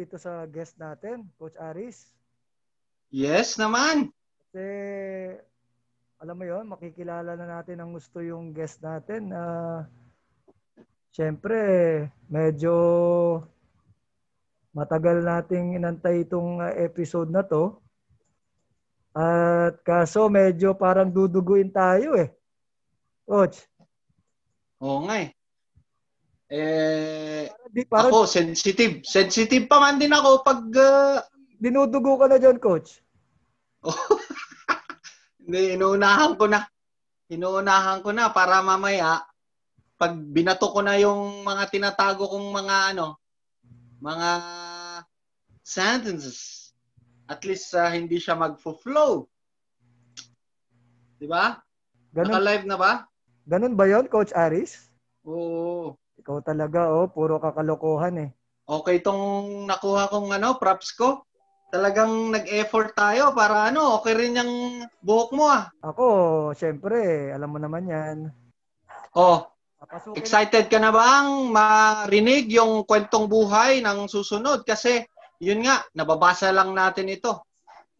dito sa guest natin, Coach Aris. Yes naman. Kasi, alam mo yon makikilala na natin ang gusto yung guest natin. Uh, Siyempre, medyo matagal nating inantay itong uh, episode na to. At kaso medyo parang duduguin tayo eh. Coach. Oo nga eh. Eh, di, parang, ako, sensitive. Sensitive pa man din ako pag... Uh... Dinudugo ka na dyan, coach. Hindi, inuunahan ko na. Inuunahan ko na para mamaya, pag binato ko na yung mga tinatago kong mga ano, mga sentences, at least uh, hindi siya magfo-flow. Di ba? Naka-live na ba? Ganun ba yon Coach Aris? Oo. Ikaw talaga, oh, puro kakalokohan eh. Okay tong nakuha kong ano, props ko. Talagang nag-effort tayo para ano, okay rin yung buhok mo ah. Ako, syempre, alam mo naman yan. Oh, excited ka na bang marinig yung kwentong buhay ng susunod? Kasi yun nga, nababasa lang natin ito.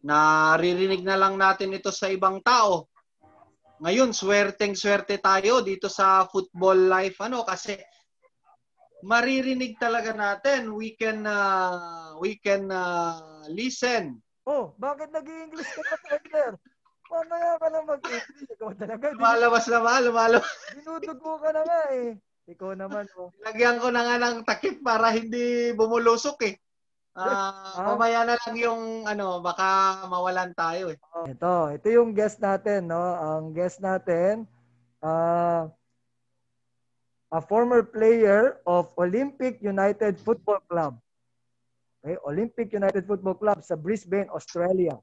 Naririnig na lang natin ito sa ibang tao. Ngayon, swerteng swerte tayo dito sa football life ano kasi maririnig talaga natin. We can uh, we can uh, listen. Oh, bakit nag-i-English ka pa, partner? Mamaya ka na mag-English. Ikaw talaga. Lumalabas na ba? Lumalabas. Dinudugo ka na nga eh. Ikaw naman. Oh. Lagyan ko na nga ng takip para hindi bumulusok eh. Uh, ah. mamaya na lang yung ano, baka mawalan tayo eh. Ito, ito yung guest natin, no? Ang guest natin, uh, a former player of Olympic United Football Club. Okay, Olympic United Football Club sa Brisbane, Australia.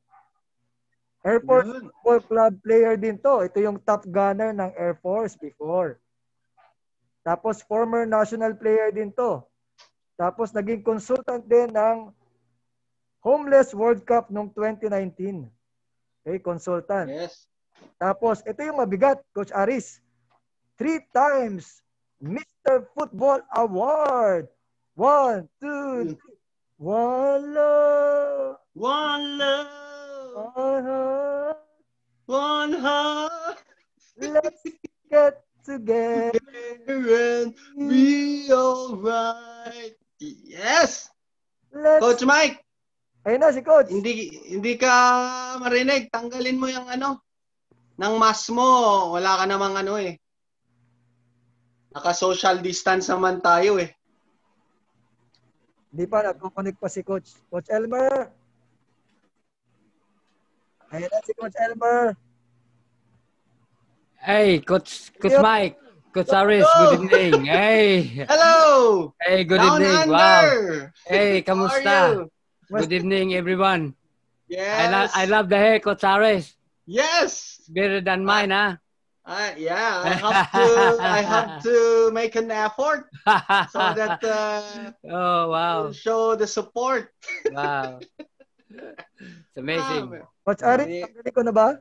Air Force Yun. Football Club player din to. Ito yung top gunner ng Air Force before. Tapos former national player din to. Tapos naging consultant din ng Homeless World Cup noong 2019. Okay, consultant. Yes. Tapos ito yung mabigat, Coach Aris. Three times Mr. Football Award. One, two, three. One love. One love. One heart. One heart. Let's get together and be alright. Yes! Let's... Coach Mike! Ayun na si Coach. Hindi hindi ka marinig. Tanggalin mo yung ano, ng mask mo. Wala ka namang ano eh. Naka-social distance naman tayo eh. Hindi pa, nagko-connect pa si Coach. Coach Elmer! Ayan na si Coach Elmer. Hey, Coach Coach Mike. Coach Aris, good evening. Hey. Hello. Hey, good Down evening. Under. Wow. Hey, kamusta? Good evening, everyone. Yes. I, lo- I love the hair, Coach Aris. Yes. Better than mine, huh? Uh, yeah, I have to. I have to make an effort so that. Uh, oh wow! Show the support. wow, it's amazing. Ah, Coach Ari, tanggalin ko na ba?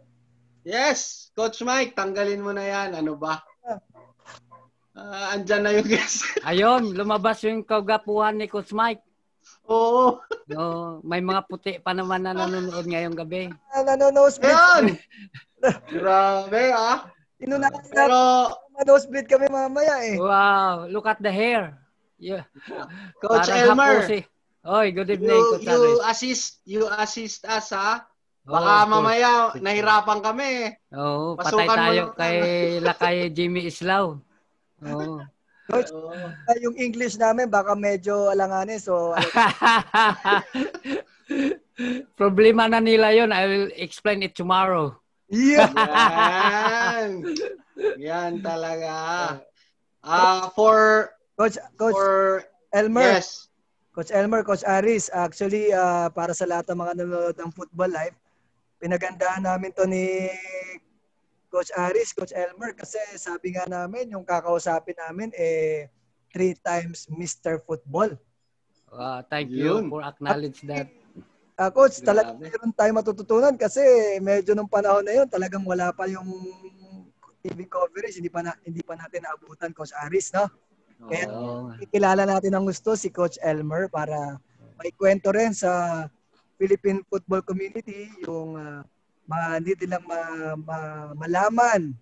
Yes, Coach Mike, tanggalin mo na yan. Ano ba? Uh, andyan na yung guest. Ayun, lumabas yung kagapuhan ni Coach Mike. Oo. No, may mga puti pa naman na nanonood ngayong gabi. Ah, nanonood. Ayan! Grabe ah. Inunahan Pero, ma-nosebleed kami mamaya eh. Wow, look at the hair. Yeah. Coach Parang Elmer. Hapusi. Oy, good evening, you, Coach You assist, you assist us ha. Baka oh, mamaya nahirapan kami. Oo, oh, patay tayo yung... kay Lakay Jimmy Islaw. Oo. Oh. Coach, uh, yung English namin baka medyo alanganin so Problema na nila yon. I will explain it tomorrow. Yeah. Yan. Yan talaga. Uh, for Coach Coach for, Elmer. Yes. Coach Elmer, Coach Aris, actually uh, para sa lahat ng mga nanonood ng Football Live, pinagandaan namin to ni Coach Aris, Coach Elmer kasi sabi nga namin yung kakausapin namin eh three times Mr. Football. Uh, thank you Yun. for acknowledge that. Uh, coach, talagang meron tayo matututunan kasi medyo nung panahon na yun, talagang wala pa yung TV coverage, hindi pa na, hindi pa natin naabutan Coach Aris, no? Kaya oh. ikilala natin ang gusto si Coach Elmer para may kwento rin sa Philippine football community yung uh, ma, hindi nilang ma, ma, malaman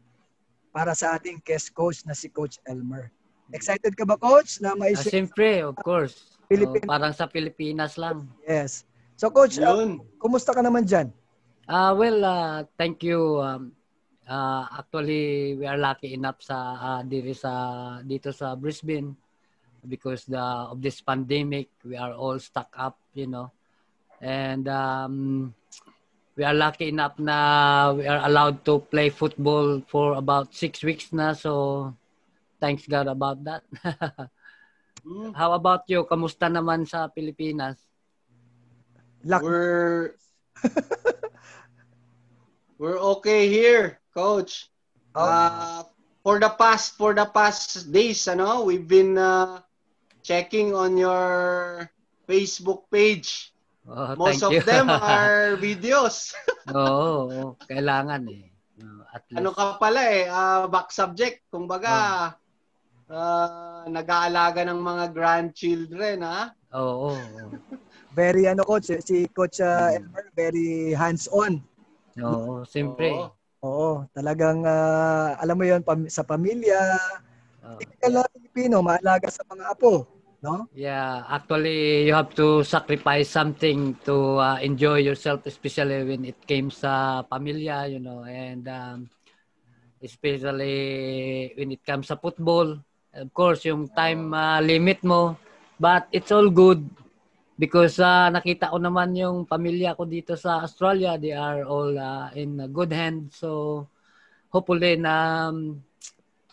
para sa ating guest coach na si Coach Elmer. Excited ka ba, Coach? Na may uh, Siyempre, of course. Philippine... Uh, parang sa Pilipinas lang. Yes. So, Coach, uh, kumusta ka naman dyan? Uh, well, uh, thank you. Um, uh, actually, we are lucky enough sa uh, dito sa dito sa Brisbane because the of this pandemic, we are all stuck up, you know. And um, we are lucky enough na we are allowed to play football for about six weeks na. So, thanks God about that. mm. How about you? Kamusta naman sa Pilipinas? Luck. We're we're okay here, coach. Oh. Uh, for the past for the past days, ano, we've been uh, checking on your Facebook page. Oh, Most of you. them are videos. Oo, oh, kailangan eh. At least. Ano ka pala eh, uh, back subject. Kumbaga, oh. uh, nag-aalaga ng mga grandchildren, ha? Oo. Oh, oh, very ano coach, si coach uh, Elmer, very hands-on. Oo, siyempre. Oo, oo talagang uh, alam mo 'yon pam- sa pamilya. Oh. Typical na Pilipino, maalaga sa mga apo no? Yeah, actually you have to sacrifice something to uh, enjoy yourself, especially when it came sa pamilya, you know, and um, especially when it comes sa football. Of course, yung time uh, limit mo, but it's all good because uh, nakita ko naman yung pamilya ko dito sa Australia, they are all uh, in good hands. So hopefully na um,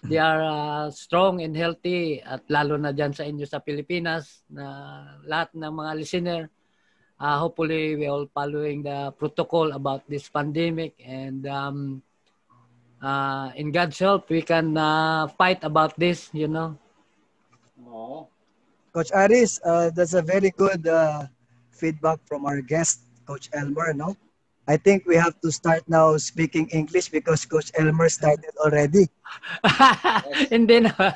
they are uh, strong and healthy at lalo na dyan sa inyo sa Pilipinas na lahat ng mga listener uh, hopefully we all following the protocol about this pandemic and um, uh, in God's help we can uh, fight about this you know oh. Coach Aris uh, that's a very good uh, feedback from our guest Coach Elmer no I think we have to start now speaking English because Coach Elmer started already. Hindi na. Uh,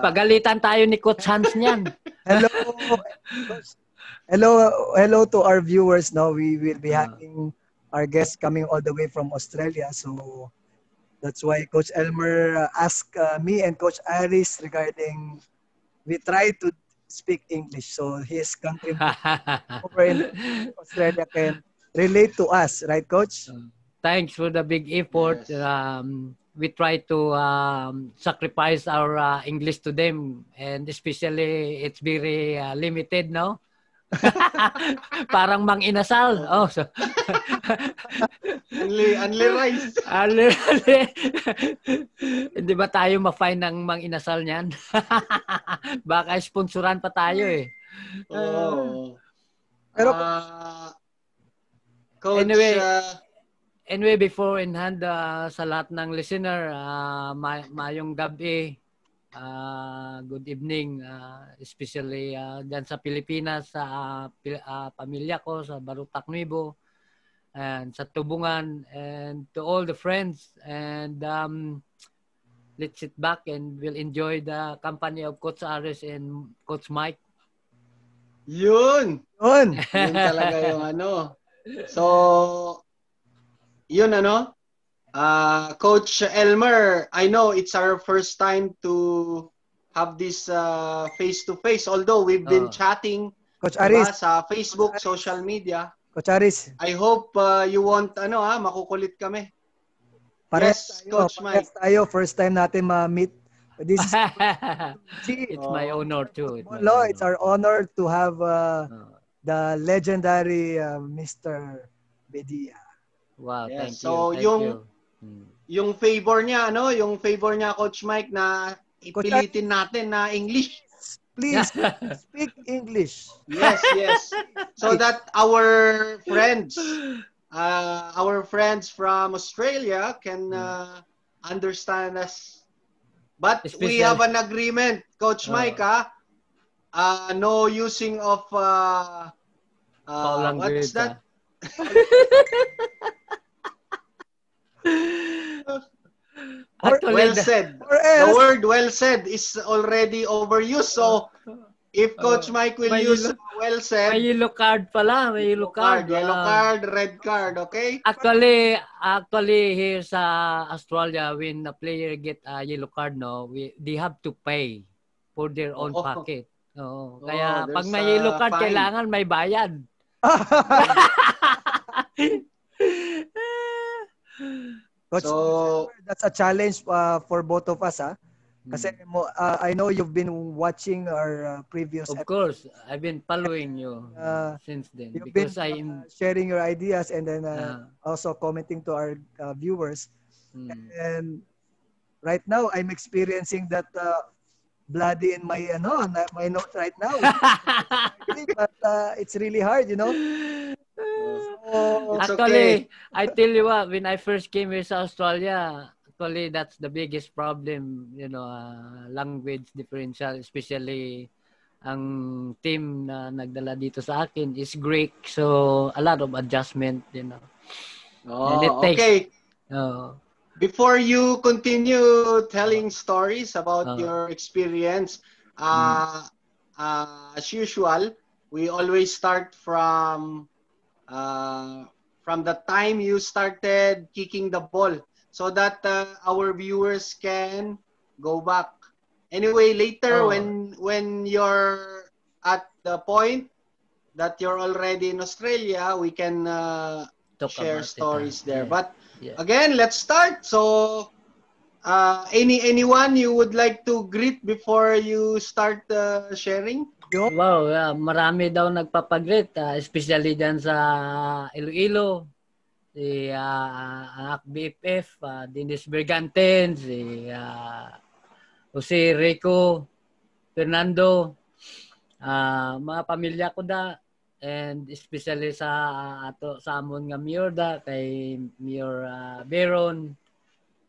Pagalitan tayo ni Coach Hans niyan. hello. hello hello to our viewers now. We will be ah. having our guests coming all the way from Australia. So that's why Coach Elmer asked uh, me and Coach Aris regarding we try to speak English. So his country over in Australia can relate to us, right, Coach? Thanks for the big effort. Yes. Um, we try to um, sacrifice our uh, English to them, and especially it's very uh, limited, no? Parang mang inasal. Oh, so. only, only rice. only, only. Hindi ba tayo ma-fine ng mang inasal niyan? Baka sponsoran pa tayo eh. Oh. Pero uh, Coach, anyway, uh, anyway, before in hand uh, sa lahat ng listener, uh, may, mayong gabi, uh, good evening, uh, especially uh, dyan sa Pilipinas, sa uh, uh, pamilya ko, sa Barutak Nuevo, and sa Tubungan, and to all the friends, and um, let's sit back and we'll enjoy the company of Coach Ares and Coach Mike. Yun! Yun! Yun talaga yung ano, So, yun ano, uh, Coach Elmer, I know it's our first time to have this uh, face-to-face. Although we've been oh. chatting Coach Aris. Diba, sa Facebook, Aris. social media. Coach Aris. I hope uh, you want, ano ha, makukulit kami. Pares yes, tayo, Coach Mike. tayo, first time natin ma-meet. This is, it's oh. my honor too. It's, no, it's our honor to have uh, oh the legendary uh, Mr. Bedia. Wow, yes. thank you. So thank yung you. Hmm. yung favor niya ano, yung favor niya Coach Mike na ipilitin natin na English. Please speak English. Yes, yes. So that our friends uh, our friends from Australia can hmm. uh, understand us. But Especially, we have an agreement, Coach uh, Mike, ha? Uh, no using of uh, Uh, what's that? well said. The word well said is already overused. So if Coach uh, Mike will use yellow, well said. May yellow card pala, may yellow card. card yellow uh, card, red card, okay? Actually, actually here sa Australia, when a player get a yellow card, no, we, they have to pay for their own oh, pocket. Oo. Kaya oh, pag may yellow card, fine. kailangan may bayad. Coach, so, that's a challenge uh, for both of us, ah. Kasi hmm. mo, uh, I know you've been watching our uh, previous Of episodes. course, I've been following you uh, since then you've because been, I'm uh, sharing your ideas and then uh, also commenting to our uh, viewers. Hmm. And right now I'm experiencing that uh, bloody in my ano, my note right now. but uh, it's really hard, you know. So, Actually, okay. I tell you what, when I first came here to Australia, actually that's the biggest problem you know uh, language differential especially ang team na nagdala dito sa akin is Greek so a lot of adjustment you know oh, takes, okay oh. before you continue telling stories about oh. your experience uh, mm. uh, as usual we always start from uh, from the time you started kicking the ball so that uh, our viewers can go back. Anyway, later oh. when when you're at the point that you're already in Australia, we can uh, share stories there. Yeah. But yeah. again, let's start. So uh, any anyone you would like to greet before you start uh, sharing? Wow, yeah, marami daw nagpapagreet, uh, especially dyan sa Iloilo, si uh, anak BFF, uh, Dennis Berganten, si uh, Jose Rico, Fernando, uh, mga pamilya ko da and especially sa ato sa amon nga mayor da kay Mayor uh, Beron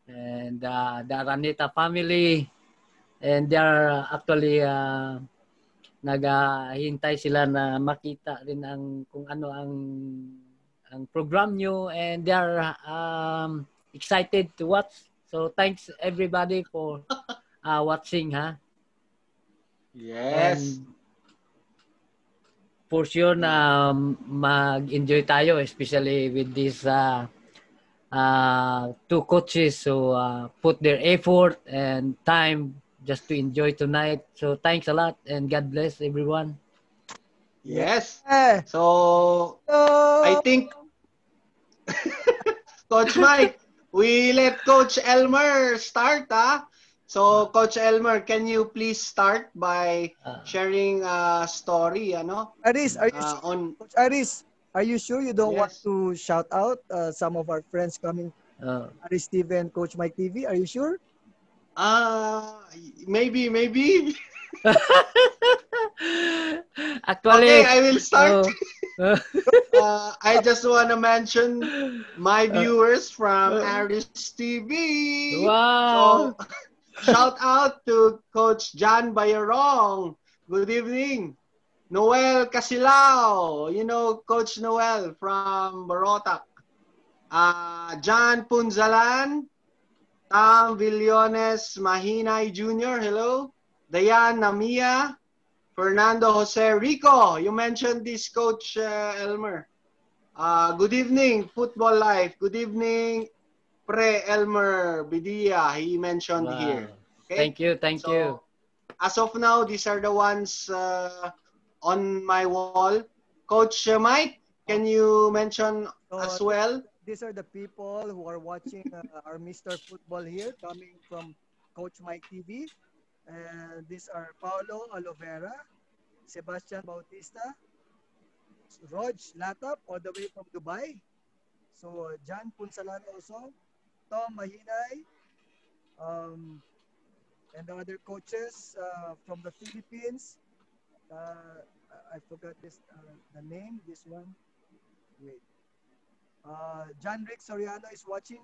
and uh, the Araneta family and they are actually uh, naghahintay sila na makita rin ang kung ano ang ang program nyo and they are um, excited to watch. So thanks everybody for uh, watching ha. Yes. And for sure na mag-enjoy tayo especially with these uh, uh, two coaches so uh, put their effort and time just to enjoy tonight. So thanks a lot and God bless everyone. Yes. So I think Coach Mike, we let Coach Elmer start, ah. So, Coach Elmer, can you please start by uh. sharing a story, ano? Aris, are you uh, on Coach Aris, are you sure you don't yes. want to shout out uh, some of our friends coming? Uh, Aris Steven, Coach Mike TV, are you sure? Uh, maybe, maybe. Actually, okay, I will start. Oh. uh, I just want to mention my uh. viewers from uh. Aris TV. Wow. So, shout out to Coach John Bayarong. Good evening. Noel Casilao. You know Coach Noel from Barotac. Uh, John Punzalan. Tam Villones Mahinay Jr. Hello. Dayan Namia, Fernando Jose Rico. You mentioned this, Coach uh, Elmer. Uh, good evening, Football Life. Good evening, Pre Elmer Bidia. He mentioned wow. here. Okay? Thank you, thank so, you. As of now, these are the ones uh, on my wall. Coach Mike, can you mention so, as well? These are the people who are watching uh, our Mr. Football here, coming from Coach Mike TV. And these are Paulo Alovera, Sebastian Bautista, Rog Latap, all the way from Dubai. So, John Punsalan also, Tom Mahinay, um, and the other coaches uh, from the Philippines. Uh, I forgot this uh, the name. This one. Wait. Uh, John Rick Soriano is watching.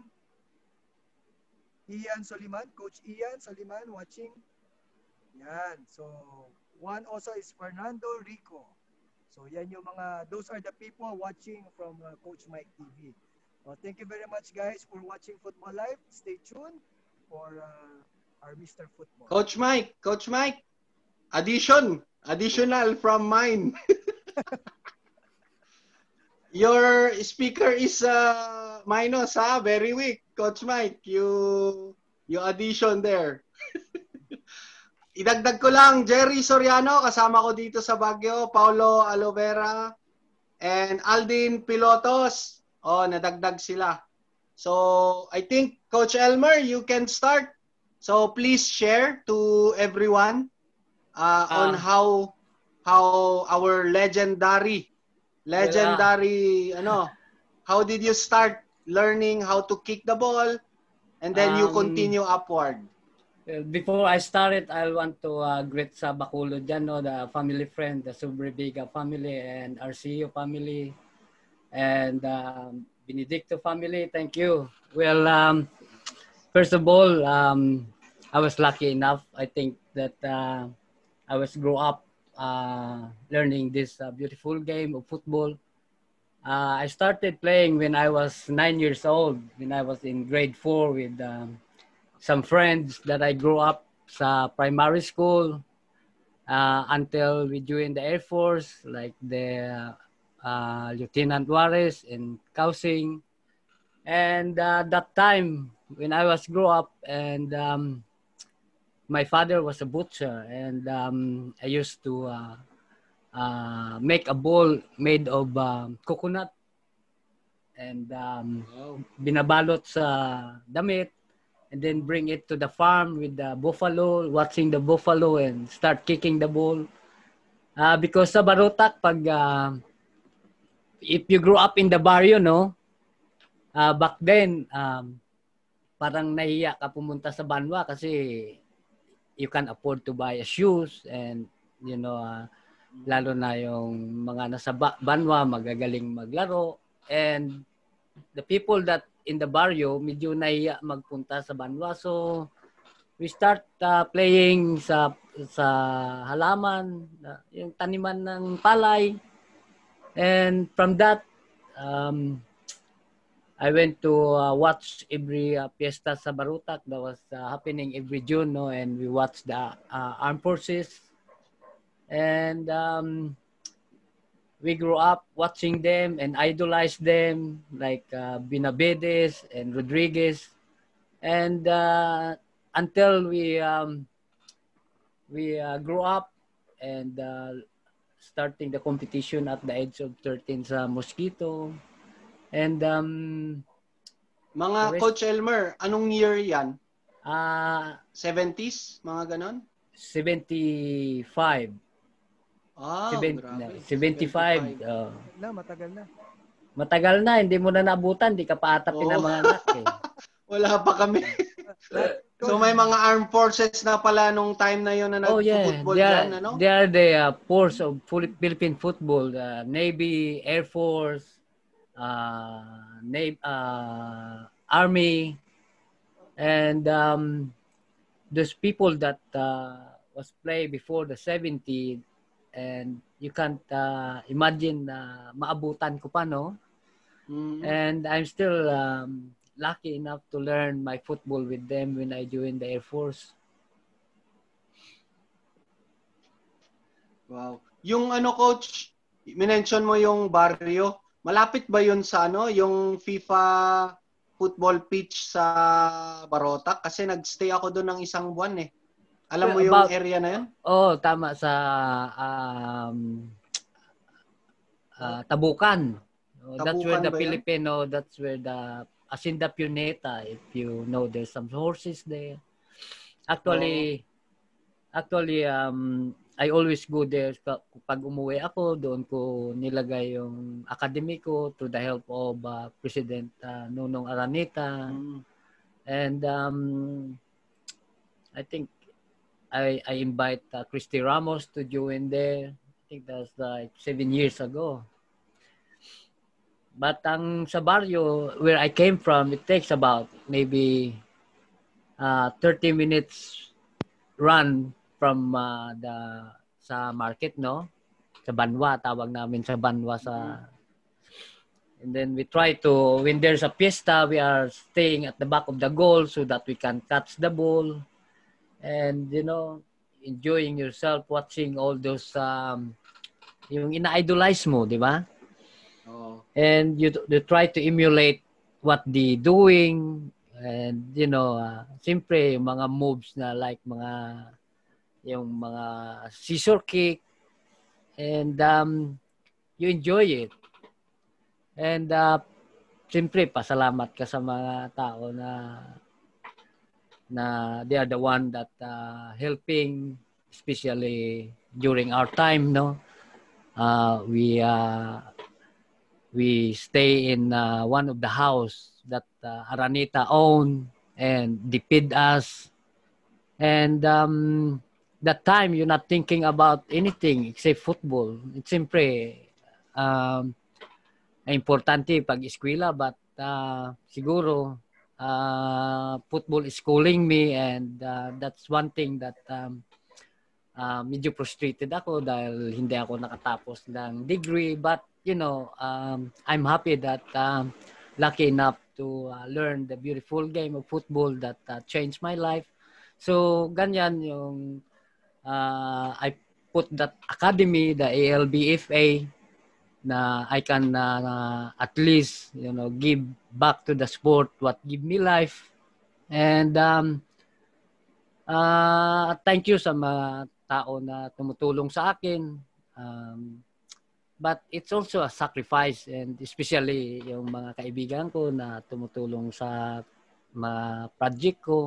Ian Soliman, Coach Ian Soliman watching. Yan. So, one also is Fernando Rico. So, yan yung mga, those are the people watching from uh, Coach Mike TV. Well, thank you very much, guys, for watching Football Live. Stay tuned for uh, our Mr. Football. Coach Mike, Coach Mike, addition, additional from mine. Your speaker is uh, minus, ha? Very weak, Coach Mike. You, you addition there. Idagdag ko lang, Jerry Soriano, kasama ko dito sa Baguio, Paulo Alovera, and Aldin Pilotos. Oh, nadagdag sila. So, I think, Coach Elmer, you can start. So, please share to everyone uh, on uh, how how our legendary Legendary, yeah. ano, how did you start learning how to kick the ball and then um, you continue upward? Before I started, I want to uh, greet sa Bacolod dyan, no, the family friend, the Subrebiga family and RCU family and um, Benedicto family. Thank you. Well, um, first of all, um, I was lucky enough. I think that uh, I was grow up uh, learning this uh, beautiful game of football. Uh, I started playing when I was nine years old, when I was in grade four with um, some friends that I grew up sa primary school uh, until we joined the Air Force, like the uh, Lieutenant Juarez in Kausing. And uh, that time, when I was grew up and um, my father was a butcher and um, I used to uh, uh, make a bowl made of um, coconut and um, wow. binabalot sa damit and then bring it to the farm with the buffalo, watching the buffalo and start kicking the ball. Uh, because sa Barotac, pag uh, if you grew up in the barrio, no, uh, back then, um, parang nahiya ka pumunta sa Banwa kasi you can afford to buy shoes and you know uh, lalo na yung mga nasa ba- banwa magagaling maglaro. And the people that in the barrio medyo nahiya magpunta sa banwa. So we start uh, playing sa sa halaman uh, yung taniman ng palay. And from that um, I went to uh, watch every uh, fiesta sa Barutak. That was uh, happening every June, no, and we watched the uh, armed forces, and um, we grew up watching them and idolized them like uh, Binabedes and Rodriguez, and uh, until we um, we uh, grew up and uh, starting the competition at the age of 13 sa Mosquito And um mga Coach Elmer, anong year 'yan? Ah, uh, 70s, mga ganon? 75. Ah, Seven, grabe. 75. 75. Uh, na, matagal na. Matagal na, hindi mo na nabutan, hindi ka pa ata oh. pinamananak eh. Wala pa kami. so may mga armed forces na pala nung time na yon na oh, nag-football yeah. dyan, ano? They are the uh, force of Philippine football, uh, Navy, Air Force, uh, Navy, uh, Army, and um, those people that uh, was play before the 70 and you can't uh, imagine na uh, maabutan ko pa no mm-hmm. and I'm still um, lucky enough to learn my football with them when I joined the Air Force Wow. Yung ano coach, mention mo yung barrio. Malapit ba 'yun sa ano, yung FIFA football pitch sa Barotac kasi nagstay ako doon ng isang buwan eh. Alam mo yung About, area na 'yun? Oh, tama sa um, uh, Tabukan. Tabukan. That's where the Filipino, yun? that's where the Asinda Puneta, if you know there's some horses there. Actually, oh. actually um I always go there pag umuwi ako doon ko nilagay yung academy ko through the help of uh, President uh, Nunong Aranita mm. and um, I think I I invite uh, Christy Ramos to join there. I think that's like seven years ago. But ang sa barrio where I came from it takes about maybe uh, 30 minutes run from uh, the sa market no? Sa Banwa tawag namin sa Banwa sa and then we try to when there's a fiesta. We are staying at the back of the goal so that we can catch the ball. And you know enjoying yourself watching all those um, yung ina-idolize mo, di ba? Oh. And you, you try to emulate what they doing. And you know, uh, siyempre yung mga moves na like mga yung mga scissor kick and um, you enjoy it. And uh, siyempre pasalamat ka sa mga tao na na they are the one that uh, helping especially during our time no uh, we uh, we stay in uh, one of the house that uh, Aranita owned and they paid us and um, that time you're not thinking about anything except football. It's simply um, importante pag eskwela but uh, siguro uh, football is calling me and uh, that's one thing that um, uh, medyo frustrated ako dahil hindi ako nakatapos ng degree. But you know um, I'm happy that um, lucky enough to uh, learn the beautiful game of football that uh, changed my life. So ganyan yung uh, I put that academy the ALBFA na I can uh, at least you know give back to the sport what give me life. And um, uh, thank you sa mga tao na tumutulong sa akin. Um, but it's also a sacrifice and especially yung mga kaibigan ko na tumutulong sa mga project ko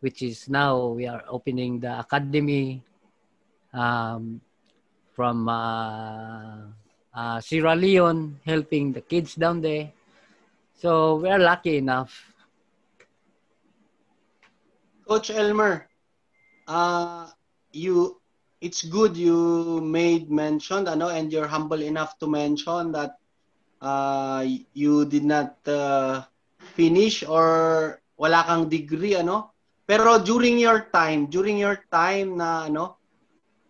which is now we are opening the academy um, from uh, uh, Sierra Leone, helping the kids down there. So we are lucky enough. Coach Elmer, uh, you, it's good you made mention, ano, and you're humble enough to mention that uh, you did not uh, finish or wala kang degree, ano. Pero during your time, during your time na, ano,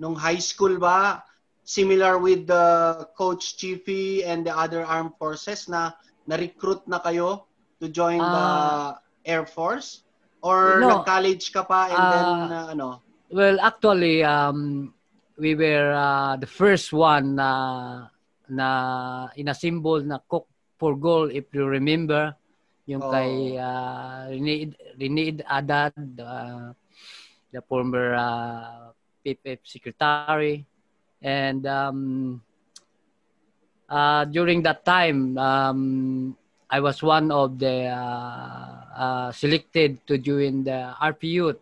nung high school ba, similar with the Coach Chiefy and the other armed forces na na-recruit na kayo to join uh, the ah. Air Force? Or no, nag-college ka pa and uh, then uh, ano? Well, actually, um, we were uh, the first one na na in a symbol na cook for goal if you remember yung oh. kay uh, Rene, Rene Adad uh, the former uh, PPF secretary And um, uh, during that time, um, I was one of the uh, uh, selected to join the RPU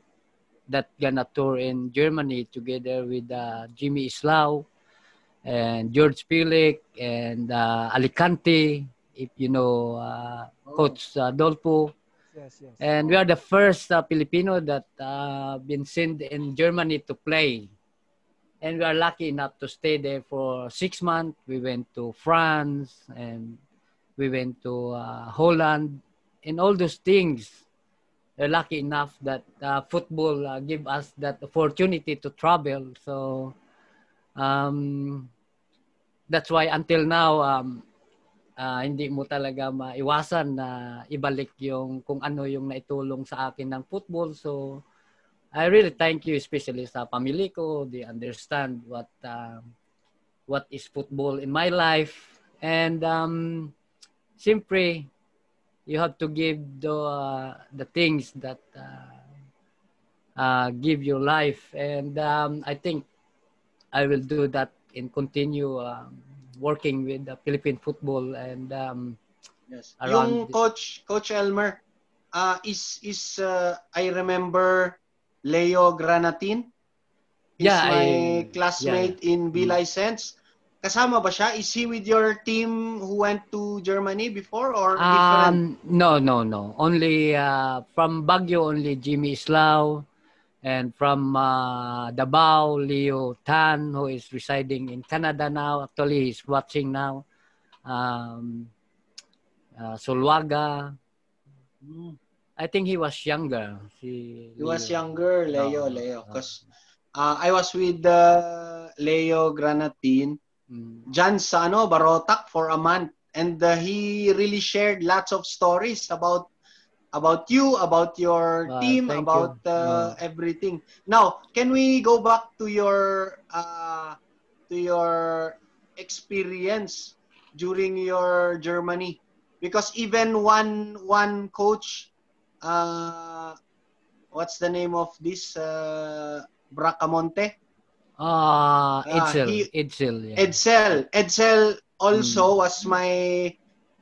that gonna tour in Germany together with uh, Jimmy Islau and George Pilik and uh, Alicante, if you know uh, oh. Coach uh, Dolpo. Yes, yes. And we are the first uh, Filipino that uh, been sent in Germany to play and we are lucky enough to stay there for six months. We went to France and we went to uh, Holland and all those things. We're lucky enough that uh, football uh, give us that opportunity to travel. So um, that's why until now um, uh, hindi mo talaga maiwasan na ibalik yung kung ano yung naitulong sa akin ng football. So I really thank you, especially sa pamilya ko. They understand what uh, what is football in my life. And um, simply, you have to give the uh, the things that uh, uh, give your life. And um, I think I will do that and continue um, working with the Philippine football and um, yes. Yung coach Coach Elmer uh, is is uh, I remember Leo Granatin. He's yeah, my I, classmate yeah. in B License. Kasama ba siya? Is he with your team who went to Germany before or um, different? no, no, no. Only uh, from Baguio, only Jimmy Islao. And from uh, Davao, Leo Tan, who is residing in Canada now. Actually, he's watching now. Um, uh, Solwaga. I think he was younger. Si he was younger, Leo, oh, Leo. Because uh, I was with uh, Leo Granatin, mm. Jan Sano, Barotak for a month. And uh, he really shared lots of stories about about you, about your Ah, team, about you. uh, everything. Now, can we go back to your uh, to your experience during your Germany? Because even one one coach, uh, what's the name of this uh, Bracamonte? Ah, Ah, Edsel. he- Edsel, yeah. Edsel. Edsel also Hmm. was my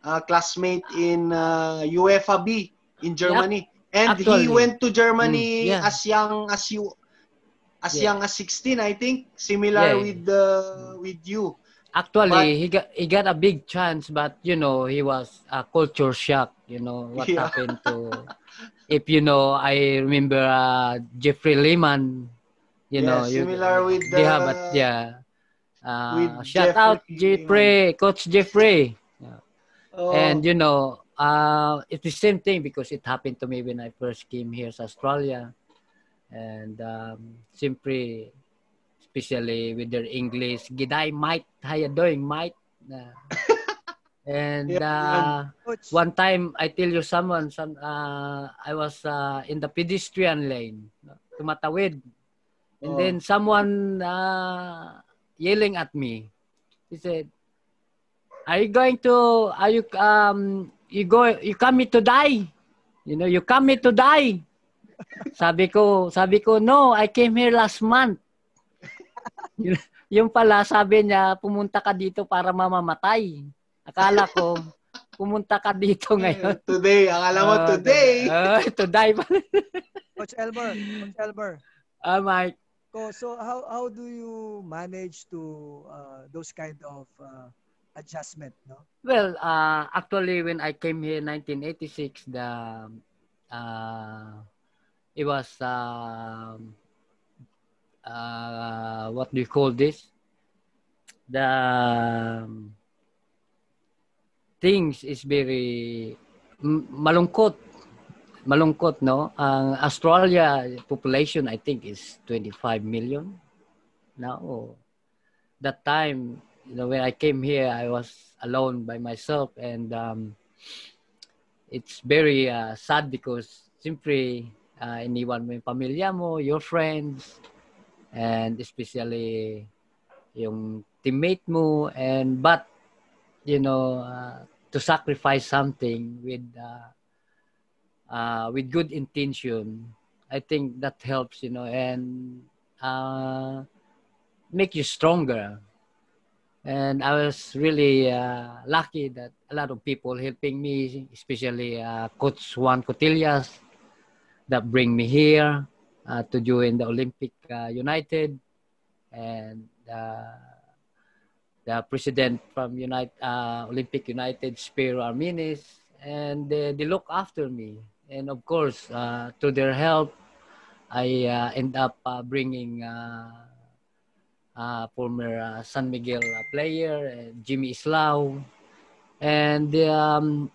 uh, classmate in uh, UEFA B in Germany. And he went to Germany Hmm, yeah. as young as you as Yeah. young as 16, I think, similar Yeah. with the with you. Actually, But- he got he got a big chance, but you know he was a culture shock. You know what happened to. if you know, I remember uh, Jeffrey Lehman. You Yeah, know, you, similar with they have the- a, yeah. Uh, with shout out Jeffrey Jeffrey, Coach Jeffrey. Oh, And you know, uh, it's the same thing because it happened to me when I first came here sa Australia. And um, simply, especially with their English, G'day, mate. How you doing, mate? Uh, and Yeah, uh, one time, I tell you someone, some, uh, I was uh, in the pedestrian lane, tumatawid. And Oh. then someone uh, yelling at me. He said, "Are you going to? Are you um? You go? You coming to die? You know, you coming to die?" sabi ko, sabi ko, "No, I came here last month." Yun- yung pala, sabi niya, pumunta ka dito para mamamatay. Akala ko, pumunta ka dito ngayon. today, akala mo Ah, today. Uh, to die pa. Coach Elmer, Coach Elmer. Ah, Mike. Ko, so how how do you manage to uh, those kind of uh, adjustment, no? Well, uh, actually, when I came here in 1986, the uh, it was um, uh, what do you call this? The um, things is very malungkot. Malungkot, no? Ang Australia population, I think, is 25 million now. That time, you know, when I came here, I was alone by myself, and um, it's very uh, sad because simply uh, iniwan mo pamilya mo, your friends, and especially yung teammate mo, and but you know, uh, to sacrifice something with uh, uh, with good intention, I think that helps, you know, and uh, make you stronger. And I was really uh, lucky that a lot of people helping me, especially uh, Coach Juan Cotillas, that bring me here uh, to join the Olympic uh, United, and uh, the president from United uh, Olympic United, Spiro Arminis, and they, they look after me. And of course, through their help, I end up bringing. Uh, former uh, San Miguel uh, player, uh, Jimmy Islao. And um,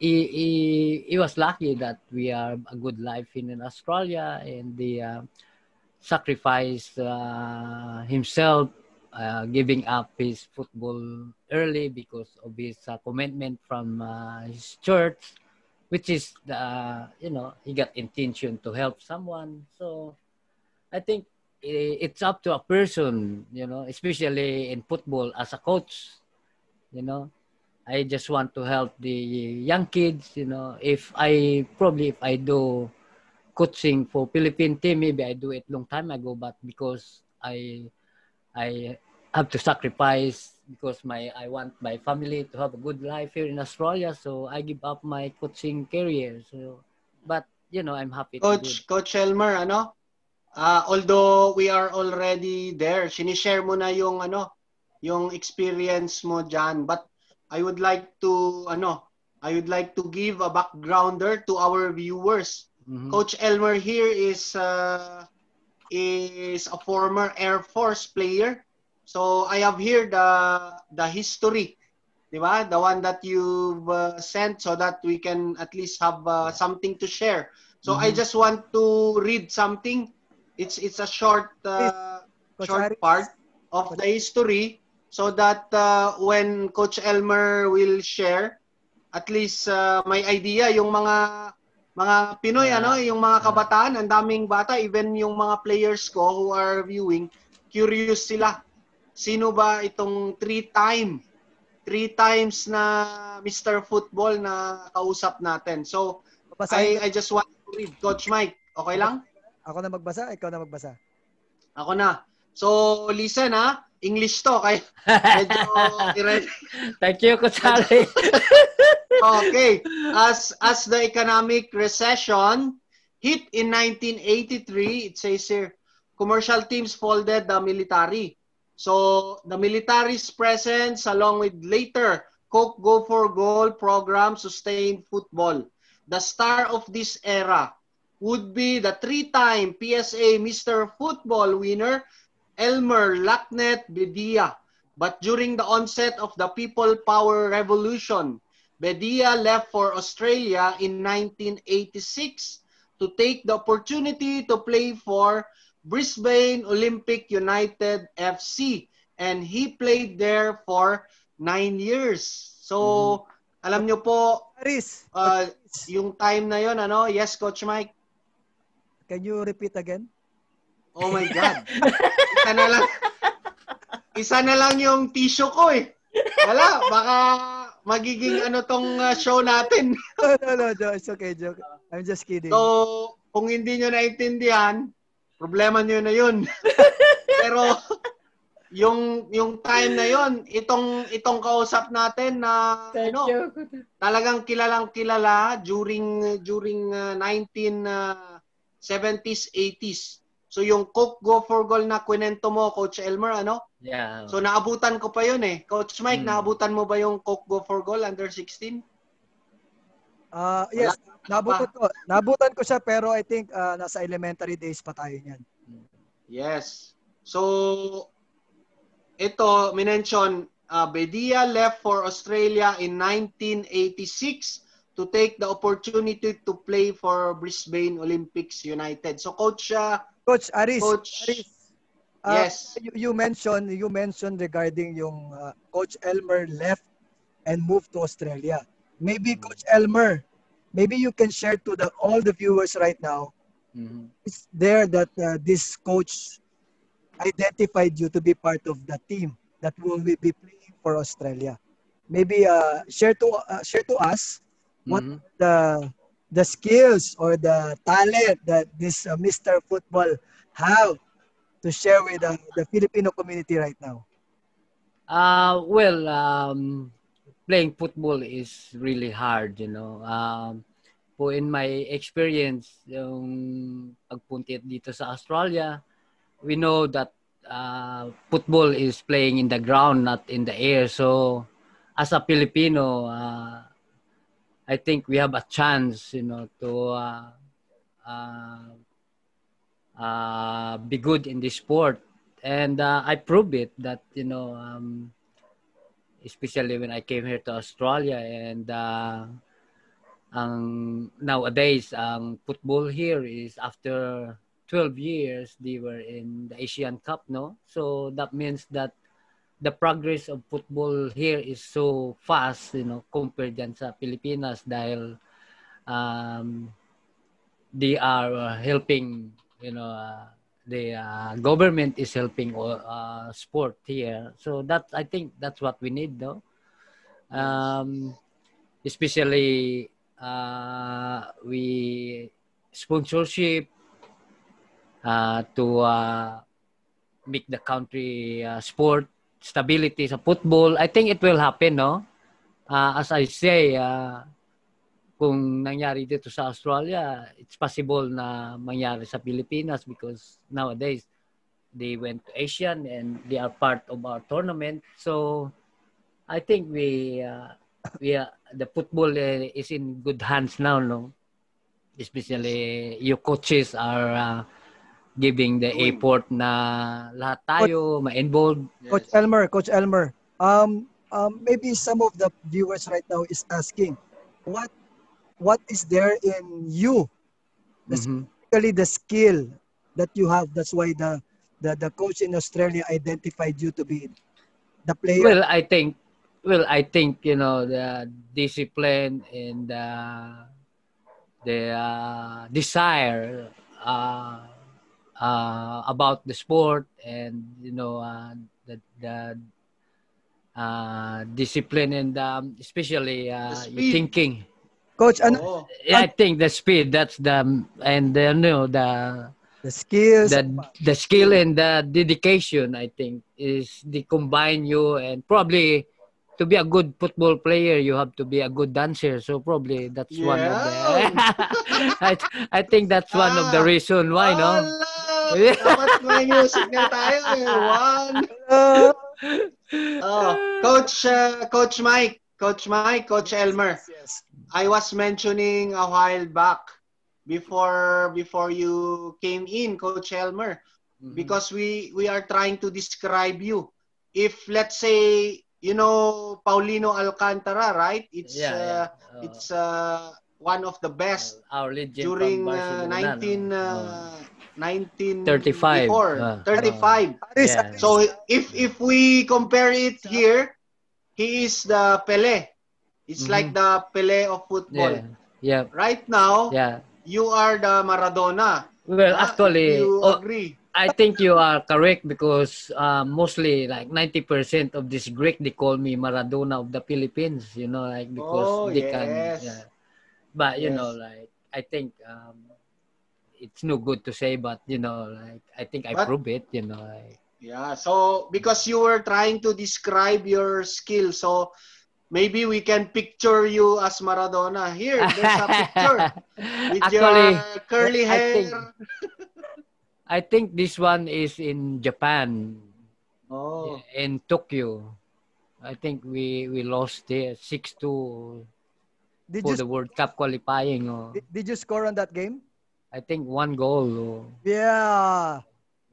he, he, he was lucky that we are a good life in, Australia and the uh, sacrifice uh, himself, giving up his football early because of his commitment from his church, which is, the, you know, he got intention to help someone. So I think it's up to a person, you know, especially in football as a coach, you know. I just want to help the young kids, you know. If I probably if I do coaching for Philippine team, maybe I do it long time ago, but because I I have to sacrifice because my I want my family to have a good life here in Australia, so I give up my coaching career. So, but you know, I'm happy to do Coach, Coach Elmer, ano? Ah, although we are already there, sinishare mo na yung ano, yung experience mo diyan. But I would like to ano, I would like to give a backgrounder to our viewers. Mhm. Coach Elmer here is uh, is a former Air Force player. So I have here the the history, di ba? The one that you've uh, sent so that we can at least have uh, something to share. So I Mhm. just want to read something. It's it's a short uh, Coach short Aris, part of the history so that uh, when Coach Elmer will share, at least uh, may idea yung mga mga Pinoy yeah. ano, yung mga kabataan, ang daming bata, even yung mga players ko who are viewing, curious sila. Sino ba itong three-time three times na Mr. Football na kausap natin. So, I, I just want to read. Coach Mike, okay lang? Ako na magbasa, ikaw na magbasa. Ako na. So, listen ha. English to. Kaya medyo Thank you, Ali. okay. As, as the economic recession hit in 1983, it says here, commercial teams folded the military. So the military's presence along with later Coke Go for Goal program sustained football. The star of this era would be the three-time PSA Mr. Football winner Elmer Lacknet Bedia. But during the onset of the People Power Revolution, Bedia left for Australia in 1986 to take the opportunity to play for Brisbane Olympic United FC and he played there for nine years. So, mm-hmm. alam nyo po, Aris, uh, yung time na yon ano? Yes, Coach Mike? Can you repeat again? Oh my God. isa na lang, isa na lang yung tissue ko eh. Wala, baka magiging ano tong uh, show natin. no, no, no, no, it's okay, joke. I'm just kidding. So, kung hindi nyo naintindihan, problema niyo na yun. Pero yung yung time na yon itong itong kausap natin na ano talagang kilalang kilala during during uh, 1970s uh, 80s so yung Coke Go for Goal na kwento mo coach Elmer ano yeah so naabutan ko pa yun eh coach Mike hmm. naabutan mo ba yung Coke Go for Goal under 16 Uh, yes, nabutan ko. Nabutan ko siya pero I think uh, nasa elementary days pa tayo niyan. Yes. So ito minention uh, Bedia left for Australia in 1986 to take the opportunity to play for Brisbane Olympics United. So coach uh, Coach Aris, coach, Aris uh, yes. You, you mentioned you mentioned regarding yung uh, coach Elmer left and moved to Australia. Maybe Coach Elmer, maybe you can share to the all the viewers right now. Mm-hmm. It's there that uh, this coach identified you to be part of the team that will be playing for Australia. Maybe uh, share to uh, share to us what mm-hmm. the the skills or the talent that this uh, Mr. Football have to share with uh, the Filipino community right now. Uh, well, um, playing football is really hard, you know. Um, po in my experience, yung pagpunta dito sa Australia, we know that uh, football is playing in the ground, not in the air. So, as a Filipino, uh, I think we have a chance, you know, to uh, uh, uh, be good in this sport. And uh, I prove it that, you know, um, especially when I came here to Australia and uh, ang nowadays ang football here is after 12 years they were in the Asian Cup no so that means that the progress of football here is so fast you know compared dyan sa Pilipinas dahil um, they are helping you know uh, the uh, government is helping uh, sport here. So that I think that's what we need, though. Um, especially uh, we sponsorship uh, to uh, make the country uh, sport stability sa football. I think it will happen, no? Uh, as I say, uh, kung nangyari dito sa Australia, it's possible na mangyari sa Pilipinas because nowadays they went to Asian and they are part of our tournament. So I think we uh, we uh, the football uh, is in good hands now, no? Especially your coaches are giving the airport, na lahat tayo ma-involved. Coach Elmer, Coach Elmer, um, um, maybe some of the viewers right now is asking, what what is there in you, mm-hmm. specifically the skill that you have. That's why the, the the coach in Australia identified you to be the player. Well, I think well, I think you know the discipline and uh, the uh, desire uh, uh, about the sport and you know uh, the the uh, discipline and um, especially uh, your thinking. Coach, ano, Oo. Yeah, I think the speed that's the and the you know the the skills, the the skill and the dedication I think is the combine you and probably to be a good football player you have to be a good dancer so probably that's one of the I, I think that's one of the Ah. reason why no Wala. Dapat may music na tayo. eh. One. uh, Oh, Coach uh, Coach Mike, Coach Mike, Coach Elmer. yes. I was mentioning a while back before before you came in, Coach Elmer, Mm-hmm. because we we are trying to describe you. If let's say you know Paulino Alcantara, right? It's yeah, uh, yeah. Oh, it's uh, one of the best our legend during uh, Barcelona, 19 no? uh, 19 35, before, ah. 35. Aris, Yeah. So if if we compare it here, he is the Pele. It's Mhm. like the Pele of football. yeah, yeah, Right now, yeah. you are the Maradona. Well, Ah, actually, you oh, agree? I think you are correct because uh, mostly like 90% of this Greek they call me Maradona of the Philippines, you know, like because Oh, they can yes. yeah. But you Yes. know, like I think um, it's no good to say, but you know, like I think I But- prove it, you know. Like, Yeah. So because you were trying to describe your skill, so maybe we can picture you as Maradona. Here, there's a picture with Actually, your curly I hair. think- I think this one is in Japan, Oh. in Tokyo. I think we we lost there six two for you the World Cup qualifying. Oh. did, did you score on that game? I think one goal. Oh. Yeah.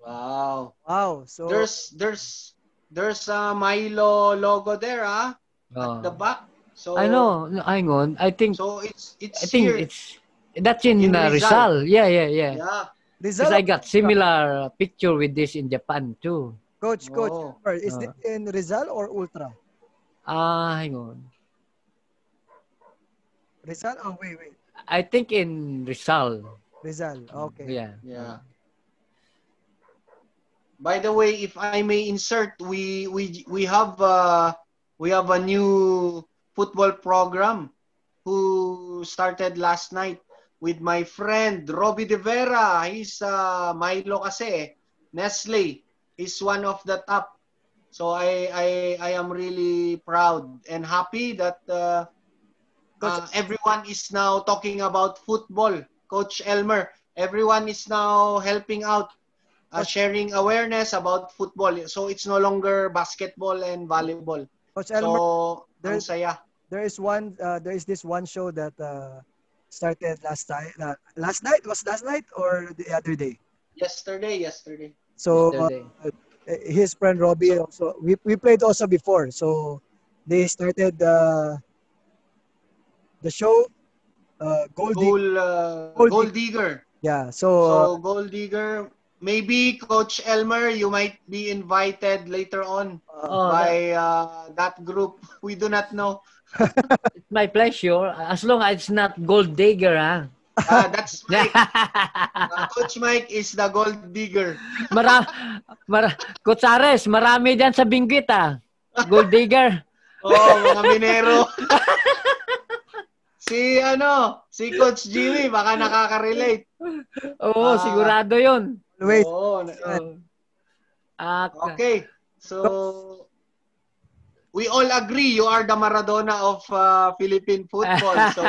Wow. Wow. So There's there's there's a Milo logo there, ah, Oh. at the back. So I know. No, hang on. I think So it's it's I think here. it's that's in, In uh, Rizal. Rizal. Yeah, yeah, yeah. yeah. Because Rizal, I got similar picture with this in Japan too. coach, coach, Oh. is Ah. it in Rizal or Ultra? Ah, hang on. Rizal? Oh, wait, wait. I think in Rizal. Rizal. Okay. Yeah. Yeah. By the way, if I may insert, we we we have uh we have a new football program who started last night with my friend Robbie De Vera. He's uh Milo kasi Nestle. He's one of the top. So I I I am really proud and happy that uh, uh, everyone is now talking about football. Coach Elmer, everyone is now helping out, uh, sharing awareness about football. So it's no longer basketball and volleyball. Coach Elmer, So, ang there's- saya. there is one, uh, there is this one show that uh, started last night. Uh, last night? Was last night or the other day? Yesterday, yesterday. So uh, Yesterday. his friend Robbie also, we, we played also before. So they started uh, the show, uh, Gold Dig- Goal, uh, Goal goal digger. Yeah. So, uh, So, goal digger. Maybe Coach Elmer, you might be invited later on uh, Oh, by uh, that group. We do not know. it's my pleasure. As long as it's not gold digger, ah. Uh, that's Mike. Uh, Coach Mike is the gold digger. Mara, mara, Kutsares, marami dyan sa binggit, ah. Gold digger. Oh, mga minero. Si ano, si Coach Jimmy, baka nakaka-relate. Oo, Ah. sigurado yun. wait. Oo. So, ah, Okay. So, we all agree you are the Maradona of uh, Philippine football. So,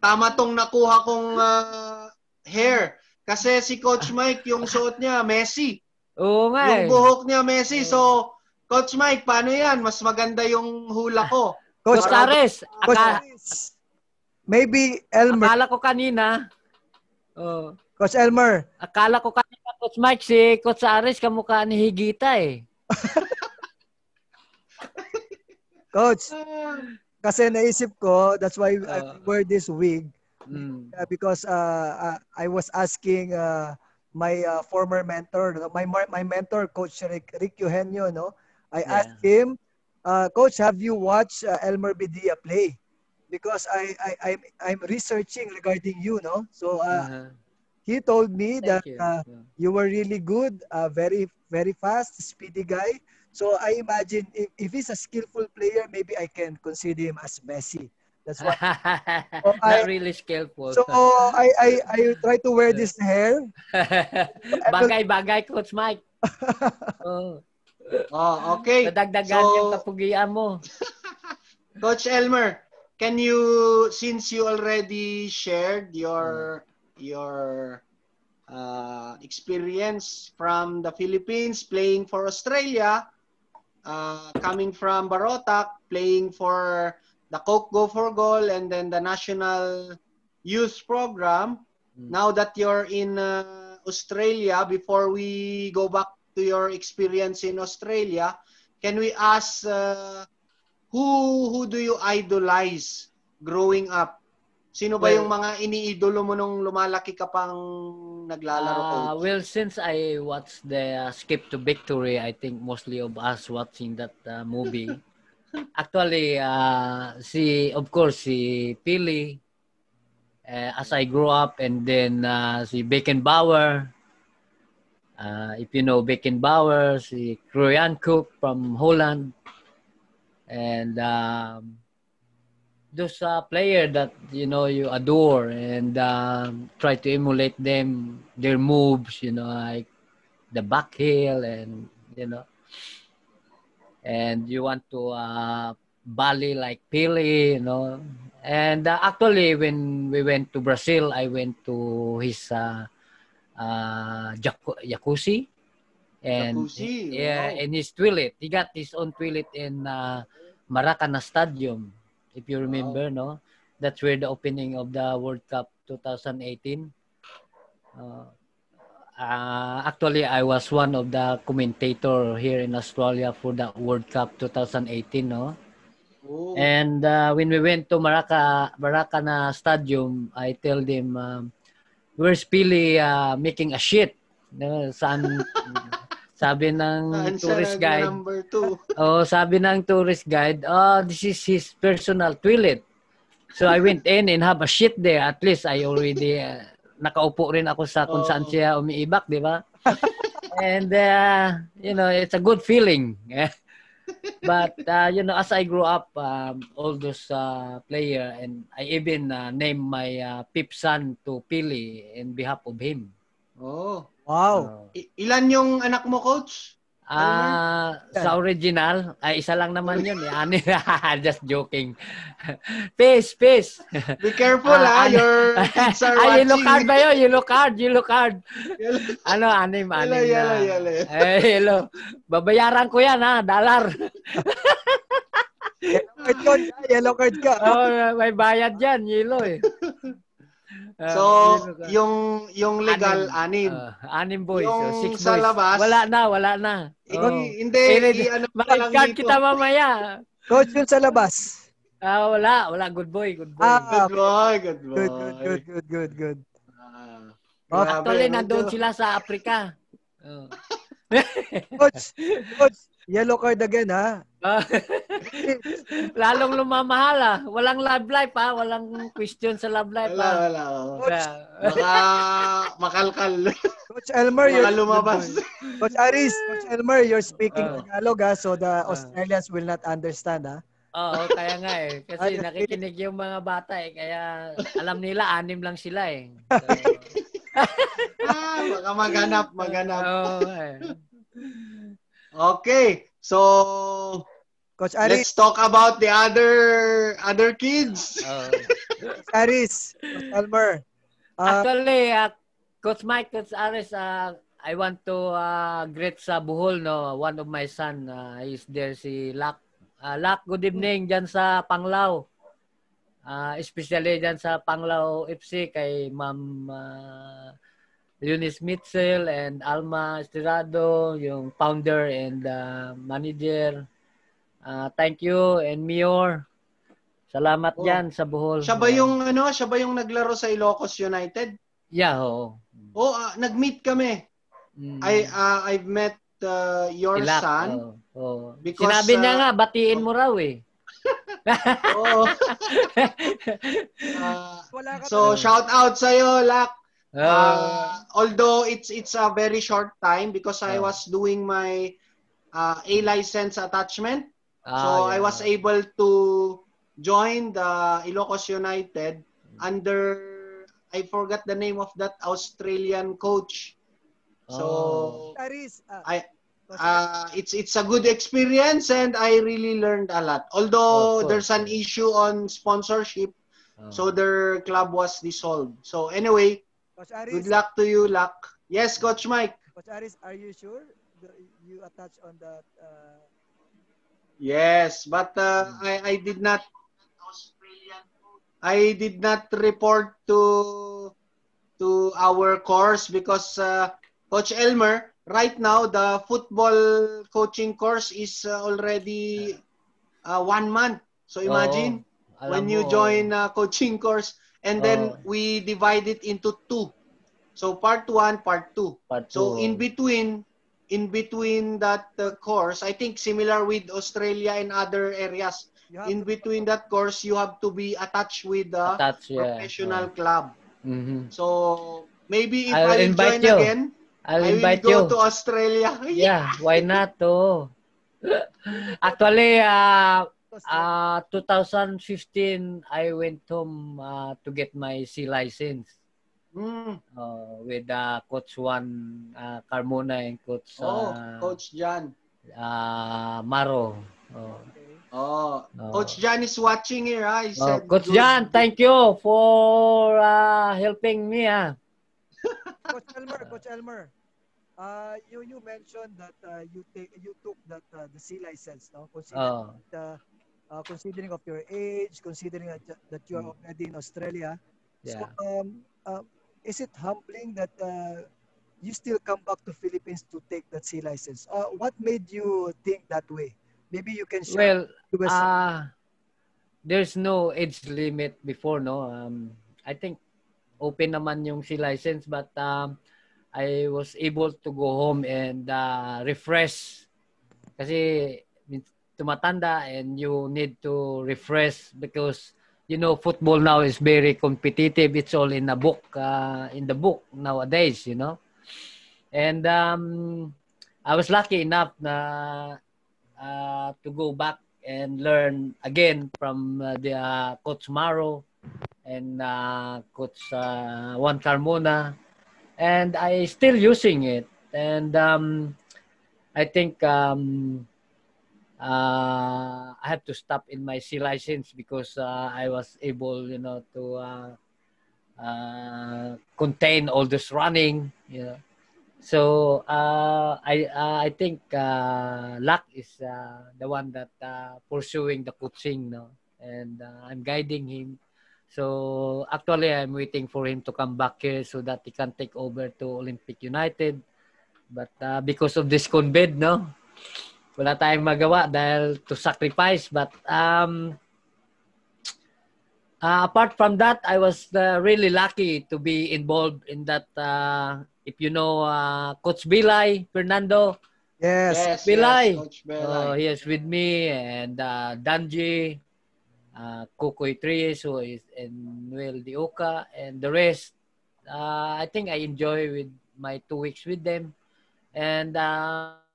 tama tong nakuha kong uh, hair. Kasi si Coach Mike, yung suot niya, Messi. Oo nga eh. Yung buhok niya, Messi. So, Coach Mike, paano yan? Mas maganda yung hula ko. Coach, Kutsares, Coach Aris, maybe Elmer, akala ko kanina, oh, Coach Elmer, akala ko kanina, Coach Mike, si Coach Ares, kamukha ni Higita eh. Coach, kasi naisip ko, that's why I Uh, wear this wig Mm. uh, because uh, uh, I was asking uh, my uh, former mentor, my my mentor, Coach Rick, Rick Eugenio, no? I Yeah. asked him, uh, coach, have you watched uh, Elmer Bedia play? Because I I I'm I'm researching regarding you, no. So uh, Uh-huh. he told me Thank that you. uh, Yeah. you were really good, uh, very very fast, speedy guy. So I imagine if, if he's a skillful player, maybe I can consider him as Messi. That's why. Oh, I- Not really skillful. So I I I try to wear this hair. Bagay-bagay, Coach Mike. Oh, Oh, okay. nadagdagan So- yung kapugian mo. Coach Elmer, can you since you already shared your your uh, experience from the Philippines playing for Australia, uh, coming from Barotac, playing for the Coke Go for Goal and then the National Youth Program. Mm. Now that you're in uh, Australia, before we go back to your experience in Australia, can we ask uh, who who do you idolize growing up? Sino ba Well- yung mga iniidolo mo nung lumalaki ka pang naglalaro Uh, coach? well, since I watched the uh, Skip to Victory, I think mostly of us watching that uh, movie. Actually, uh, si of course si Pili uh, as I grew up and then uh, si Beckenbauer. Uh, if you know Beckenbauer, si Kroyan Cook from Holland. And um, those uh, player that you know you adore and um, try to emulate them their moves you know like the back heel and you know. And you want to uh, like Pele you know. And uh, actually when we went to Brazil I went to his uh, uh, jacuzzi and yeah wow. and his toilet he got his own toilet in uh, Maracana Stadium if you remember, no? That's where the opening of the World Cup 2018. Uh, uh, actually, I was one of the commentator here in Australia for the World Cup 2018, no? Oh, And uh, when we went to Maraca, Maracana Stadium, I told them, um, where's Pili uh, making a shit? No, saan, sabi ng siya tourist guide, number two? Oh, sabi ng tourist guide, oh, this is his personal toilet. So I went in and have a shit there. At least I already uh, nakaupo rin ako sa kung saan siya umiibak, di ba? and uh, you know, it's a good feeling. But uh, you know, as I grew up, um, all those uh, player and I even uh, named my uh, pip son to Pili in behalf of him. Oh. Wow. I- ilan yung anak mo, coach? Ah, sa original, ay isa lang naman 'yun. eh. Ani, just joking. Peace, peace. Be careful Ah, ha, ano- your kids are Ay, yellow watching. card ba 'yun? Yellow card, yellow card. Yellow- Ano, anim, Yellow, anim yellow, na. yellow. Eh, yellow. Babayaran ko 'yan ha, dollar. Yellow card ka. Yellow card ka. Oh, may bayad 'yan, yellow eh. Ah, So, yung yung legal anim. Ah, anim boys, Yung so six sa boys. labas, wala na, wala na. Oh. Hindi, Eh, i- ano pa lang Mag-card dito. kita mamaya. Coach, yun sa labas. Ah, wala, wala good boy, good boy. Ah, Good boy, good boy. Good, good, good, good, good, good. Ah, Oh, Actually, nandun sila sa Africa. Oh. Coach, coach, yellow card again, ha? Ah, Lalong lumamahal ah. Walang love life ah. Walang question sa love life Wala, ah. wala. oh. Yeah. Baka makalkal. Coach Elmer, you're, Baka lumabas. Coach Aris, Coach Elmer, you're speaking Ah. Tagalog, ha? So the. Australians will not understand, ha? Oo, kaya nga eh. Kasi nakikinig yung mga bata eh. Kaya alam nila, anim lang sila eh. So, ah, baka maghanap, maghanap. Oo, eh. Okay. So, Coach Aris, let's talk about the other other kids. Coach Aris, Coach Elmer. Ah, Actually, uh, Coach Mike, Coach Aris, uh, I want to uh, greet sa Bohol, no? One of my son uh, is there, si Lak. Uh, Lak, good evening dyan sa Panglao. Uh, especially dyan sa Panglao FC kay Ma'am uh, Eunice Mitchell and Alma Estirado, yung founder and uh, manager. Uh, thank you and Mayor. Salamat Oh. dyan sa Bohol. Siya ba yung ano, siya ba yung naglaro sa Ilocos United? Yeah, oo. Oh, ah, nag-meet kami. Mm. I uh, I've met uh, your Ilak, son. oh, oh. Because, Sinabi niya uh, nga, batiin mo raw eh. Oo. Uh, so shout out sa iyo, Lak. Uh, although it's it's a very short time because I was doing my uh, A license attachment. So Ah, I was able to join the Ilocos United under I forgot the name of that Australian coach. So Oh. Ah, I uh, it's it's a good experience and I really learned a lot. Although there's an issue on sponsorship, Oh. so their club was dissolved. So anyway, Coach Aris, good luck to you, Luck. Yes, Coach Mike. Coach Aris, are you sure you attach on that? Uh, Yes, but uh, I I did not I did not report to to our course because uh, Coach Elmer right now the football coaching course is uh, already uh, one month. So imagine Oo. Alam when you mo, join uh, coaching course and then Oo. we divide it into two. So part one, part two. part two. So in between, in between that uh, course, I think similar with Australia and other areas. you In between that course, you have to be attached with the Attach, yeah. professional club. Oh. Mhm. So maybe if I'll I will invite join you. again, I'll I will go you. to Australia. Yeah, why not? Oh. Actually, uh, Coach, uh, 2015, I went home uh, to get my C license Hmm. uh, with uh, Coach Juan uh, Carmona and Coach Oh, uh, Coach Jan. uh, Maro. Oh. okay. Oh, Oh. Coach Jan is watching here. ah. He Oh, said, Coach good. Jan, thank you for uh, helping me. Ah. Coach Elmer, Coach Elmer. Uh, you you mentioned that uh, you take you took that uh, the C license, no? Considering Oh. the uh, considering of your age, considering that, that you are already in Australia. So, Yeah. um, uh, is it humbling that uh, you still come back to Philippines to take that C license? Uh, what made you think that way? Maybe you can share Well, uh, there's no age limit before, no? Um, I think open naman yung C license but um, I was able to go home and uh, refresh kasi tumatanda and you need to refresh because you know football now is very competitive. It's all in a book uh, in the book nowadays you know. And um, I was lucky enough na uh, to go back and learn again from uh, the uh, coach Maro and uh, coach uh, Juan Carmona. And I still using it. And um, I think um, uh, I have to stop in my C license because uh, I was able you know to uh, uh, contain all this running you know. So uh, I uh, I think uh, luck is uh, the one that uh, pursuing the coaching no? And uh, I'm guiding him. So actually I'm waiting for him to come back here so that he can take over to Olympic United. But uh, because of this COVID no wala tayong magawa dahil to sacrifice but um uh, apart from that I was uh, really lucky to be involved in that uh, if you know uh, coach Bilay Fernando yes. Yes, Bilay. yes, Coach uh, Belay. he is with me and uh, Danji uh, Kukoy Trias who is and Noel Dioka and the rest uh, I think I enjoy with my two weeks with them and uh,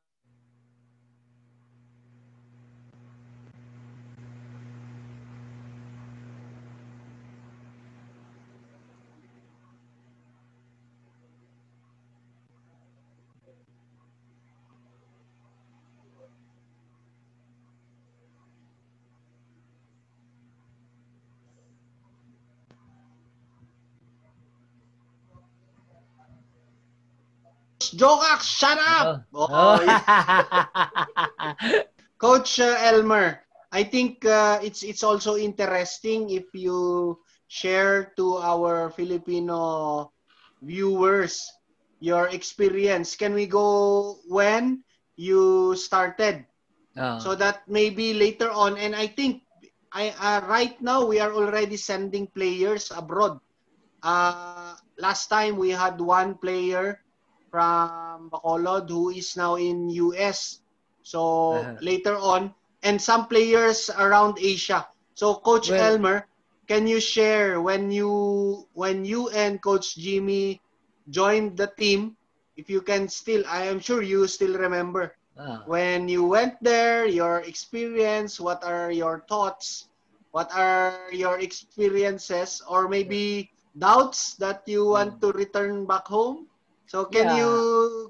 Jokax, shut up! oh. Oh, Coach uh, Elmer, I think uh, it's it's also interesting if you share to our Filipino viewers your experience. Can we go when you started Oh. so that maybe later on and I think I uh, right now we are already sending players abroad. Uh, last time we had one player from Bacolod who is now in US. So Uh-huh. later on, and some players around Asia. So Coach Well- Elmer, can you share when you when you and Coach Jimmy joined the team? If you can still, I am sure you still remember Ah. when you went there, your experience, what are your thoughts, what are your experiences, or maybe doubts that you want to return back home. So can Yeah. you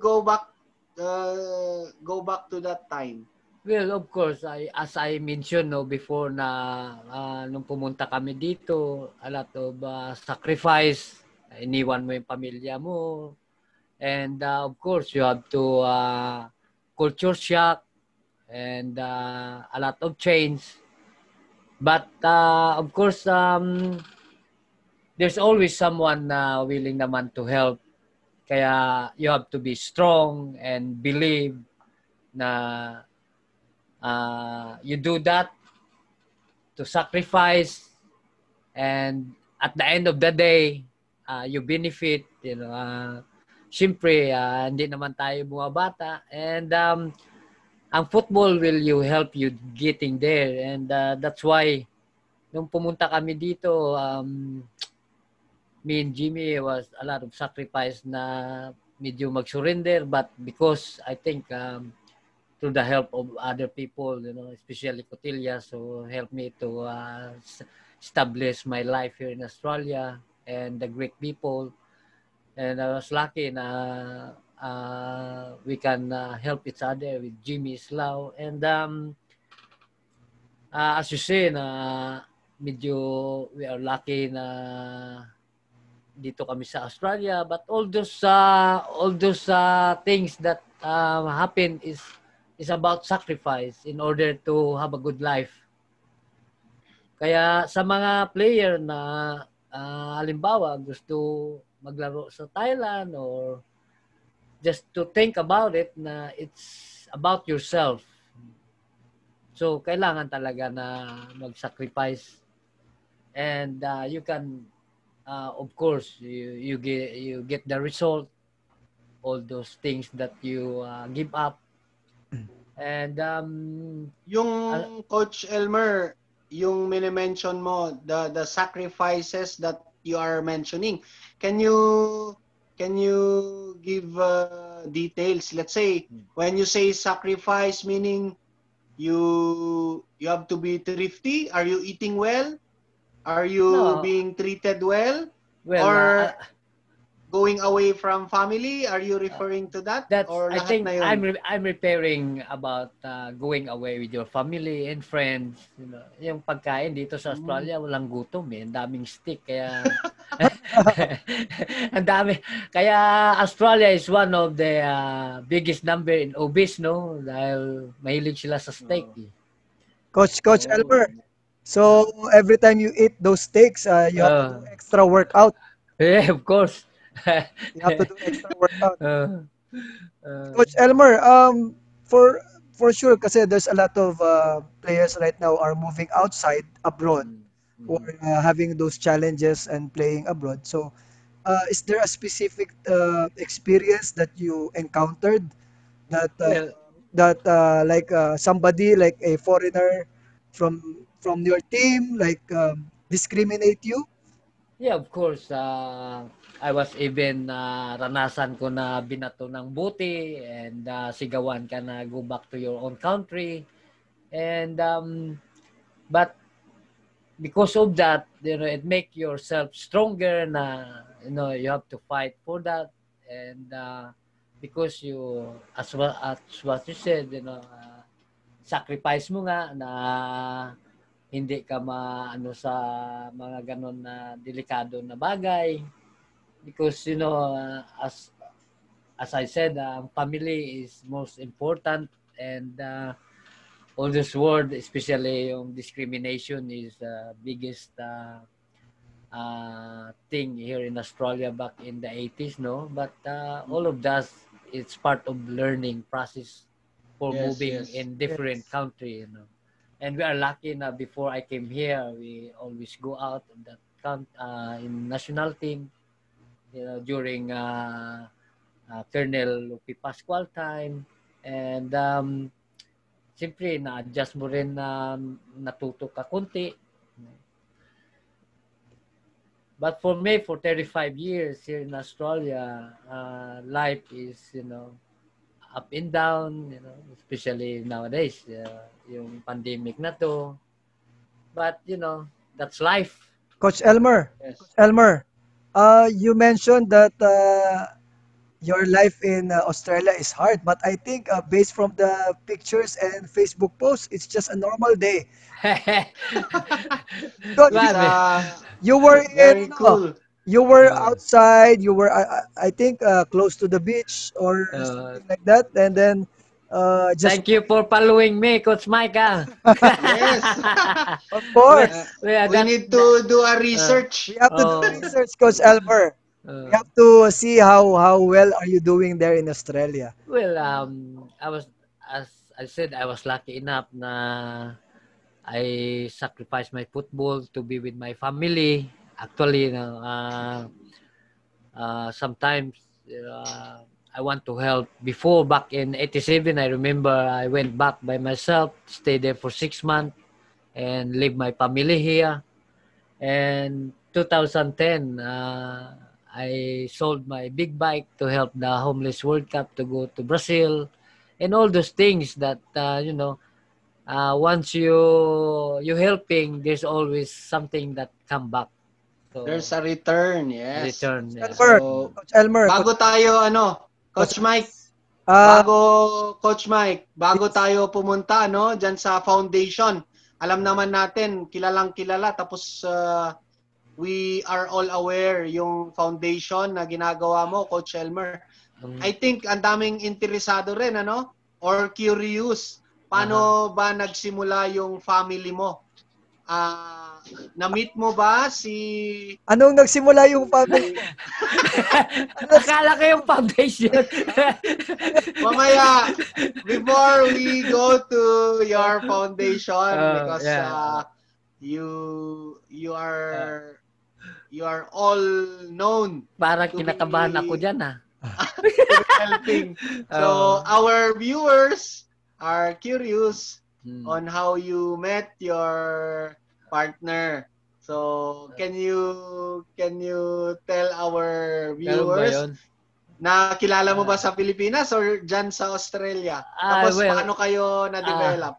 go back, uh, go back to that time? Well, of course, I, as I mentioned no, before na ah, nung pumunta kami dito, a lot of ah, sacrifice. Iniwan mo yung pamilya mo. And ah, of course, you have to ah, culture shock and ah, a lot of change. But ah, of course, um, there's always someone na willing naman to help. Kaya you have to be strong and believe na uh, you do that to sacrifice and at the end of the day uh, you benefit you know uh, syempre uh, hindi naman tayo bumabata and um, ang football will you help you getting there. And uh, that's why nung pumunta kami dito um, me and Jimmy was a lot of sacrifice na medyo mag-surrender but because I think um, through the help of other people, you know, especially Cotillas, who helped me to uh, establish my life here in Australia and the Greek people. And I was lucky na uh, we can uh, help each other with Jimmy Slow. And um, uh, as you say, na medyo we are lucky na dito kami sa Australia but all those uh, all those uh, things that um, happen is is about sacrifice in order to have a good life. Kaya sa mga player na uh, halimbawa gusto maglaro sa Thailand or just to think about it na it's about yourself. So kailangan talaga na mag-sacrifice and uh, you can uh, of course you you get you get the result all those things that you uh, give up and um Yung Al- Coach Elmer, yung mini-mention mo, the the sacrifices that you are mentioning, can you can you give uh, details? Let's say when you say sacrifice, meaning you you have to be thrifty. Are you eating well? Are you No. being treated well? well Or- uh, Going away from family? Are you referring to that? that's Or I think? I'm re- I'm repairing about uh, going away with your family and friends you know yung pagkain dito sa Australia walang gutom eh ang daming stick kaya ang dami kaya Australia is one of the uh, biggest number in obese no dahil mahilig sila sa steak eh. Coach Coach Oh. Elmer. So every time you eat those steaks, uh, you have to Uh. do extra workout. yeah of course You have to do extra workout. uh, uh, Coach Elmer, um, for for sure, kasi there's a lot of uh, players right now are moving outside abroad mm, or uh, having those challenges and playing abroad. So, uh, is there a specific uh, experience that you encountered that uh, well that uh, like uh, somebody like a foreigner from from your team like um, discriminate you? Yeah, of course. Uh, I was even uh, ranasan ko na binato ng buti and uh, sigawan ka na go back to your own country. And um, but because of that, you know, it make yourself stronger na you know, you have to fight for that and uh, because you as well as what you said, you know, uh, sacrifice mo nga na hindi ka maano sa mga ganon na delikado na bagay. Because you know uh, as as I said uh, family is most important and uh, all this world especially yung discrimination is the biggest uh, uh, thing here in Australia back in the 80s no? But uh, all of that it's part of learning process for Yes, moving yes. in different country you know and we are lucky na before I came here, we always go out in that uh, in national team, you know, during uh, uh, Colonel Lupi Pascual time. And um, siyempre, na-adjust mo rin na natuto ka kunti. But for me, for 35 years here in Australia, uh, life is, you know, up and down, you know, especially nowadays, uh, yung pandemic na to. But, you know, that's life. Coach Elmer, Yes. Coach Elmer, uh, you mentioned that uh, your life in uh, Australia is hard, but I think uh, based from the pictures and Facebook posts, it's just a normal day. Coach, Grabe. Uh, you were in, cool. You were Uh, outside, you were, I, I I think, uh, close to the beach or Uh, something like that, and then uh, just Thank you for following me, Coach Mike. Ah. Yes. of course, we, are we that- need to do a research. we have to Oh. do research, Coach Elmer. uh, We have to see how how well are you doing there in Australia. Well, um, I was, as I said, I was lucky enough na I sacrificed my football to be with my family. Actually, you know, uh, uh, sometimes uh, I want to help. Before, back in 87, I remember I went back by myself, stayed there for six months, and leave my family here. And 2010, uh, I sold my big bike to help the Homeless World Cup to go to Brazil, and all those things that uh, you know. Uh, once you you helping, there's always something that come back. So, There's a return, yes. return. yeah. Elmer, So, Coach Elmer, bago tayo, ano, Coach Mike, uh, bago, Coach Mike, bago tayo pumunta, no, dyan sa foundation, alam naman natin, kilalang kilala, tapos uh, we are all aware yung foundation na ginagawa mo, Coach Elmer. Um, I think ang daming interesado rin, ano, or curious, paano ba nagsimula yung family mo? Ah, na-meet mo ba si anong nagsimula yung family? Akala ko yung foundation. Mamaya, before we go to your foundation, Uh, because yeah. uh, you you are you are all known be- kinakabahan ako dyan ah. helping. Uh, So our viewers are curious Hmm. on how you met your partner. So can you can you tell our viewers na kilala mo ba sa Pilipinas or dyan sa Australia? Ah, Tapos well, paano kayo na-develop?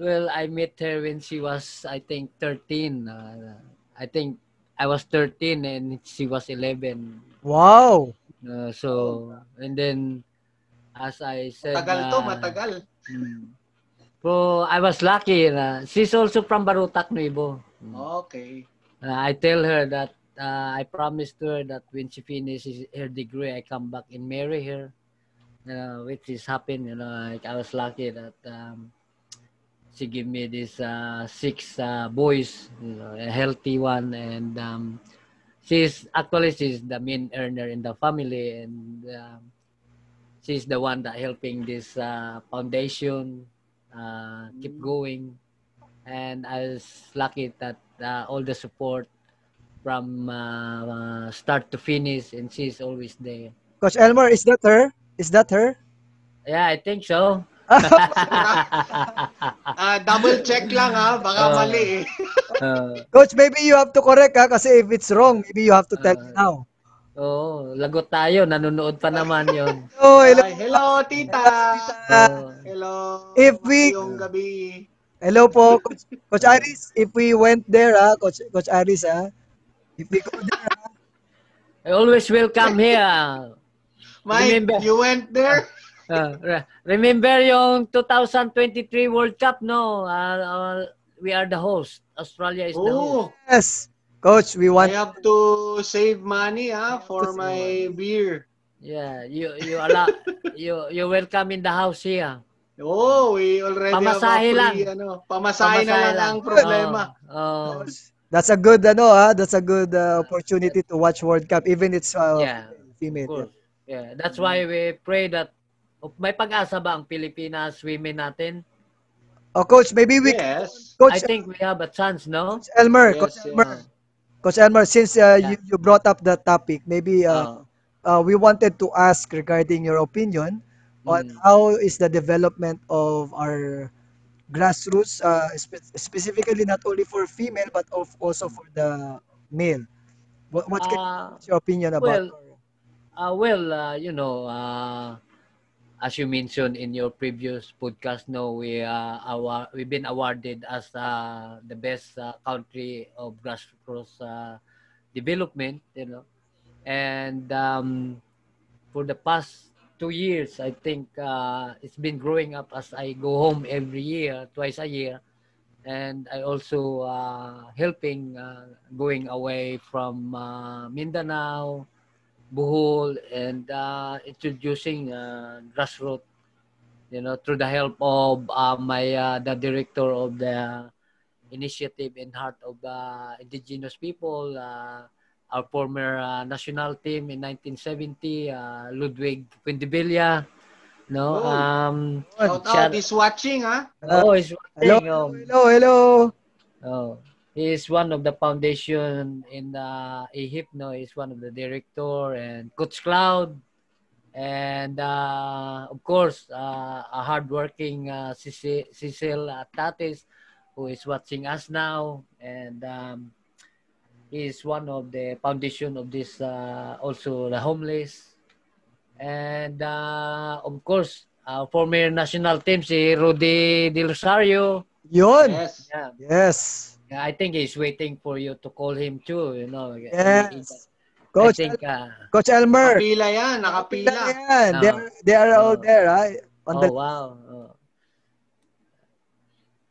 Well, I met her when she was, I think, 13. Uh, I think I was 13 and she was 11. Wow. Uh, so, and then, as I said, Matagal to, uh, matagal. mm. So, I was lucky. she's also from Barutak, Nuevo. Okay. Uh, I tell her that uh, I promised her that when she finishes her degree, I come back and marry her. Know, which is happened. You know, like I was lucky that um, she gave me these uh, six uh, boys, you know, a healthy one, and um, she's actually she's the main earner in the family, and um, she's the one that helping this uh, foundation uh, keep going. And I was lucky that uh, all the support from uh, uh, start to finish, and she's always there. Coach Elmer, is that her? Is that her? Yeah, I think so. Ah, double check lang ha, baka Oh. mali eh. uh, Coach, maybe you have to correct ha kasi if it's wrong, maybe you have to tell me Uh, now. Oo, lagot tayo. Nanonood pa naman yon. Oh, hello. Ay, hello, tita. Hello. If we- Yung gabi. Hello po, Coach, Coach Aris. If we went there, ha, Coach, Coach Aris, ha? If we go there, ha? I always welcome here. Mike, Remember. you went there? Uh, re- remember yung 2023 World Cup, no? Uh, uh, we are the host. Australia is the host. Oh, Yes. Coach, we I want have to save money ha for my beer. Yeah, you you allow you you welcome in the house here. Oh, we already Pamasahe have a lang. free, ano, pamasahe na lang ang problema. Oh, oh, That's a good ano ha, that's a good uh, opportunity to watch World Cup even it's uh, yeah, female. course. Yeah, that's why we pray that oh, may pag-asa ba ang Pilipinas women natin? Oh, coach, maybe we Yes. Coach I think we have a chance, no? Coach Elmer, Yes, Coach yeah. Coach Elmer, since uh, Yeah. you, you brought up the topic, maybe uh, Oh, uh, we wanted to ask regarding your opinion on Mm. how is the development of our grassroots, uh, spe- specifically not only for female but of also for the male. What, what can, Uh, what's your opinion about? well, Uh, well, uh, you know, uh, as you mentioned in your previous podcast, no, we uh, award, we've been awarded as uh, the best uh, country of grassroots uh, development, you know, and um, for the past two years, I think uh, it's been growing up as I go home every year, twice a year, and I also uh, helping uh, going away from uh, Mindanao. Bohol and uh, introducing uh, grassroots, you know, through the help of uh, my uh, the director of the initiative in heart of the indigenous people, uh, our former uh, national team in 1970, uh, Ludwig Quindibilla. No, Oh. um, Shout out is watching, ha? oh, hello, watching, um, hello, hello. Oh, he is one of the foundation in uh, AHIP. No, he's one of the director and Coach Cloud, and uh, of course uh, a hardworking uh, Cecil, Tatis, who is watching us now, and um, he is one of the foundation of this uh, also the homeless, and uh, of course our former national team si Rudy Del Rosario. Yun. Yes. Yeah. Yes. Yeah, I think he's waiting for you to call him too, you know. Yes. I Coach, think, uh, Coach Elmer. Nakapila yan, nakapila. Yan. They Oh. are, they are all Oh. there, ah, on oh, the wow. Oh.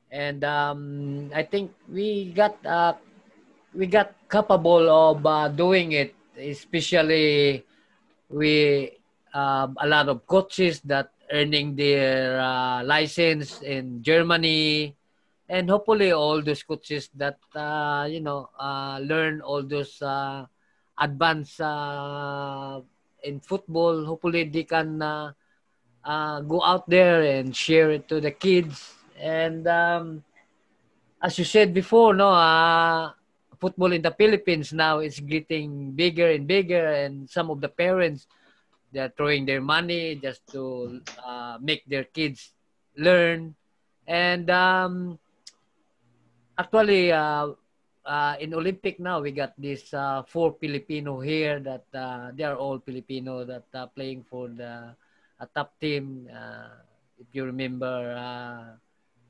And um, I think we got uh, we got capable of uh, doing it, especially we um, a lot of coaches that earning their uh, license in Germany, and hopefully all those coaches that uh, you know uh, learn all those uh, advanced uh, in football. Hopefully they can uh, uh, go out there and share it to the kids. And um, as you said before, no, football in the Philippines now is getting bigger and bigger, and some of the parents they're throwing their money just to make their kids learn. And um, actually, uh, uh, in Olympic now, we got this uh, four Filipino here that uh, they are all Filipino that uh, playing for the a top team. Uh, if you remember, uh,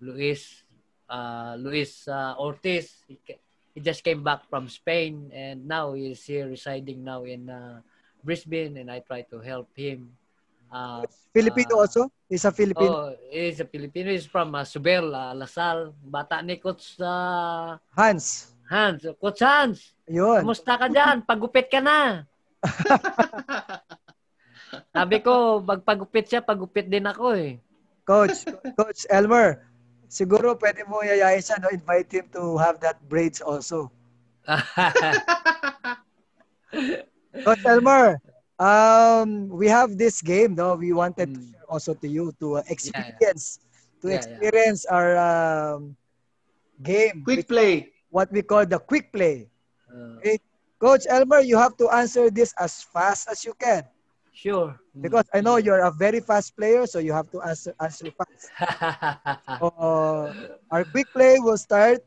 Luis uh, Luis uh, Ortiz, he, he just came back from Spain and now he's here residing now in uh, Brisbane, and I try to help him. Uh, Filipino uh, also? He's a Filipino. Oh, he's a Filipino. He's from uh, Subel, uh, Lasal. Bata ni Coach uh, Hans. Hans. Coach Hans, Yun. Kamusta ka dyan? Pagupit ka na. Sabi ko, magpagupit siya, pagupit din ako eh. Coach, Coach Elmer, siguro pwede mo yayain siya, no? invite him to have that braids also. Coach Elmer, um, we have this game, no? We wanted Mm. share also to you to uh, experience, to Yeah, yeah. experience our um, game, Quick play. what we call the quick play. Uh, Coach Elmer, you have to answer this as fast as you can sure. because I know you're a very fast player, so you have to answer answer fast. So, our quick play will start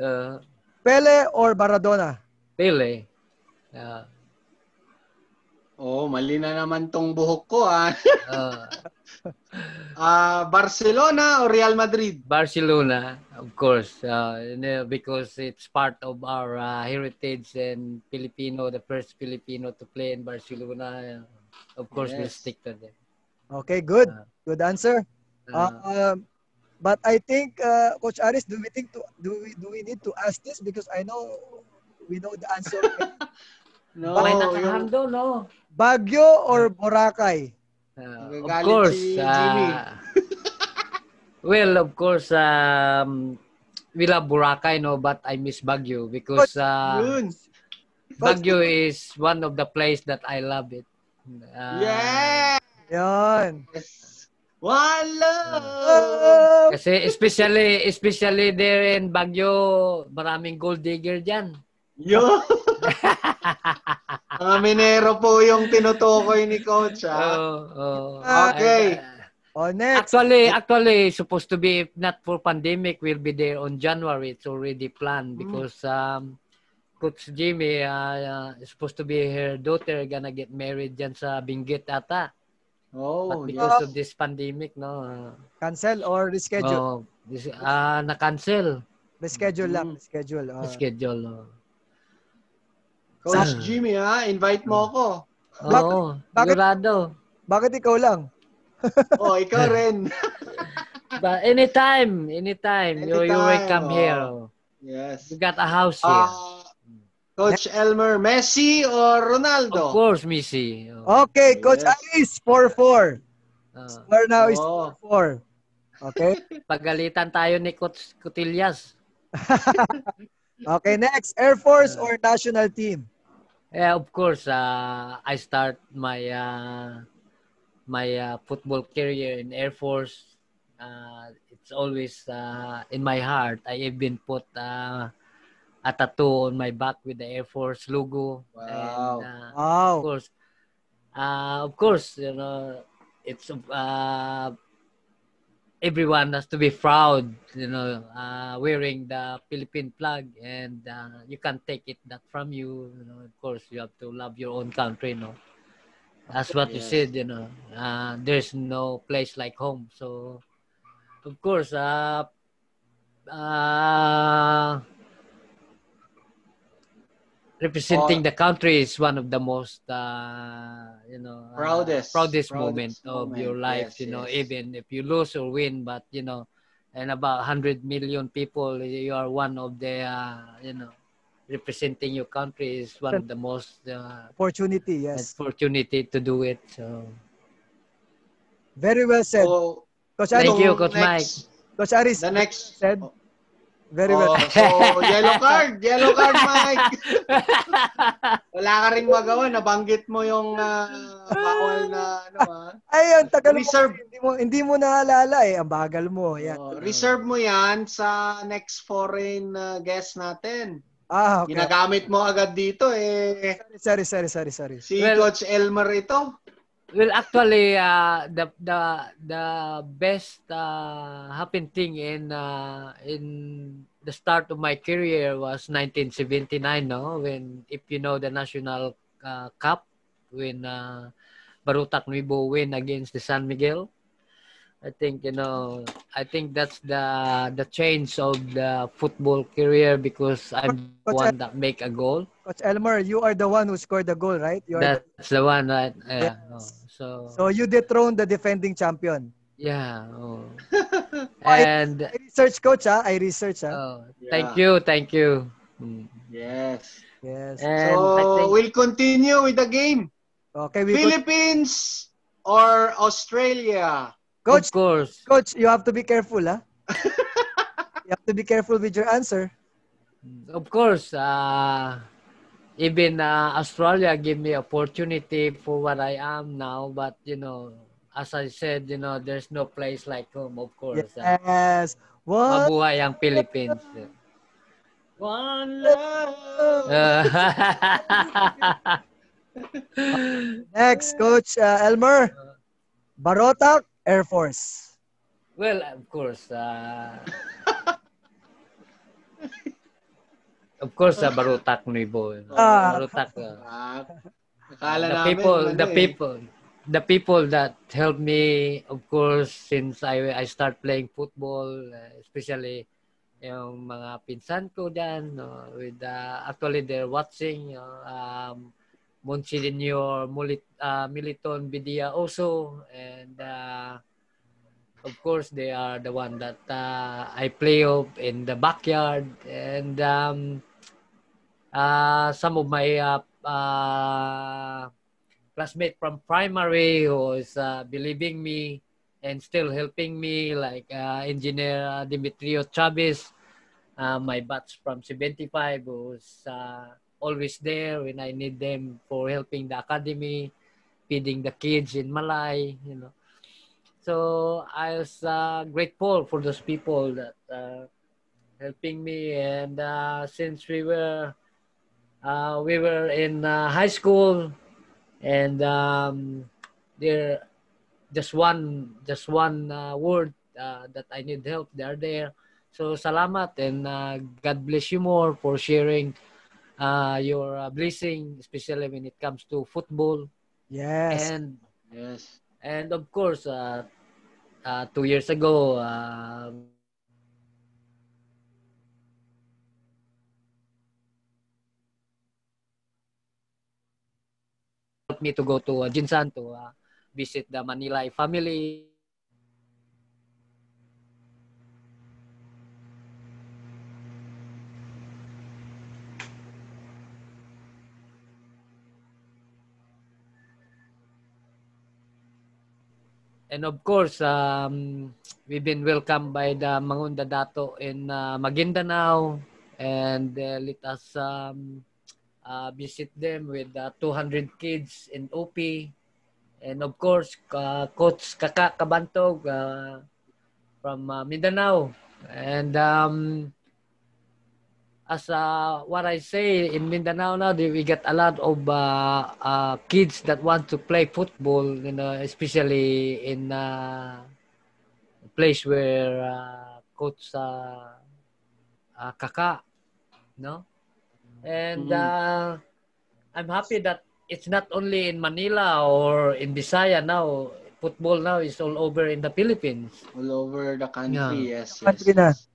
uh, Pele or Maradona. Pele. Uh, Oh, mali na naman tong buhok ko, ah. uh, Ah, Barcelona o Real Madrid? Barcelona, of course, uh, because it's part of our uh, heritage and Filipino, the first Filipino to play in Barcelona. uh, of course, we'll Yes. stick to them. Okay, good. Uh, Good answer. Uh, Um, but I think uh, Coach Aris, do we think to do we do we need to ask this because I know we know the answer. No, may yung nakahando, no? Baguio or Boracay? Uh, of course. si uh, well, of course, um, we love Boracay, no, but I miss Baguio because uh. Baguio is one of the place that I love it. Uh, Yeah! Yan. One love! Oh, Kasi especially especially there in Baguio, maraming gold digger diyan. Yo! Mga minero po yung tinutukoy ni Coach. Ha? Oh, oh. Okay. Uh, Oh, next. Actually, actually, supposed to be, if not for pandemic, we'll be there on January. It's already planned Mm. because um, Coach Jimmy uh, uh, is supposed to be her daughter gonna get married dyan sa Benguet ata. Oh, But yes. because of this pandemic, no. Uh, Cancel or reschedule? oh, this, uh, na-cancel. Reschedule lang. Mm. Reschedule. Oh. Oh. Coach Jimmy, ha? Invite mo ako. Oo, bakit- sigurado. Bakit ikaw lang? Oh, ikaw rin. But anytime, anytime, you're welcome Anytime, oh. here. yes. You got a house here. Ah, Coach Elmer, Messi or of Ronaldo? course, Missy. Oh. Okay, Coach Yes. Aris, 4-4. Uh, Score now is Oh. 4-4. Okay? pagalitan tayo ni Coach Cotillas. Okay, next. Air Force or national team? Yeah, of course, uh, I start my uh, my uh, football career in Air Force. Uh, it's always uh, in my heart. I even put uh, a tattoo on my back with the Air Force logo. Wow. And, uh, Wow. of course, uh, of course, you know, it's uh, everyone has to be proud, you know, uh, wearing the Philippine flag, and uh, you can't take it that from you. You know, of course, you have to love your own country, no. That's what you Yes. said, you know. Uh, there's no place like home, so of course, uh, uh, representing Oh. the country is one of the most uh, you know uh, Proudest. proudest Proudest moment of your life Yes, you know yes. even if you lose or win but you know and about 100 million people you are one of the uh, you know representing your country is one of the most uh, Opportunity, yes. opportunity to do it so Very well said. So, Coach Thank Aris, you, Coach next, Coach Aris, The next. said. Very Oh, well. so, yellow card. Yellow card, Mike. Wala ka rin magawa. Nabanggit mo yung uh, bawal na ano ah. Ay, ang tagal mo. Reserve. Hindi mo, hindi mo naalala eh. Ang bagal mo. Yan. Oh, reserve mo yan sa next foreign uh, guest natin. Ah, okay. Ginagamit mo agad dito eh. Sorry, sorry, sorry, sorry. Si Well- Coach Elmer ito. Well, actually, uh, the the the best uh, happened thing in uh, in the start of my career was 1979. No, when if you know the national uh, cup when uh, Barutak Nuibo win against the San Miguel. I think you know. I think that's the the change of the football career because I'm the Coach one that make a goal. Coach Elmer, you are the one who scored the goal, right? You are That's the one, right? Yeah. Yes. oh, so so you dethroned the defending champion. Yeah. Oh. And I research, coach, ha? I research, ha? oh, Yeah. thank you, thank you. Mm. Yes. Yes. And So, think we'll continue with the game. Okay, we. Philippines or Australia? Coach, of course, coach, you have to be careful, ha? you have to be careful with your answer. of course. Uh, even uh, Australia give me opportunity for what I am now, but you know, as I said, you know, there's no place like home. Of course, uh, Yes. What? mabuhay ang Philippines. One love. Uh, Next, Coach uh, Elmer. Barotak, Air Force. Well, of course. Uh, of course, sa Barutak Nuibo. Ah. Barutak. uh, akala the namin, people, the eh. people, the people that helped me, of course, since I I start playing football, uh, especially yung mga pinsan ko dyan, no, with uh, actually they're watching uh, um, Monsignor Mulit, uh, Militon Bidia also, and uh, of course they are the one that uh, I play up in the backyard, and um, uh, some of my uh, uh, from primary who is uh, believing me and still helping me, like uh, Engineer uh, Dimitrio Chavez, uh, my batch from 75, who's uh, always there when I need them for helping the academy, feeding the kids in Malay, you know. So I was uh, grateful for those people that uh, helping me, and uh, since we were uh, we were in uh, high school, and um, there just one just one uh, word that I need help. They are there. So salamat and God bless you more for sharing uh, your uh, blessing, especially when it comes to football. Yes. And Yes. and of course, uh, uh, two years ago, uh, helped me to go to uh, Jinsan to uh, visit the Manila family. And of course, um, we've been welcomed by the Mangunda Dato in uh, Maguindanao and uh, let us um, uh, visit them with uh, 200 kids in OP. And of course, uh, Coach Kaka Kabantog uh, from uh, Mindanao. And um, as uh, what I say in Mindanao now, we get a lot of uh, uh, kids that want to play football, you know, especially in uh, a place where uh, Coach uh, uh, Kaka, no? And uh, I'm happy that it's not only in Manila or in Bisaya now. Football now is all over in the Philippines. All over the country. Yes, yes. Yes.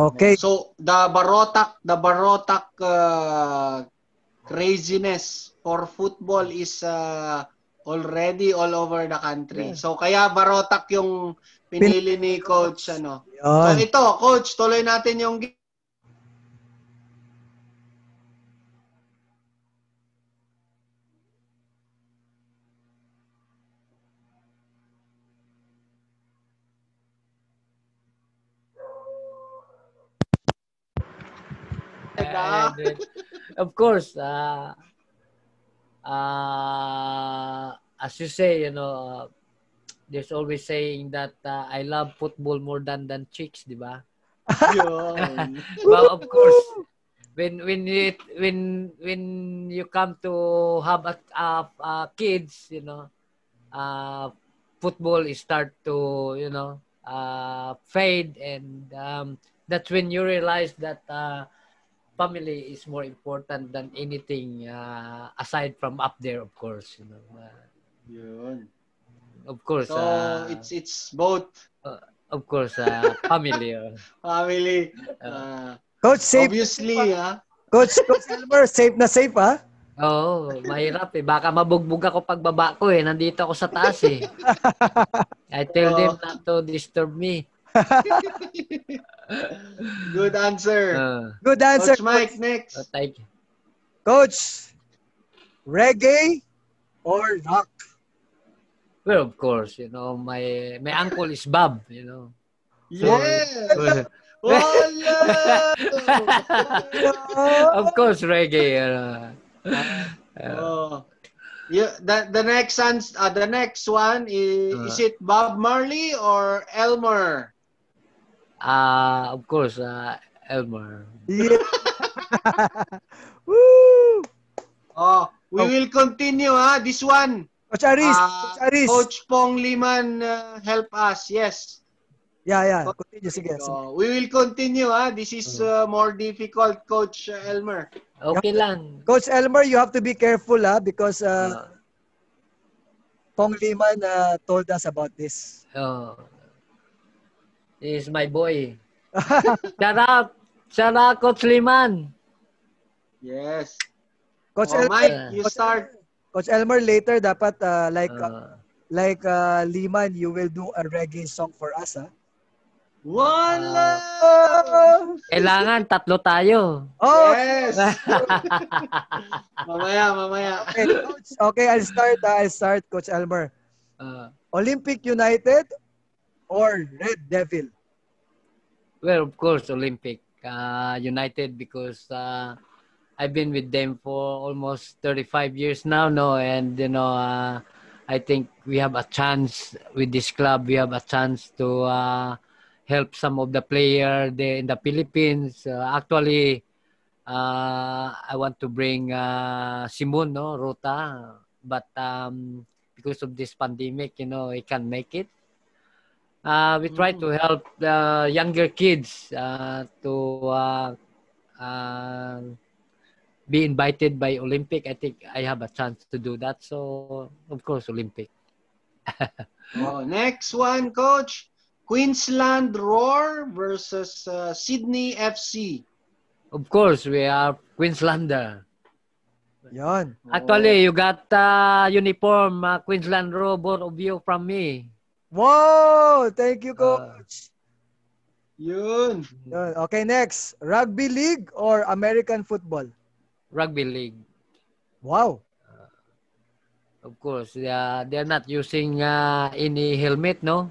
Okay. So the Barotac, the Barotac uh, craziness for football is uh, already all over the country. Yeah. So kaya Barotac yung pinili ni coach ano. So Yun. ito, coach, tuloy natin yung Of course, uh, uh, as you say, you know, uh, there's always saying that uh, I love football more than than chicks, di ba? well, of course, when when it when when you come to have a, uh, uh, kids, you know, uh, football is start to you know uh, fade, and um, that's when you realize that uh, family is more important than anything uh, aside from up there, of course. You know, uh, Yun. of course, So uh, it's it's both of course, uh, family. uh, family. uh, Uh, Coach, safe. obviously, ha. Coach, Coach Elmer, safe na safe, ha? Oo, mahirap eh. Baka mabugbog ako pagbaba ko eh. Nandito ako sa taas eh. I tell them Oo. not to disturb me. Good answer. Uh, Good answer, Coach Mike, next. so thank you. Coach, reggae or rock? Well, of course, you know, my my uncle is Bob, you know. Yes! Wala! of course, reggae. Uh, uh, oh. Yeah, the, the next one, uh, the next one is, Uh. is it Bob Marley or Elmer? Uh, of course, uh, Elmer. Yeah. Woo! Oh, we Oh. will continue ha. This one. Coach Aris, Ah, Coach Aris. Coach Pong Liman uh, help us. Yes. Yeah, yeah. Continue, sige. So, we will continue ha. This is uh, more difficult, Coach uh, Elmer. Okay lang. Coach Elmer, you have to be careful, ha? Because uh, Uh, Pong Liman uh, told us about this. oh. Is my boy. Shout out. Shout out, Coach Liman. Yes. Coach Oh, Elmer, Mike, you Coach start. Coach Elmer, later dapat uh, like uh, Uh, like uh, Liman, you will do a reggae song for us, ha? Wala! Oh! kailangan tatlo tayo. oh! Yes! mamaya, mamaya. Okay, Coach. Okay, I'll start. uh, I'll start, Coach Elmer. Uh, Olympic United or Red Devil? Well, of course, Olympic uh, United because uh, I've been with them for almost 35 years now, no, and you know, uh, I think we have a chance with this club. We have a chance to uh, help some of the player there in the Philippines. Uh, actually, I want to bring uh, Simon, no, Rota, but um, because of this pandemic, you know, he can't make it. Uh, we try to help the younger kids uh, to uh, uh, be invited by Olympic. I think I have a chance to do that. So, of course, Olympic. oh, next one, coach. Queensland Roar versus uh, Sydney FC. Of course, we are Queenslander. Yan. Actually, you got uh, uniform uh, Queensland Roar, both of you from me. Wow! Thank you, coach. Uh, yun. yun. Okay, next. Rugby league or American football? Rugby league. Wow. Of course, uh, they're not using uh, any helmet, no?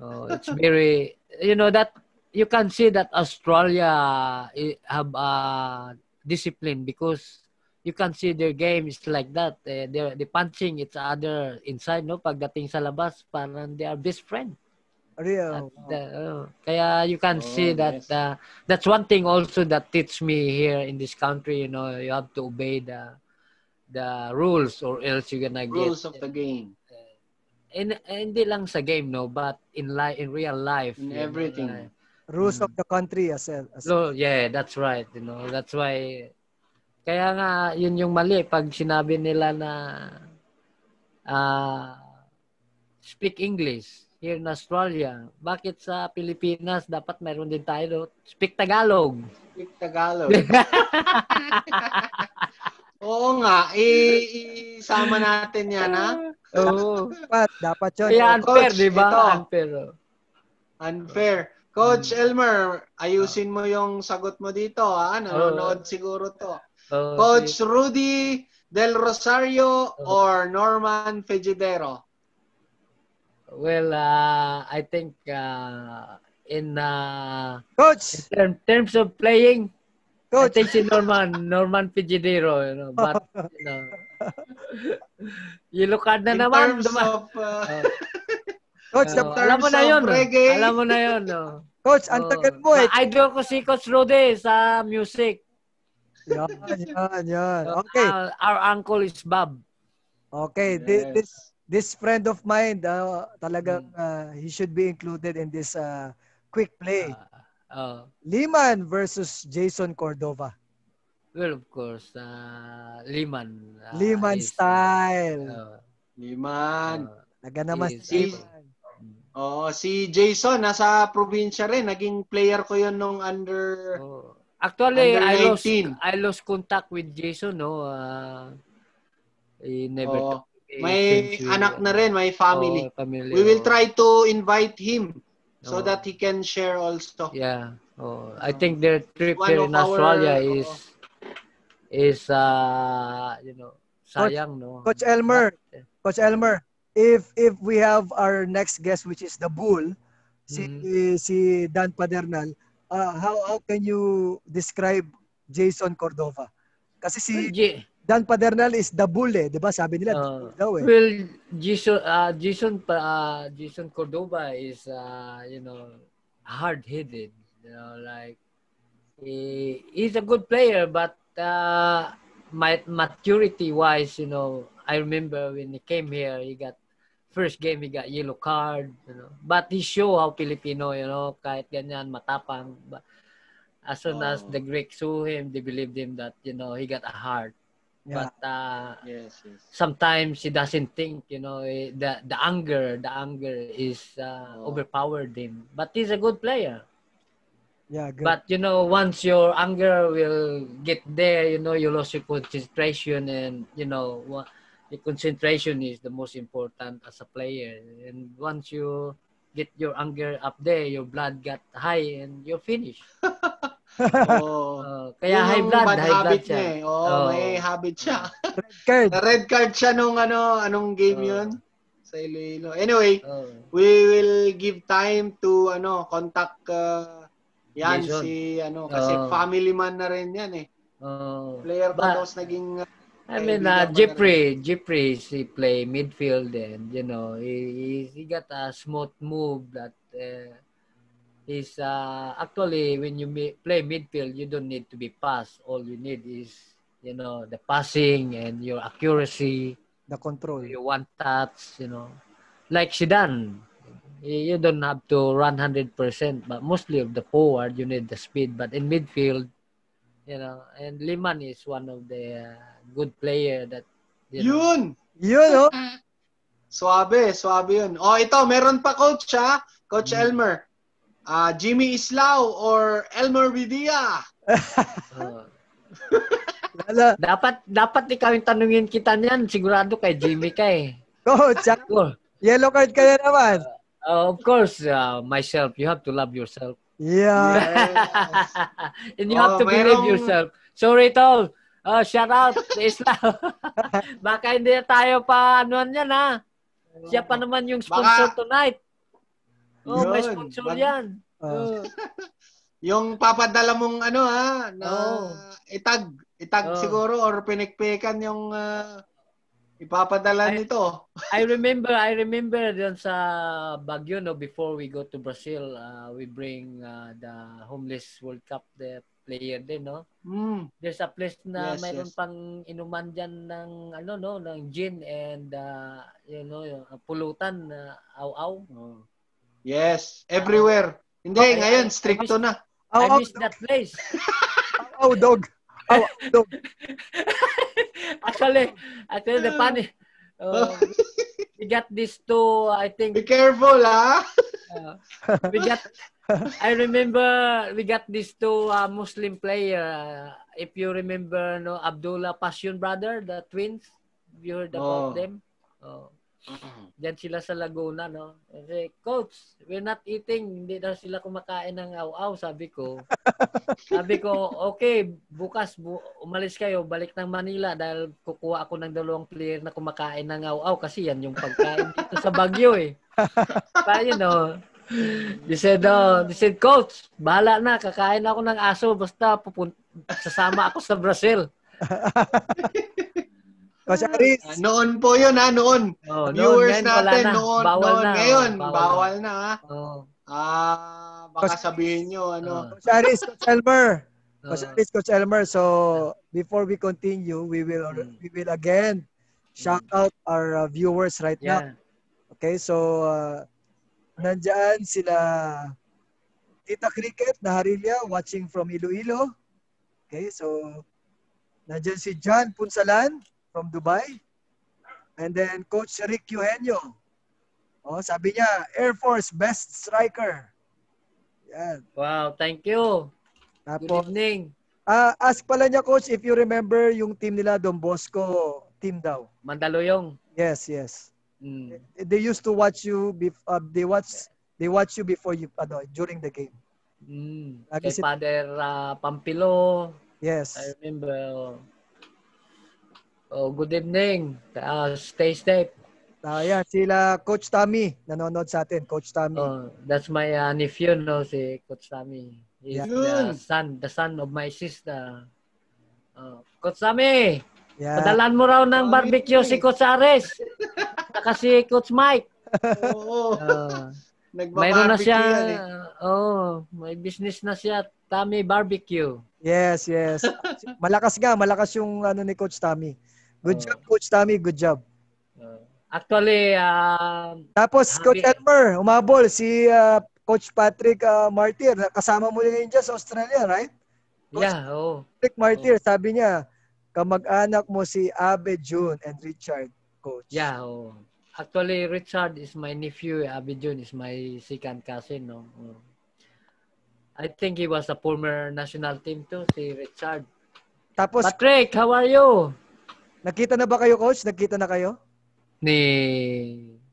Oh, it's very, you know, that you can see that Australia eh, have a discipline because you can see their game is like that. Uh, they're, they punching each other inside, no? Pagdating sa labas, parang they are best friend. Real. At, uh, oh, kaya you can oh, see that yes. uh, that's one thing also that teach me here in this country, you know, you have to obey the the rules or else you're gonna rules get of the game. in hindi lang sa game no but in life in real life in everything know, like, Rules Mm. of the country as well. As so yeah that's right you know that's why kaya nga yun yung mali pag sinabi nila na ah speak English here in Australia bakit sa Pilipinas dapat mayroon din tayo speak Tagalog Speak Tagalog. Oo nga, isama natin yan ha. oo dapat, dapat yun. kaya unfair Coach, di ba ito. unfair oh. Unfair. Coach Elmer, ayusin mo yung sagot mo dito ha. Nanonood siguro to. Oh, Coach Rudy Del Rosario or Norman Fegidero? Well, uh, I think uh, in uh, Coach, term, terms of playing, I coach, think si Norman, Norman Pigidero, you know, but, you know, yellow card na In naman. terms Duma- of uh, coach, Oh, the- alam mo na terms of yun. reggae. Alam mo na yun. No? coach, ang Oh. tagal mo eh. Ma-idol ko si Coach Rode sa music. Yan, yan, yan. Okay, Uh, our uncle is Bob. okay. Yes. This this friend of mine, uh, talagang uh, he should be included in this uh, quick play. Uh, Liman versus Jason Cordova. well, of course, uh, Liman. uh, Liman is, style. uh, Liman. uh, Naga naman is- si Liman. Oo, si Jason, nasa probinsya rin. Naging player ko yun nung under... Oh. Actually, Under I lost 19. I lost contact with Jason, no. Uh, never me may anak na rin, may family. Oh, family. We will oh. try to invite him so Oh. that he can share also. Yeah. Oh, I think their trip One here in Australia our- is is uh you know sayang no. Coach Elmer, But, Coach Elmer, if if we have our next guest which is the Bull, si Mm-hmm. si Dan Padernal, uh, how how can you describe Jason Cordova? Kasi si J- Dan Padernal is the Bull eh, 'di ba? Sabi nila Uh, daw eh. well, Jason uh, Jason uh, Jason Cordova is uh you know hard-headed, you know like he, he's a good player but uh my maturity wise, you know, I remember when he came here, he got first game he got yellow card, you know. But he show how Filipino, you know, kahit ganyan matapang. But as soon as Oh. the Greeks saw him, they believed him that, you know, he got a heart. Yeah. But uh, Yes, yes. sometimes he doesn't think, you know, eh, the the anger, the anger is uh, Oh. overpowered him. But he's a good player. Yeah, good. But you know, once your anger will get there, you know, you lose your concentration, and you know, wa- the concentration is the most important as a player. And once you get your anger up there, your blood got high, and you're finished. Oo. Uh, kaya high blood, bad high blood habit siya. niya eh. Oo, Oo. may habit siya. Red card. Na red card siya nung ano, anong game Oo. yun? Sa Iloilo. Anyway, Oh. we will give time to ano, contact uh, yan Jason. si ano kasi Oo. family man na rin yan eh. Oh. Player ko But- tapos naging uh, I mean, uh, na Jeffrey, Jeffrey, he play midfield and, you know, he, he, he got a smooth move that uh, is uh, actually when you play midfield, you don't need to be fast. All you need is you know the passing and your accuracy, The control. You one touch. You know, like Zidane, you you don't have to run hundred percent, but mostly of the forward you need the speed. But in midfield, you know, and Liman is one of the uh, good player that you know, Yun! Yun, oh. Swabe, swabe yun. Oh, ito, meron pa coach ha. Coach Hmm. Elmer. Ah, Jimmy Islao or Elmer Vidia? uh, dapat dapat ikaw yung tanungin kita niyan sigurado kay Jimmy ka eh. Coach, ah, Sure. yellow card ka na naman. Uh, of course, uh, myself, you have to love yourself. Yeah. Yes. And you have Oh, to believe mayroong- yourself. Sorry, Tol. Uh, shout out to Islam. Baka hindi na tayo pa anuan yan, ha? Siya pa naman yung sponsor Baka- tonight. Oh, may Yun. sponsor Bak- yan. Oh. Oh. Yung papadala mong ano ha, na Oo. itag, itag Oo. siguro or pinikpikan yung ah, ipapadala Ay- nito. I remember, I remember dun sa Baguio, no, before we go to Brazil, uh, we bring uh, the Homeless World Cup, the player din, no? Mm. There's a place na Yes, mayroon yes. pang inuman dyan ng ano no ng gin and uh, you know yung uh, pulutan na aw-aw. Yes, everywhere. Hindi, Okay, ngayon I- stricto na. Aw, I aw, miss that place. aw, dog. Aw, dog. actually, actually the funny uh, we got these two I Be think careful ha. uh, we got I remember we got these two uh, Muslim player uh, if you remember no Abdullah Passion brother the twins you heard Oh. about them oh Diyan sila sa Laguna, no? Kasi, coach, we're not eating. Hindi daw sila kumakain ng aw-aw, sabi ko. sabi ko, okay, bukas bu- umalis kayo, balik ng Manila dahil kukuha ako ng dalawang player na kumakain ng aw-aw kasi yan yung pagkain dito sa Baguio, eh. Pa, you know, they said, oh, they said, coach, bahala na, kakain ako ng aso, basta pupun- sasama ako sa Brazil. Coach Aris. Ah, Noon po yun ha, noon. Oh, noon, Viewers ngayon wala natin na. noon, Bawal noon. na. Ngayon, Oh, bawal, na ha. Oh. Ah, baka Coach- sabihin nyo ano. Oh. Coach Aris, Coach Elmer. Coach Oh. Aris, Coach Elmer. So, before we continue, we will Mm. we will again shout out our uh, viewers right now. Yeah. Okay, so uh, nandyan sila Tita Cricket na Harilya watching from Iloilo. Okay, so nandyan si John Punsalan from Dubai. And then Coach Rick Eugenio. Oh, sabi niya, Air Force best striker. Yan. Wow, thank you. Good Tapos, evening. ah ask pala niya coach if you remember yung team nila Don Bosco team daw. Mandaluyong. Yes, yes. Mm. They used to watch you bef- uh, they watch they watch you before you ano during the game. Mm. Lagi Kay si- Father ah, Pampilo. Yes. I remember. Oh, good evening. Uh, stay safe. Ah, yan, sila Coach Tommy nanonood sa atin, Coach Tommy. Oh, that's my uh, nephew, no, si Coach Sammy. He's Yeah. the son, the son of my sister. Oh, Coach Sammy, Yeah. padalan mo raw ng barbecue si Coach Ares. Saka si Coach Mike. Oo. Oh. Nagbabarbecue Mayroon na siya, yan eh. oh, may business na siya, Tommy Barbecue. Yes, yes. malakas nga, malakas yung ano ni Coach Tommy. Good Oh. job, Coach Tommy. Good job. Uh, actually, uh, Tapos, Happy- Coach Elmer, umabol. Si ah, Coach Patrick ah, Martir. Kasama mo ngayon dyan sa Australia, right? Coach- yeah, oh, Patrick Martir, sabi niya, kamag-anak mo si Abe June and Richard, Coach. yeah, oh. Actually, Richard is my nephew. Abidjon is my second cousin, no. Oh. I think he was a former national team too, si Richard. Tapos, Patrick, how are you? Nakita na ba kayo, Coach? Nakita na kayo? Ni,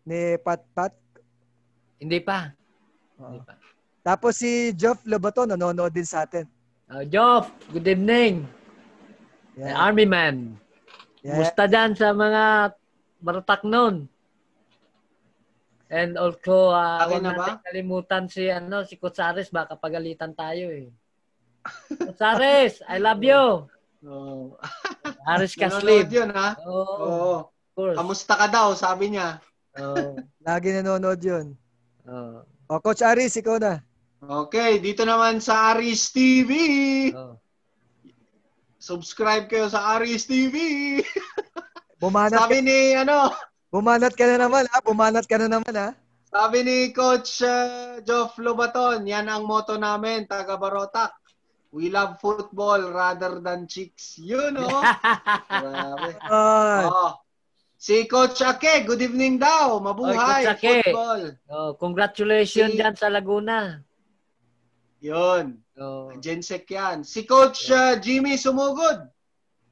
Ni Pat Pat? hindi pa. Oo. Hindi pa. Tapos si Jeff Lobaton, nanonood din sa atin. Uh, Joff, good evening. The Yeah. Army man. Yeah. Musta dyan sa mga baratak nun? And also, uh, Akin huwag na ba? natin kalimutan si, ano, si Kutsares, baka pagalitan tayo eh. Kutsares, I love you. Oo. Aris Nanonood Kaslib. yun ha. Oo, Oo. of course. Kamusta ka daw, sabi niya. Oo. Lagi nanonood yun. Oo. O, Coach Aris, ikaw na. Okay, dito naman sa Aris TV. Oh. Subscribe kayo sa Aris TV. Bumanat Sabi ka, ni ano, bumanat ka na naman ha. Bumanat ka na naman ha. sabi ni Coach uh, Geoff Lobaton, yan ang motto namin, taga Barotac. We love football rather than chicks. Yun, oh. Grabe. Oh. Si Coach Ake, good evening daw. Mabuhay, Oy, Coach Ake. football. oh, congratulations Si- dyan sa Laguna. Yun. Oh. Gensek yan. Si Coach uh, Jimmy Sumugod.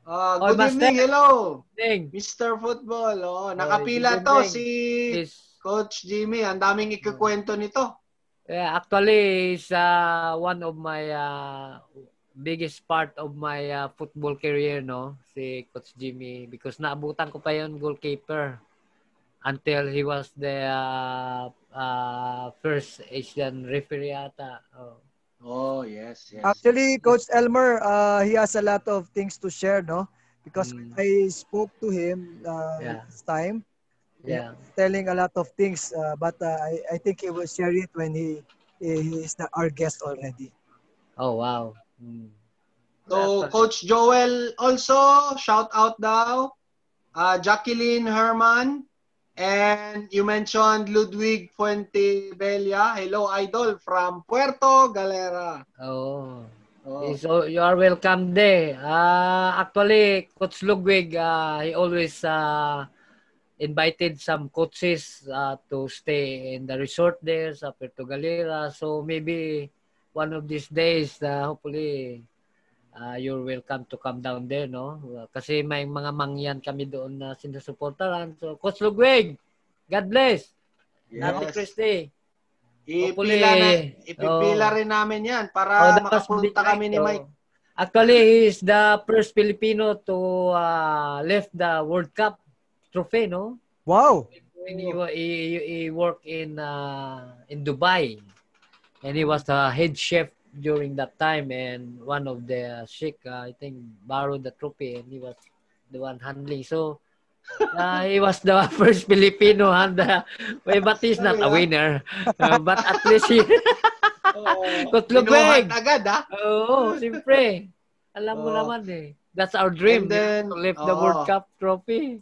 Uh, Oy, good evening, Master. hello. Ding. Mr. Football. Oh, nakapila good to evening. si Coach Jimmy. Ang daming ikukwento nito. Yeah, actually, is uh, one of my uh, biggest part of my uh, football career, no? Si Coach Jimmy. Because naabutan ko pa yon goalkeeper until he was the uh, uh, first Asian referee ata. Oh. Oh, yes, yes. Actually, Coach Elmer, uh, he has a lot of things to share, no? Because when Mm. I spoke to him uh, Yeah. this time, Yeah. telling a lot of things, uh, but uh, I, I think he will share it when he, he is the, our guest already. Oh, wow. Mm. So, Coach Joel also, shout out daw. Uh, Jacqueline Herman. And you mentioned Ludwig Fuentebella. Hello, idol, from Puerto Galera. Oh. Oh. So you are welcome there. Uh, actually, Coach Ludwig, uh, he always uh, invited some coaches uh, to stay in the resort there sa Puerto Galera. So maybe one of these days, uh, hopefully, uh, you're welcome to come down there, no? Uh, Kasi may mga mangyan kami doon na sinusuportaran. So Coach Ludwig, God bless. Happy Yes. Christy. Hopefully, Ipila, na, ipipila oh. rin namin yan Oh, para was makapunta kami ni night, Mike. oh. Actually, he is the first Filipino to uh, lift the World Cup trophy, no? Wow! When he, he, he- worked in uh, in Dubai, and he was the head chef during that time, and one of the sheikh, uh, I think, borrowed the trophy, and he was the one handling. So, uh, he was the first Filipino and uh, well, but he's not a winner. Uh, but at least he. Kinuhat agad, ha? Oo, siyempre. Alam mo Oo. naman eh. That's our dream. And then, to lift the oo. World Cup trophy.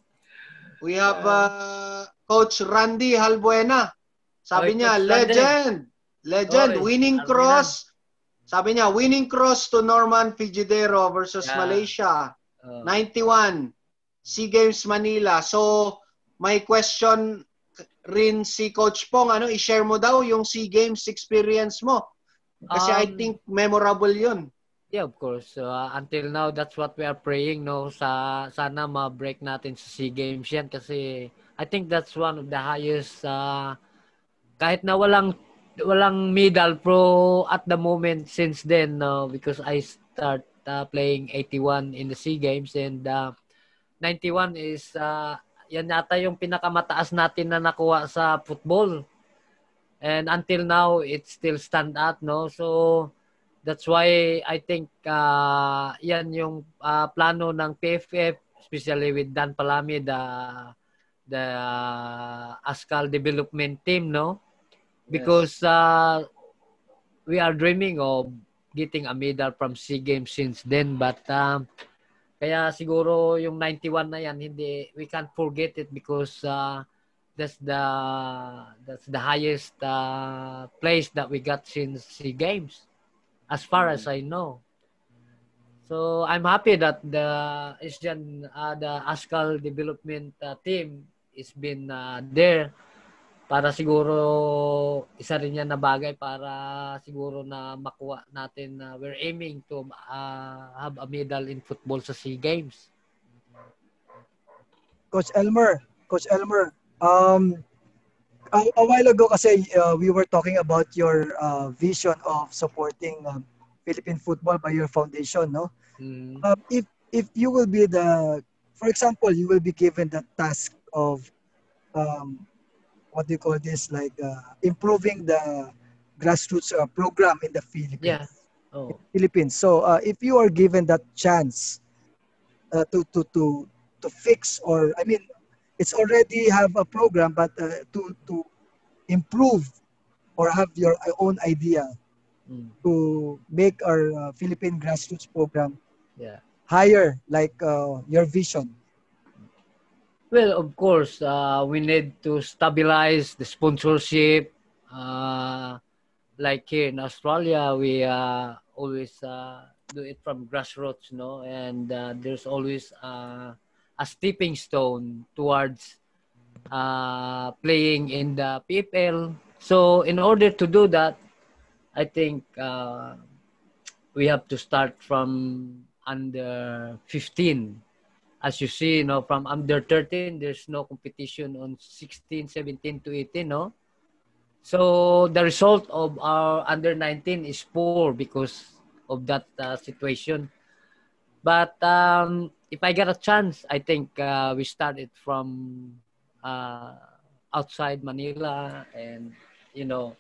We have uh, Coach Randy Halbuena. Sabi niya, legend. Legend. Winning cross. Sabi niya, winning cross to Norman Figidero versus Yeah. Malaysia. Oh. 91. SEA Games Manila. So, may question rin si Coach Pong. Ano, i-share mo daw yung SEA Games experience mo. Kasi I Um, think memorable yun. Yeah, of course. Uh, until now, that's what we are praying, no? Sa, sana ma-break natin sa SEA Games yan kasi I think that's one of the highest uh, kahit na walang walang medal pro at the moment since then no because I start uh, playing 81 in the SEA Games and uh, 91 is uh, yan yata yung pinakamataas natin na nakuha sa football. And until now it still stand out no. So that's why I think uh, yan yung uh, plano ng PFF especially with Dan Palami the the uh, ASCAL development team no? Because uh, we are dreaming of getting a medal from SEA Games since then but um, kaya siguro yung 91 na yan hindi we can't forget it because uh, that's the that's the highest uh, place that we got since SEA Games as far as I know so I'm happy that the Asian uh, the ASCAL development uh, team is been uh, there para siguro isa rin yan na bagay para siguro na makuha natin na we're aiming to uh, have a medal in football sa SEA Games. Coach Elmer, Coach Elmer, um, a, a while ago kasi uh, we were talking about your uh, vision of supporting um, Philippine football by your foundation, no? Mm. Um, if if you will be the, for example, you will be given the task of, um, what do you call this, like uh, improving the grassroots uh, program in the Philippines. Yeah. Oh. Philippines. So uh, if you are given that chance uh, to to to to fix or I mean it's already have a program but uh, to to improve or have your own idea mm. to make our uh, Philippine grassroots program yeah. higher, like uh, your vision? Well, of course, uh, we need to stabilize the sponsorship. Uh, like here in Australia, we uh, always uh, do it from grassroots, you know, and uh, there's always uh, a stepping stone towards uh, playing in the PFL. So, in order to do that, I think uh, we have to start from under 15. As you see, you know, from under 13, there's no competition on 16, 17 to 18, no? So the result of our under 19 is poor because of that uh, situation. But um, if I get a chance, I think uh, we started from uh, outside Manila and, you know,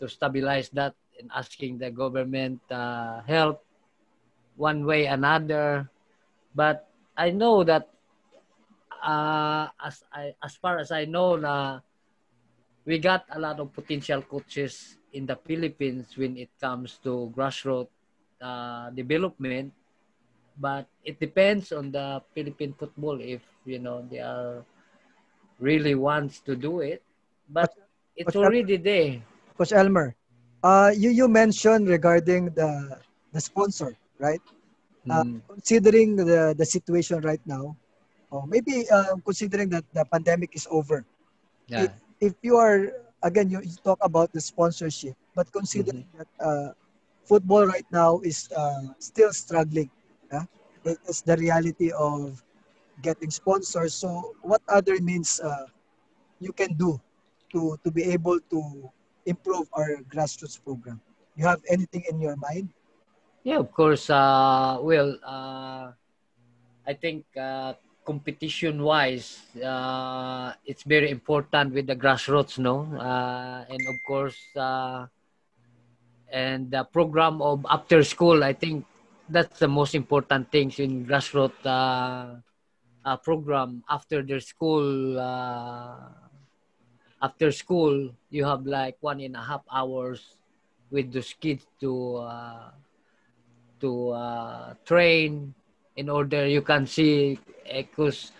to stabilize that and asking the government uh, help one way another. But I know that uh, as I as far as I know na we got a lot of potential coaches in the Philippines when it comes to grassroots uh, development but it depends on the Philippine football if you know they are really wants to do it but it's Coach already there Coach Elmer uh, you you mentioned regarding the the sponsor right uh, mm. considering the the situation right now or maybe uh, considering that the pandemic is over yeah. if, if you are again you, you talk about the sponsorship but considering mm-hmm. that uh, football right now is uh, still struggling. Yeah? It is the reality of getting sponsors. So, what other means uh, you can do to to be able to improve our grassroots program? You have anything in your mind? Yeah, of course. Uh, well, uh, I think uh, competition-wise, uh, it's very important with the grassroots, no? Uh, and of course, uh, and the program of after school i think that's the most important things in grassroots uh, uh, program. After their school uh, after school you have like one and a half hours with those kids to uh, to uh, train in order you can see because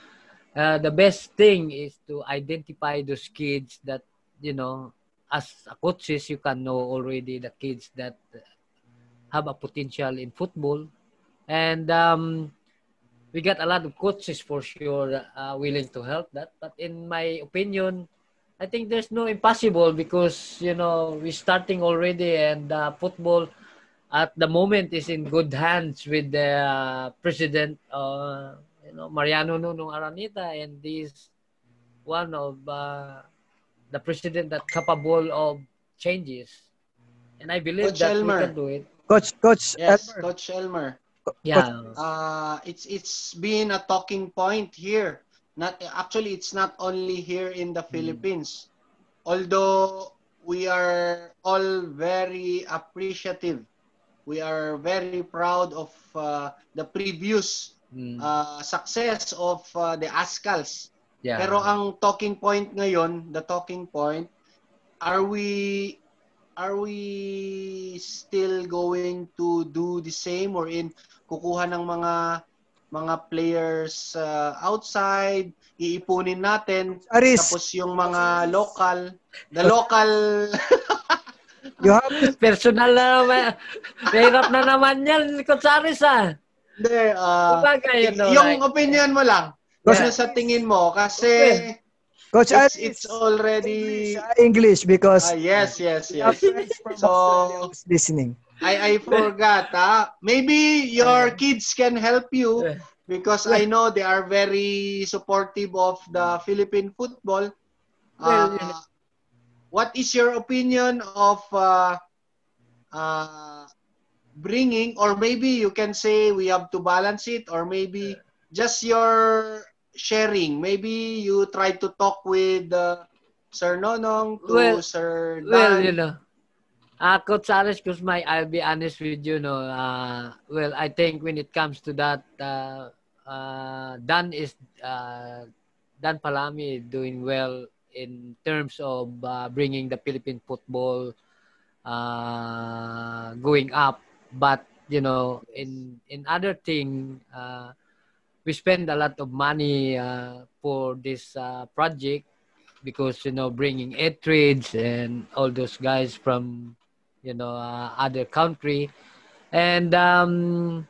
uh, the best thing is to identify those kids that you know as coaches, you can know already the kids that have a potential in football. And um, we got a lot of coaches for sure uh, willing to help that. But in my opinion, I think there's no impossible because, you know, we're starting already and uh, football at the moment is in good hands with the uh, president, uh, you know, Mariano Nunong Aranita and this one of uh, the president that capable of changes. And I believe Coach that Elmer. we can do it. Coach, Coach yes, Elmer. Coach Elmer. Yeah. Uh, it's it's been a talking point here. Not actually, it's not only here in the hmm. Philippines. Although we are all very appreciative, we are very proud of uh, the previous mm. uh, success of uh, the Ascals Yeah. Pero ang talking point ngayon, the talking point, are we are we still going to do the same or in kukuha ng mga mga players uh, outside, iipunin natin Aris. tapos yung mga local, the local You have personal na naman. Mahirap na naman yan, Kutsaris ah. Hindi, uh, Bagay, you know, yung like, opinion mo lang. Ano sa tingin mo? Kasi Coach, it's, it's already English because uh, yes, yes, yes. so listening. I I forgot. Ah. Maybe your kids can help you because I know they are very supportive of the Philippine football. Uh, what is your opinion of uh, uh, bringing, or maybe you can say we have to balance it, or maybe just your sharing. Maybe you try to talk with uh, Sir Nonong to well, Sir Dan. Well, you know, uh, Coach Ares, because my, I'll be honest with you, no, uh, well, I think when it comes to that, uh, uh, Dan is, uh, Dan Palami doing well in terms of uh, bringing the Philippine football uh, going up. But you know, in in other thing, uh, we spend a lot of money uh, for this uh, project because you know bringing trades and all those guys from you know uh, other country, and um,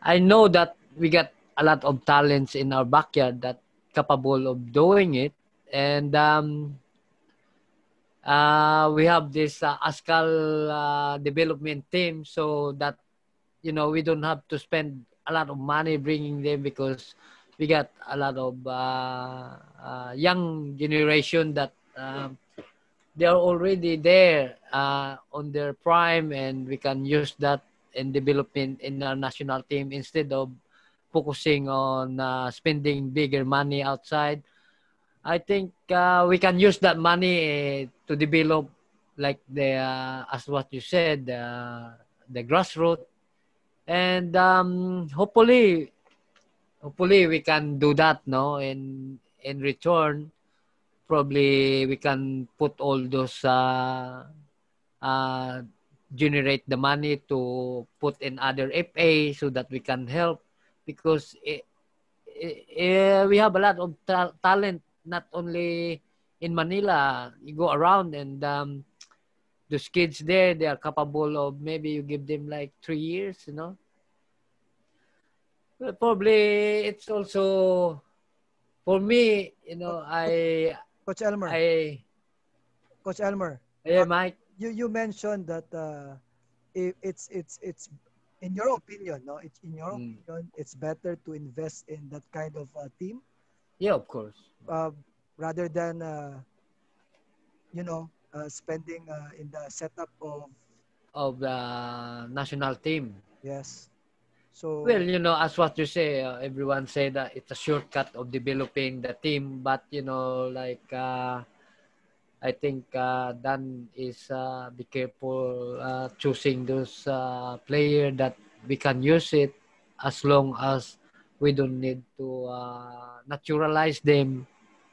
I know that we got a lot of talents in our backyard that capable of doing it, and um, uh, we have this uh, ASCAL uh, development team so that you know we don't have to spend a lot of money bringing them because we got a lot of uh, uh, young generation that um, they are already there uh, on their prime and we can use that in development in our national team instead of focusing on uh, spending bigger money outside. I think uh, we can use that money uh, to develop like the uh, as what you said the grassroots and um, hopefully hopefully we can do that no in in return probably we can put all those uh, uh, generate the money to put in other FA so that we can help because it, it, it, we have a lot of ta- talent not only in Manila. You go around and um, those kids there, they are capable of maybe you give them like three years, you know. Well, probably it's also for me, you know, I Coach Elmer. I Coach Elmer. Yeah, Mike. You you mentioned that uh, it, it's it's it's in your opinion, no? It's in your Mm. opinion, it's better to invest in that kind of uh, team Yeah, of course. uh, rather than uh, you know uh, spending uh, in the setup of Of the national team. yes. So Well, you know, as what you say, uh, everyone say that it's a shortcut of developing the team, but you know, like uh, I think uh, Dan is uh, be careful uh, choosing those uh, player that we can use it as long as we don't need to uh, naturalize them,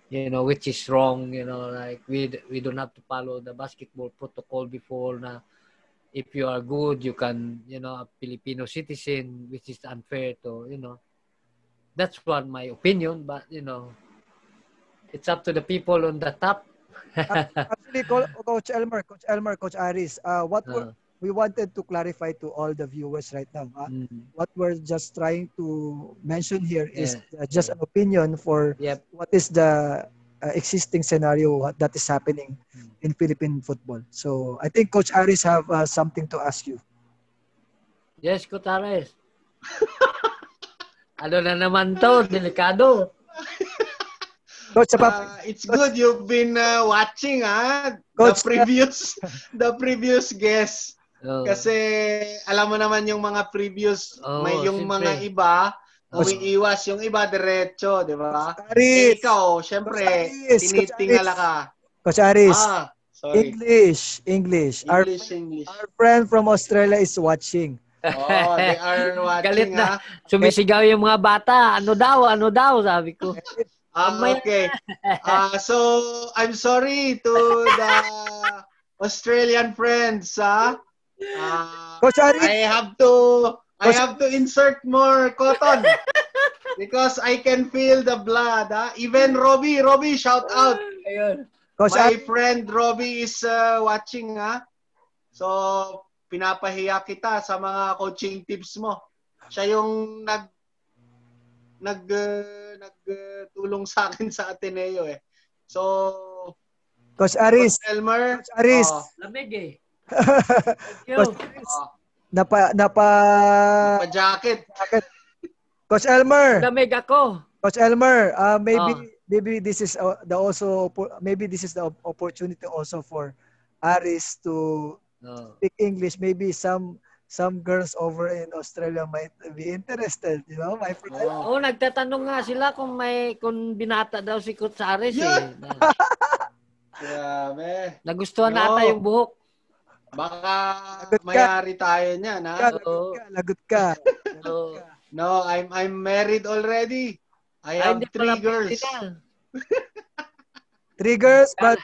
you know, which is wrong. You know, like we we don't have to follow the basketball protocol before na if you are good, you can, you know, a Filipino citizen, which is unfair to, you know. That's what my opinion, but you know, it's up to the people on the top. actually, Co- Coach Elmer, Coach Elmer, Coach Aris, uh, what Uh, were- we wanted to clarify to all the viewers right now. uh, mm, what we're just trying to mention here is Yeah. uh, just an opinion for yep. what is the uh, existing scenario that is happening Mm. in Philippine football. So I think Coach Aris have uh, something to ask you. Yes, Kutares. ano na naman to? Delikado. Coach, sa Uh, it's good you've been uh, watching ah Coach, the previous the previous guest Oh. kasi alam mo naman yung mga previous Oo, may yung siyempre. mga iba umiiwas yung iba diretso, di ba? Eh, ikaw, syempre, Aris, tinitingala ka. Coach Aris, Ah, sorry. English, English. Our, English, English. our friend from Australia is watching. Oh, they are Galit watching, na. ah. Sumisigaw yung mga bata. Ano daw? Ano daw? Sabi ko. Mamaya- okay. Ah, so, I'm sorry to the Australian friends, ah. Ah, Coach Aris, I have to I have to insert more cotton because I can feel the blood. Ah. Even Robbie, Robbie, shout out. Ayun. Coach My friend Robbie is uh, watching. Ah. So, pinapahiya kita sa mga coaching tips mo. Siya yung nag nag uh, nagtulong sa akin sa Ateneo eh. So, Coach Aris, Coach Elmer, Coach Aris. oh, Lamig eh. Thank you. Coach Aris, oh, napa, napa, pa-jacket. Coach Elmer, Lamig ako. Coach Elmer, uh, maybe Oh. maybe this is uh, the also maybe this is the op- opportunity also for Aris to No. speak English. Maybe some some girls over in Australia might be interested. You know, my friend. Oh. Oo, nagtatanong nga sila kung may kung binata daw si Coach Ares eh. Yeah. Na- Grabe. Nagustuhan No. nata yung buhok. Baka Lagot ka. mayari tayo niyan, Ka, ha? lagot ka, lagot ka. Oo. No, I'm I'm married already. I Ay, have three girls. Three girls, but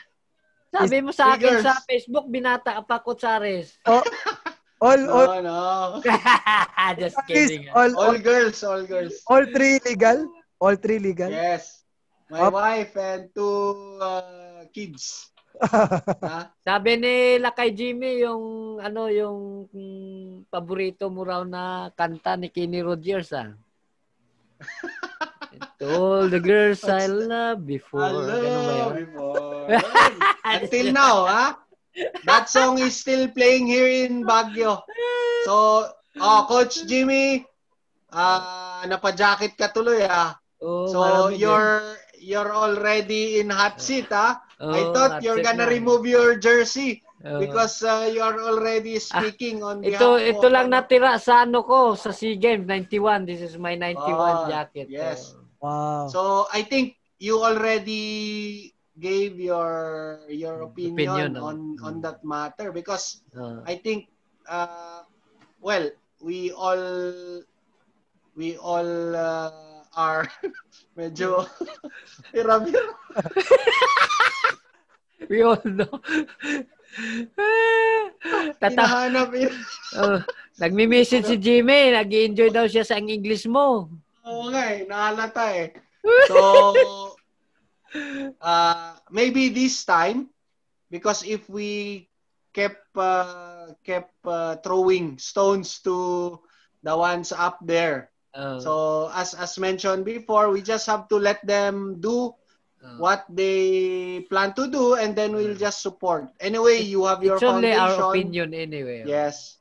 Sabi mo sa akin sa Facebook, binata ka pa, Kutsares. Oh, all, all, No, no. Just kidding. all, all, All girls, all girls. all three legal? All three legal? Yes. My Up. wife and two uh, kids. Ha? Sabi nila kay Jimmy, yung ano, yung mm, paborito mo raw na kanta ni Kenny Rogers, ah. All the girls I love before. Hello, yun? before. Until now, ha? That song is still playing here in Baguio. So, oh, Coach Jimmy, ah napa-jacket ka tuloy, ah. Oh, So, you're you're already in hot seat, ah. Eh. I Oh, thought you're gonna na. remove your jersey Oh. because uh, you're already speaking on behalf Ito, ito of- lang natira sa ano ko, sa SEA Games 91. This is my 91 Ah, jacket. yes. Oh. wow. So I think you already gave your your opinion, Opinion, oh. on on that matter because Oh. I think uh, well we all we all uh, are medyo hiram-hiram. We all know. Tata Hinahanap yun. oh, nagmi-message si Jimmy, nag-enjoy daw siya sa ang English mo. Oo nga eh, nahalata eh. So, uh, maybe this time, because if we kept uh, kept uh, throwing stones to the ones up there, Oh, so as as mentioned before, we just have to let them do oh. what they plan to do, and then we'll just support. Anyway, you have your It's only foundation. our opinion anyway. Yes.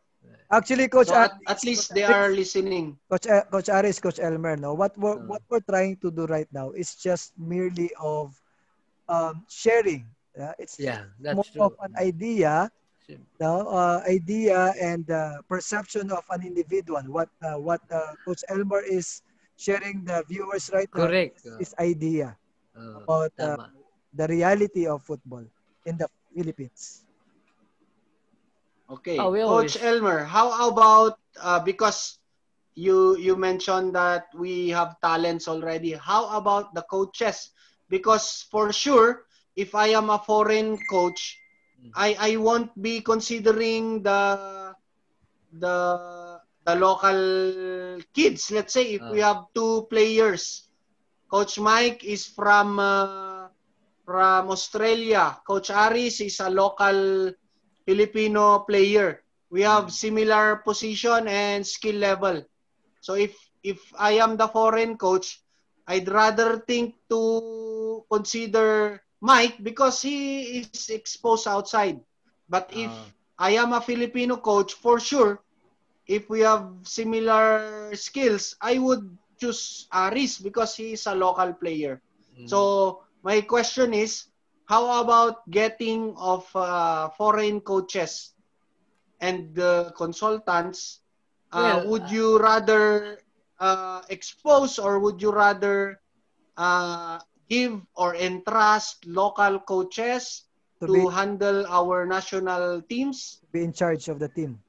Actually, Coach, So at, at least they are listening. Coach, uh, Coach Aris, Coach Elmer, no? What we're, Uh. what we're trying to do right now is just merely of um, sharing. Yeah? It's Yeah, more that's true. of an idea, no? Uh, idea and uh, perception of an individual. What uh, what uh, Coach Elmer is sharing the viewers right now is, is idea Oh, about uh, the reality of football in the Philippines. Okay. Oh, Coach always- Elmer, how about uh, because you you mentioned that we have talents already. How about the coaches? Because for sure, if I am a foreign coach. I I won't be considering the the the local kids. Let's say if we have two players, Coach Mike is from uh, from Australia. Coach Aris is a local Filipino player. We have similar position and skill level. So if if I am the foreign coach, I'd rather think to consider Mike because he is exposed outside. But if Ah. I am a Filipino coach, for sure, if we have similar skills, I would choose Aris because he is a local player. Mm. So my question is, how about getting of uh, foreign coaches and the consultants? Uh, Well, would you rather uh, expose or would you rather uh, give or entrust local coaches To to be, handle our national teams? be in charge of the team.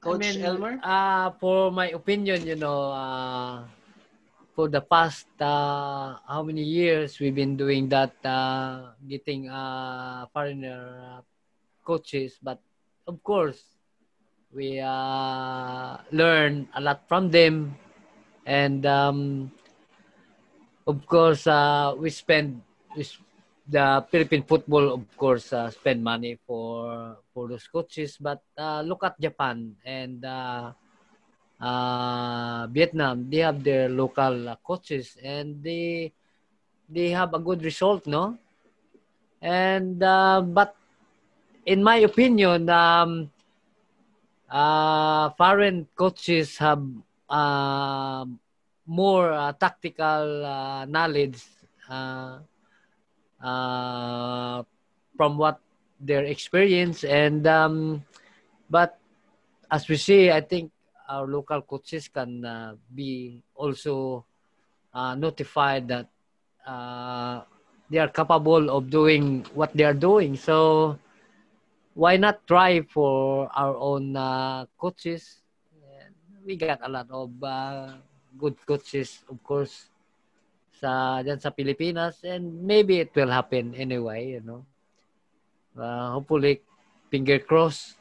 Coach I mean, Elmer? Uh, for my opinion, you know, uh, for the past uh, how many years we've been doing that, uh, getting uh, foreigner uh, coaches, but of course, we uh, learn a lot from them, and um, of course, uh, we spend we, the Philippine football, of course, uh, spend money for for those coaches. But uh, look at Japan and uh, uh, Vietnam. They have their local uh, coaches, and they they have a good result, no? And uh, but in my opinion, um, uh, foreign coaches have uh, more uh, tactical uh, knowledge uh, uh, from what their experience and um, but as we see i think our local coaches can uh, be also uh, notified that uh, they are capable of doing what they are doing. So why not try for our own uh, coaches? We got a lot of uh, good coaches of course sa dyan sa Pilipinas and maybe it will happen anyway you know Uh, hopefully, finger cross.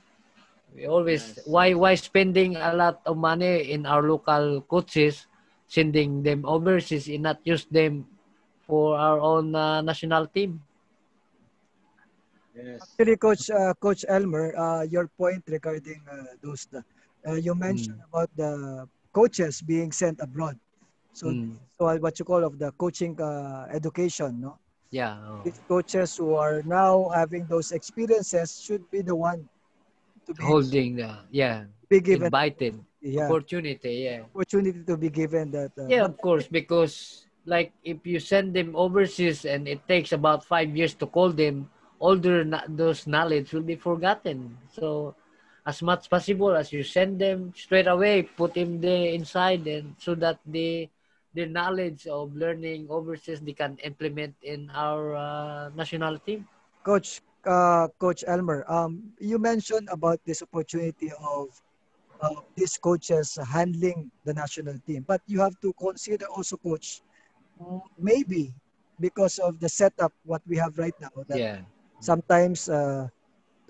We always Yes. why why spending a lot of money in our local coaches, sending them overseas, and not use them for our own uh, national team. Yes. Actually, Coach uh, Coach Elmer, uh, your point regarding uh, those, uh, you mentioned about the coaches being sent abroad. So, Mm. so what you call of the coaching uh, education, no? Yeah. oh. These coaches who are now having those experiences should be the one to be, Holding the yeah be given invited yeah, opportunity. Yeah. opportunity to be given that. Uh, Yeah, of course, because like if you send them overseas and it takes about five years to call them, all their those knowledge will be forgotten. So, as much as possible as you send them straight away, put them there inside, and so that the the knowledge of learning overseas they can implement in our uh, national team. Coach uh, Coach Elmer, um, you mentioned about this opportunity of uh, these coaches handling the national team, but you have to consider also, Coach, maybe because of the setup what we have right now, that Yeah, sometimes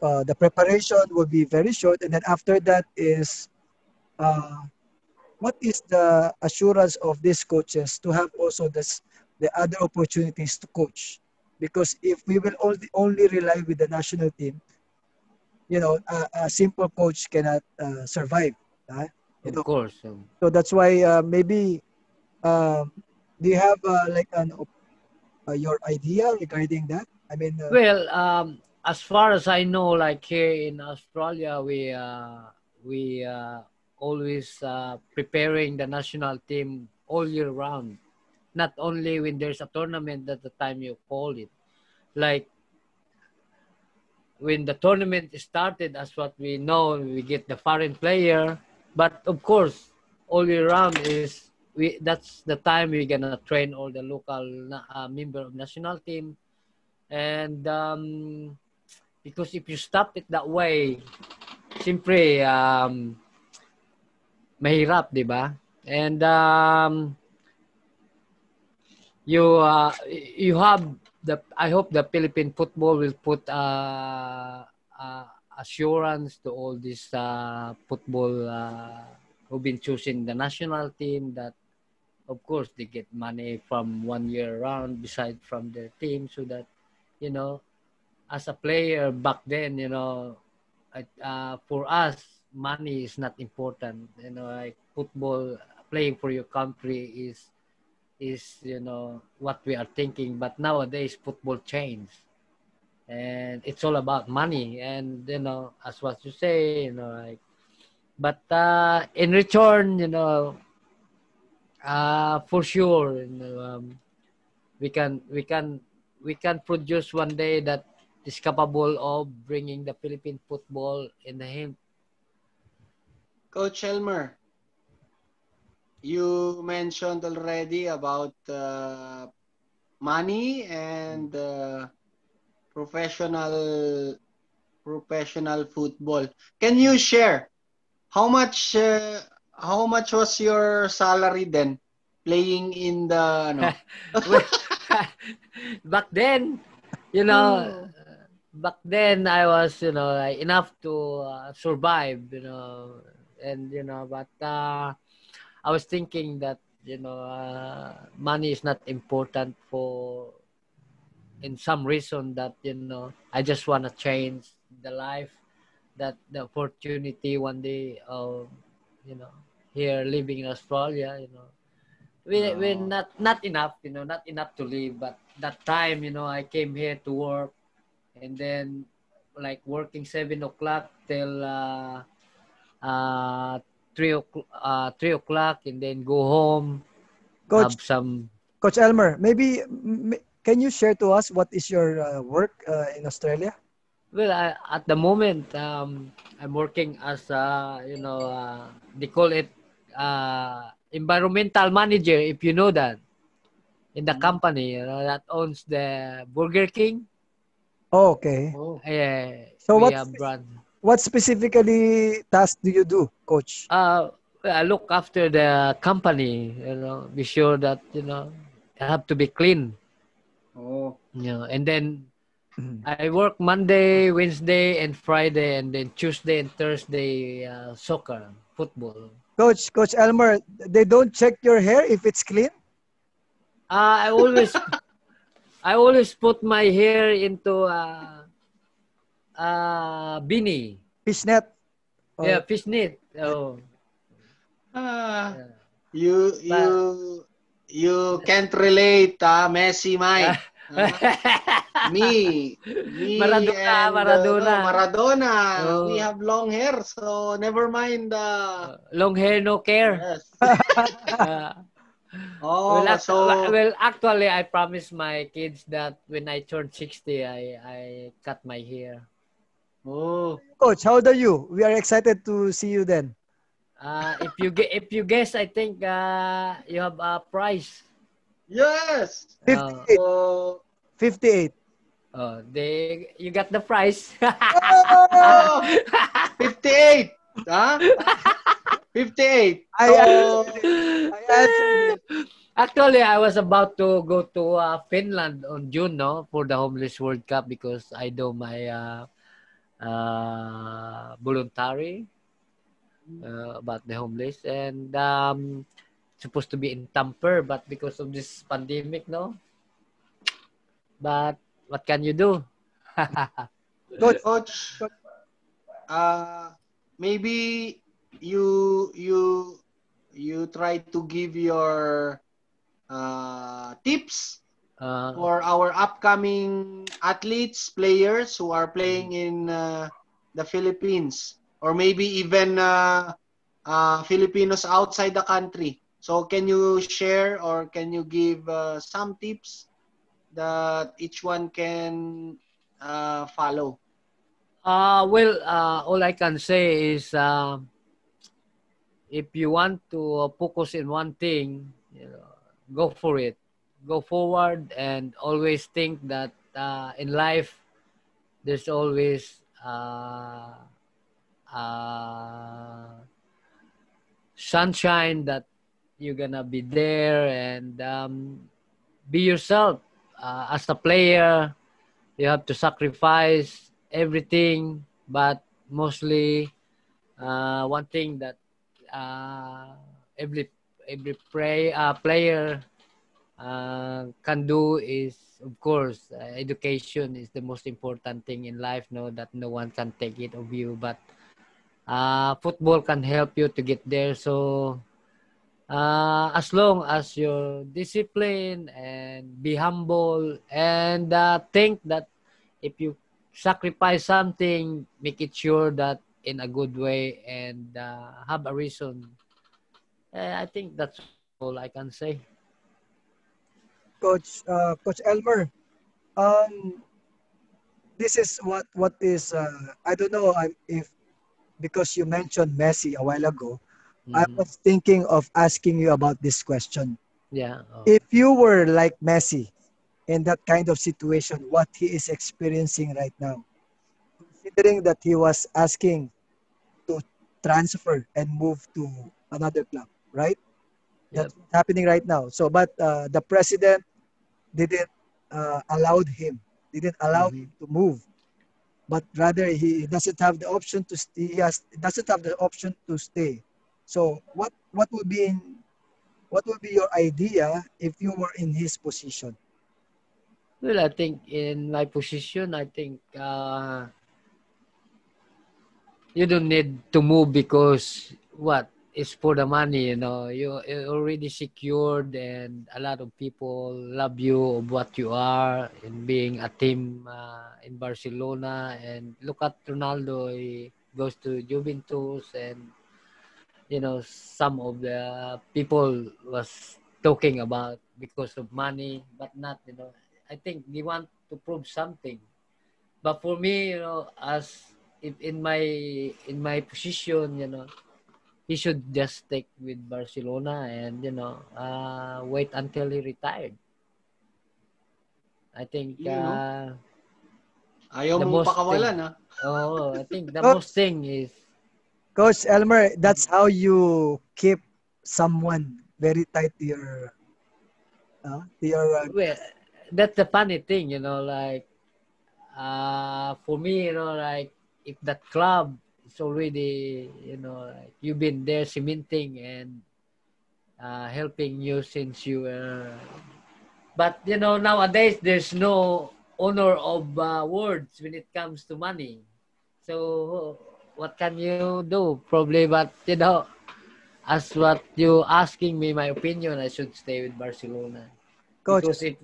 uh, the preparation will be very short, and then after that is uh, what is the assurance of these coaches to have also this the other opportunities to coach? Because if we will only only rely with the national team, you know, a, a simple coach cannot uh, survive. You of know, course. Um, so that's why uh, maybe um, do you have uh, like an uh, your idea regarding that? I mean, uh, Well, um, as far as I know, like here in Australia, we uh, we uh, always uh, preparing the national team all year round. Not only when there's a tournament at the time you call it, like when the tournament is started, as what we know, we get the foreign player. But of course, all year round is we. That's the time we're gonna train all the local uh, member of national team and um, because if you stop it that way, siyempre, um, mahirap, di ba? And um, you uh, you have the I hope the Philippine football will put uh, uh, assurance to all these uh, football uh, who've been choosing the national team that of course they get money from one year round beside from their team so that you know as a player back then you know uh, for us money is not important. You know like football playing for your country is is you know what we are thinking. But nowadays football changed. And it's all about money. And you know as what you say you know like but uh in return you know uh for sure you know um, we can we can we can produce one day that is capable of bringing the Philippine football in the hand. Coach Elmer, you mentioned already about uh, money and uh, professional professional football. Can you share how much uh, how much was your salary then playing in the ano? back then, you know, back then I was, you know, like, enough to uh, survive, you know, and you know, but uh, I was thinking that you know, uh, money is not important for in some reason that you know I just want to change the life that the opportunity one day of you know here living in Australia you know we we Oh. not not enough you know not enough to live but that time you know I came here to work and then like working seven o'clock till uh, uh three o'clock uh three o'clock and then go home Coach have some Coach Elmer, maybe m- can you share to us what is your uh, work uh, in Australia? Well, I, at the moment, um, I'm working as a, you know, uh, they call it uh, environmental manager, if you know that, in the Mm. company you know, that owns the Burger King. Oh, okay. Oh. Yeah, So we what's have brand. What specifically task do you do, Coach? Uh, I look after the company, you know, be sure that, you know, they have to be clean, Oh. you know, and then I work Monday, Wednesday, and Friday, and then Tuesday and Thursday uh, soccer, football. Coach, Coach Elmer, they don't check your hair if it's clean? Uh, I always, I always put my hair into uh, uh, beanie. Fishnet? Or- Yeah, fishnet. Oh. Yeah. you you you can't relate, ah, Messi, Mike. Ah, me, me Maradona, and, uh, Maradona. no, Maradona. Oh. We have long hair, so never mind. Uh, Long hair, no care. yes. Uh, Oh, well, act- so well, actually, I promised my kids that when I turn 60, I, I cut my hair. oh, Coach, how old are you? We are excited to see you then. Uh, if you get, if you guess, I think uh, you have a prize. yes. 58. So, 58. Oh, they, you got the prize. oh, 58. Huh? 58. I So, I. Actually, I was about to go to uh, Finland on June, no, for the Homeless World Cup because I do my uh, uh, voluntary uh, about the homeless and um, supposed to be in Tamper, but because of this pandemic, no. But what can you do? Coach, Coach, uh, maybe you you you try to give your uh, tips uh, for our upcoming athletes, players who are playing in uh, the Philippines, or maybe even uh, uh, Filipinos outside the country. So, can you share or can you give uh, some tips that each one can uh, follow? Uh, well, uh, all I can say is uh, if you want to uh, focus in one thing, you know, go for it. Go forward and always think that uh, in life there's always uh, sunshine that you're gonna be there and um, be yourself as a player. You have to sacrifice everything, but mostly uh, one thing that uh, every every play, uh, player uh, can do is, of course, uh, education is the most important thing in life. No, that no one can take it of you, but uh, football can help you to get there. So. Uh, as long as you're disciplined and be humble and uh, think that if you sacrifice something, make it sure that in a good way and uh, have a reason. Eh, I think that's all I can say. Coach, uh, Coach Elmer, um, this is what what is uh, I don't know if because you mentioned Messi a while ago, I Mhm. was thinking of asking you about this question. Yeah. oh. If you were like Messi in that kind of situation, what he is experiencing right now, considering that he was asking to transfer and move to another club, right? That's what's happening right now. So, but uh, the president didn't uh, allowed him, didn't allow Mhm. him to move, but rather he doesn't have the option to. St- he has doesn't have the option to stay. So, what what would be in, what would be your idea if you were in his position? Well, I think in my position, I think uh, you don't need to move because what is for the money. You know, you already secured, and a lot of people love you of what you are in being a team uh, in Barcelona. And look at Ronaldo; he goes to Juventus, and you know some of the people was talking about because of money, but not you know I think they want to prove something. But for me, you know, as if in my in my position, you know, he should just stick with Barcelona and you know, uh, wait until he retired. I think You know. uh, Ayaw most pakawalan, ha? oh, I think the Coach. most thing is Coach Elmer, that's how you keep someone very tight to your, uh, to your. Uh, well, that's the funny thing, you know, like uh, for me, you know, like if that club is already, you know, like you've been there cementing and uh, helping you since you were. But you know, nowadays there's no honor of uh, words when it comes to money. So what can you do? Probably, but you know, as what you asking me my opinion, I should stay with Barcelona. Coach, because if,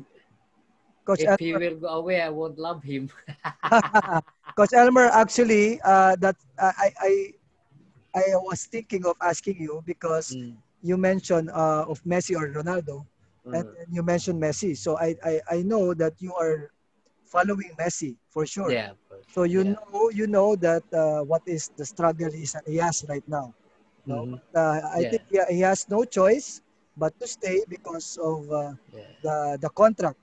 Coach if Elmer, he will go away, I won't love him. Coach Elmer, actually, uh, that I, I I was thinking of asking you because Mm, you mentioned uh, of Messi or Ronaldo, and mm. then you mentioned Messi. So I, I I know that you are following Messi for sure. Yeah. So you Yeah. know you know that uh, what is the struggle is he has right now. No, Mhm. But, uh, I Yeah. think he, he has no choice but to stay because of uh, Yeah. the the contract.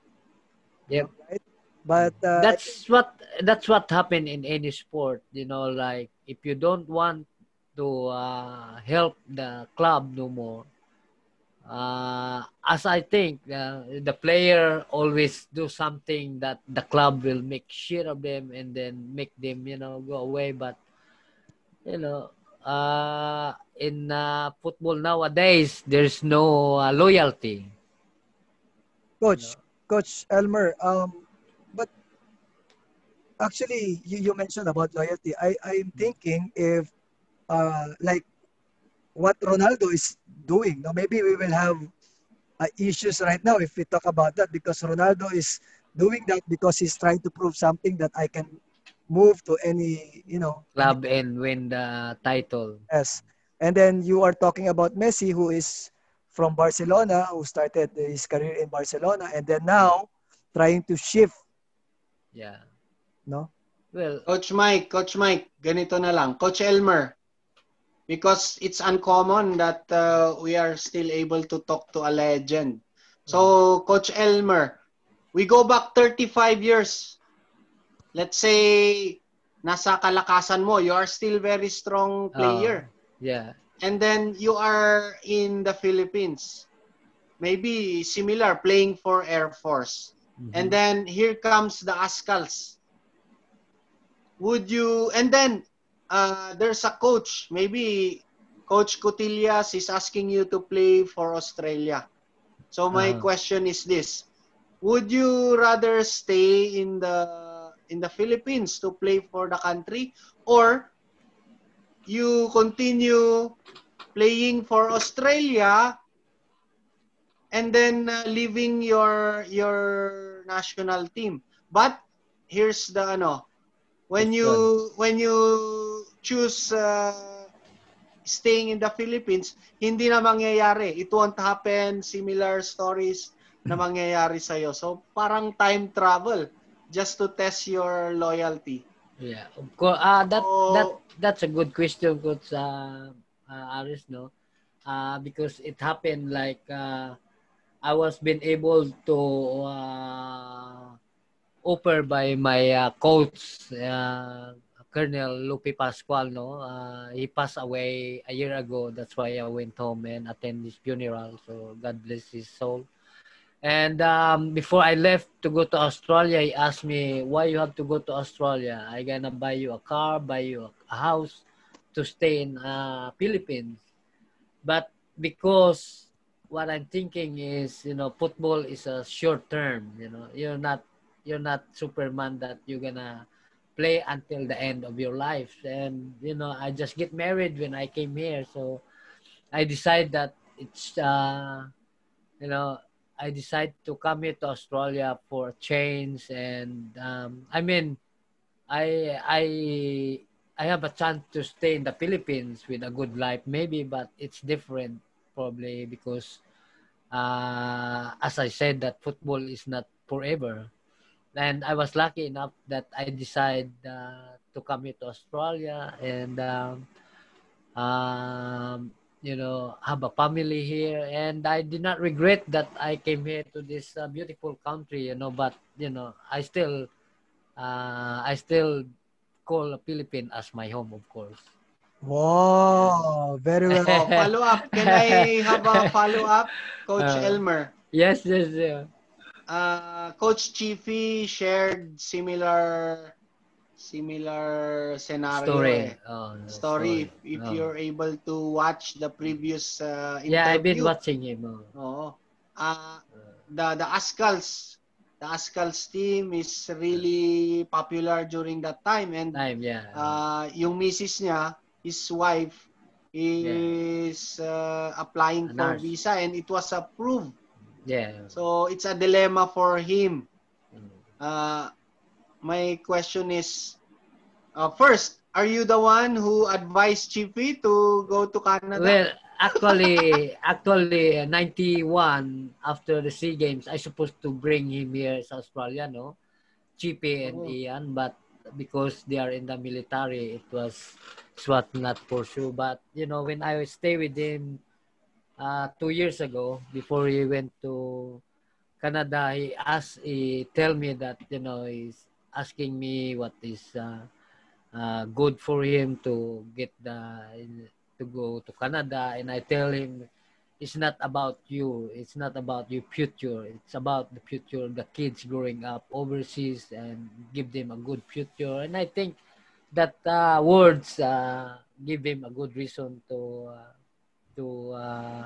Yep. Right. But uh, that's what that's what happened in any sport you know like if you don't want to uh, help the club no more uh, as i think uh, the player always do something that the club will make shit of them and then make them you know go away but you know uh, in uh, football nowadays there's no uh, loyalty coach, Coach Elmer, um, but actually you, you mentioned about loyalty. I I'm thinking if uh, like what Ronaldo is doing. Now maybe we will have uh, issues right now if we talk about that because Ronaldo is doing that because he's trying to prove something that I can move to any you know club and win the title Yes. And then you are talking about Messi, who is from Barcelona, who started his career in Barcelona, and then now trying to shift, yeah no? well Coach Mike, Coach Mike, ganito na lang. Coach Elmer, because it's uncommon that uh, we are still able to talk to a legend. So, Coach Elmer, we go back 35 years. Let's say, nasa kalakasan mo, you are still very strong player. Yeah. And then you are in the Philippines. Maybe similar, playing for Air Force. Mm-hmm. And then here comes the Ascals. Would you, and then uh, there's a coach, maybe Coach Cotillas is asking you to play for Australia. So my Ah. question is this. Would you rather stay in the in the Philippines to play for the country or you continue playing for Australia and then uh, leaving your your national team. But here's the ano, when you when you choose uh, staying in the Philippines, hindi na mangyayari. It won't happen. Similar stories na mangyayari sa'yo. So, parang time travel just to test your loyalty. Yeah, of course. Uh, that So- that that's a good question, Coach uh, uh, Aris, no? Uh, because it happened like uh, I was been able to uh, offer by my uh, coach, uh, Colonel Lupi Pascual, no? Uh, he passed away a year ago. That's why I went home and attend his funeral. So God bless his soul. And um, before I left to go to Australia, he asked me, why you have to go to Australia? I gonna buy you a car, buy you a, house to stay in uh, Philippines. But because what I'm thinking is, you know, football is a short term. You know, you're not you're not Superman that you're gonna play until the end of your life. And you know, I just get married when I came here, so I decide that it's uh, you know I decided to come here to Australia for a change, and um, I mean, I I I have a chance to stay in the Philippines with a good life, maybe, but it's different probably because, uh, as I said, that football is not forever, and I was lucky enough that I decided uh, to come here to Australia and. Um, um, you know have a family here and i did not regret that i came here to this uh, beautiful country you know but you know i still uh, i still call the philippines as my home of course Wow, very well. Oh, follow up. Can I have a follow up, Coach Uh, Elmer? yes yes yeah. uh, Coach Chiefy shared similar similar scenario. Story. eh. Oh, no, Story. If, if Oh. you're able to watch the previous uh, interview. Yeah, I've been watching him. Oh. Oo. Ah, the the Ascals, the Ascals team is really popular during that time and Time, yeah. uh, yung misis niya, his wife is uh, applying A for nurse. visa and it was approved. yeah. So it's a dilemma for him. Mm. Uh, my question is, uh, first, are you the one who advised Chippy to go to Canada? Well, actually, actually, uh, 91 after the SEA Games, I supposed to bring him here sa Australia, no? Chippy and Oh. Ian, but because they are in the military, it was SWAT not pursue. But, you know, when I stay with him uh, two years ago, before he went to Canada, he asked, he tell me that, you know, he's asking me what is uh, uh, good for him to get the to go to Canada. And I tell him it's not about you. It's not about your future. It's about the future of the kids growing up overseas and give them a good future. And I think that uh, words uh, give him a good reason to uh, to uh,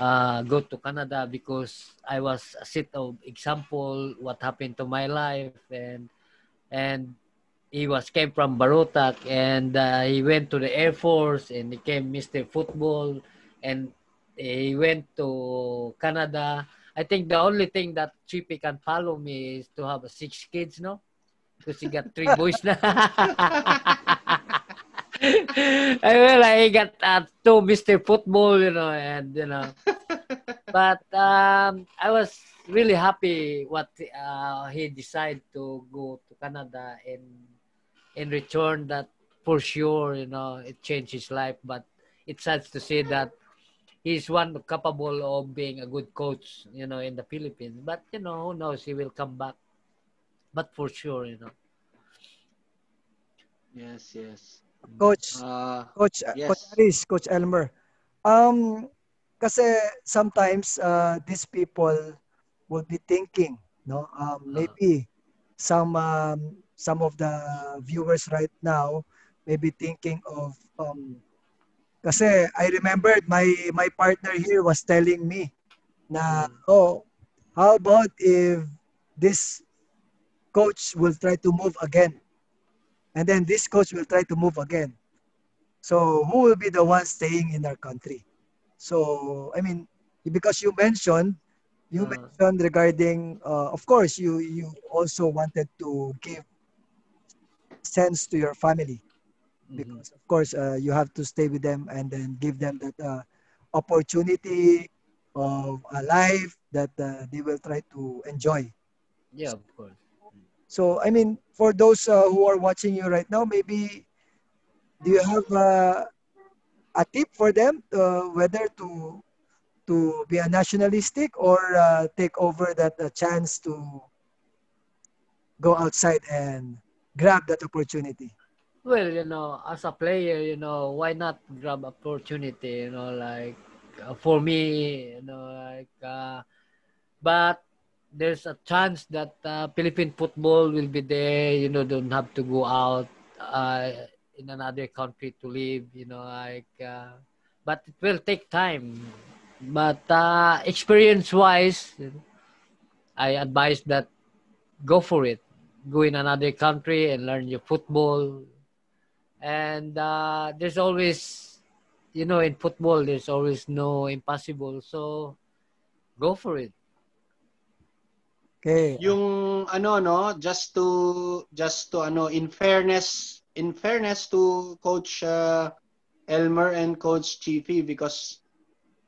uh, go to Canada because I was a set of example what happened to my life and and he was came from Barotac and uh, he went to the Air Force and became Mr. Football and he went to Canada. I think the only thing that Chippy can follow me is to have six kids, no? Because he got three boys na. I well, I got uh, two Mr. Football, you know, and you know. But um, I was really happy what uh, he decided to go to Canada and in return that for sure, you know, it changed his life. But it's sad to say that he's one capable of being a good coach, you know, in the Philippines. But you know, who knows? He will come back. But for sure, you know. Yes, yes. Coach, Uh, Coach, uh, Yes. Coach Aris, Coach Elmer. Um, kasi sometimes uh, these people will be thinking, no, um, maybe some um, some of the viewers right now may be thinking of um, kasi I remembered my my partner here was telling me na oh how about if this coach will try to move again? And then this coach will try to move again. So who will be the one staying in our country? So I mean, because you mentioned, you Uh. mentioned regarding, uh, of course, you you also wanted to give sense to your family Mhm. because of course uh, you have to stay with them and then give them that uh, opportunity of a life that uh, they will try to enjoy. Yeah, of course. So, I mean, for those uh, who are watching you right now, maybe do you have uh, a tip for them uh, whether to to be a nationalistic or uh, take over that uh, chance to go outside and grab that opportunity? Well, you know, as a player, you know, why not grab opportunity? You know, like uh, for me, you know, like, uh, but there's a chance that uh, Philippine football will be there. You know, don't have to go out uh, in another country to live. You know, like, uh, but it will take time. But uh, experience-wise, I advise that go for it. Go in another country and learn your football and uh, there's always you know in football there's always no impossible so go for it Okay. yung ano no, just to just to ano in fairness in fairness to coach uh, Elmer and coach Chiefy because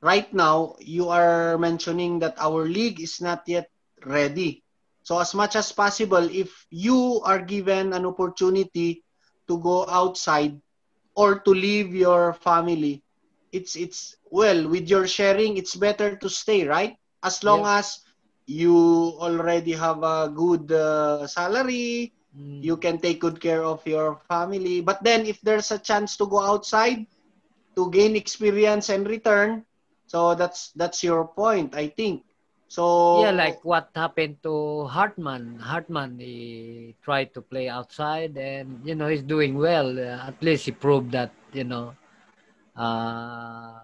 right now you are mentioning that our league is not yet ready. So as much as possible if you are given an opportunity to go outside or to leave your family, it's it's well with your sharing it's better to stay, right? As long as you already have a good uh, salary, Mm. you can take good care of your family. But then if there's a chance to go outside to gain experience and return, so that's that's your point, I think. So Yeah, like what happened to Hartman. Hartman, he tried to play outside and, you know, he's doing well. Uh, at least he proved that, you know, uh,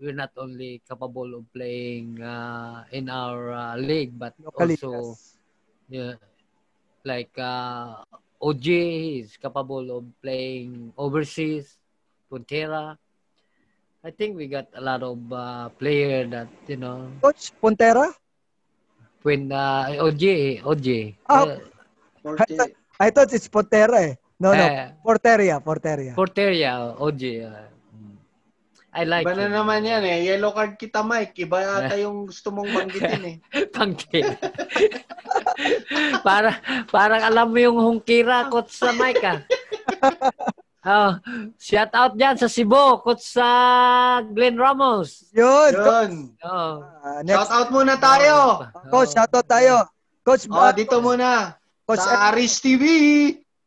we're not only capable of playing uh, in our uh, league, but Locally, also, yes. yeah, like uh, OJ is capable of playing overseas, Puntera. I think we got a lot of uh, player that, you know, Coach Pontera? when uh, OJ, OJ. Ah, uh, Forte. I thought it's Pontera eh. No, no. eh, Porteria, Porteria. Porteria, OJ. uh, mm. I like Iba na naman yan eh. Yellow card kita, Mike. Iba yata yung gusto mong banggitin eh. Pangkin. para parang alam mo yung hungkira kot sa mic ah. Oh, shout out diyan sa Cebu, kot sa Glenn Ramos. Yun. Yun. Oh. Ah, next. Shout out muna tayo. Coach, shoutout tayo. Coach, Oh, ah, dito muna. Coach, Sa Aris TV.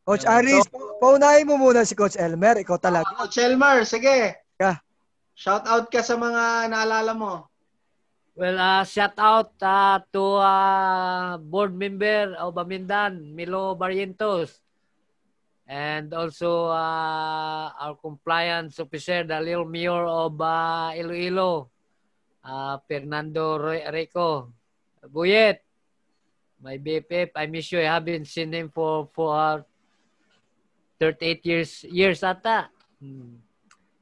Coach Aris, pa- paunahin mo muna si Coach Elmer. Ikaw talaga. Oh, Chelmer, sige. Yeah. Shout out ka sa mga naalala mo. Well, uh, shout out uh, to uh, board member of Amindan, Milo Barrientos. And also uh, our compliance officer, the little mayor of uh, Iloilo, uh, Fernando Rico. Buyet, my BFF, I miss you. I haven't seen him for, for 38 years, years ata. Hmm.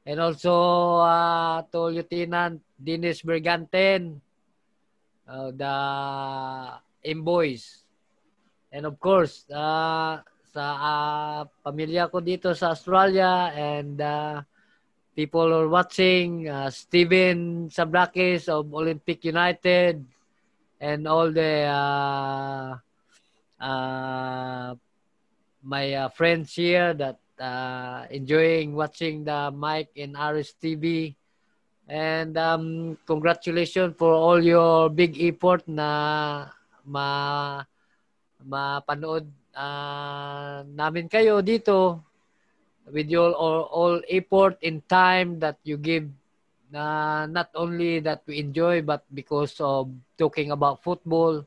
And also uh, to Lieutenant Dennis Berganten, uh, the Emboys. And of course, uh, sa uh, pamilya ko dito sa Australia and uh, people are watching, uh, Steven Sabrakis of Olympic United and all the uh, uh, my uh, friends here that uh, enjoying watching the Mike and Aris TV. And um, congratulations for all your big effort na ma mapanood uh, namin kayo dito with your all, all effort in time that you give na not only that we enjoy but because of talking about football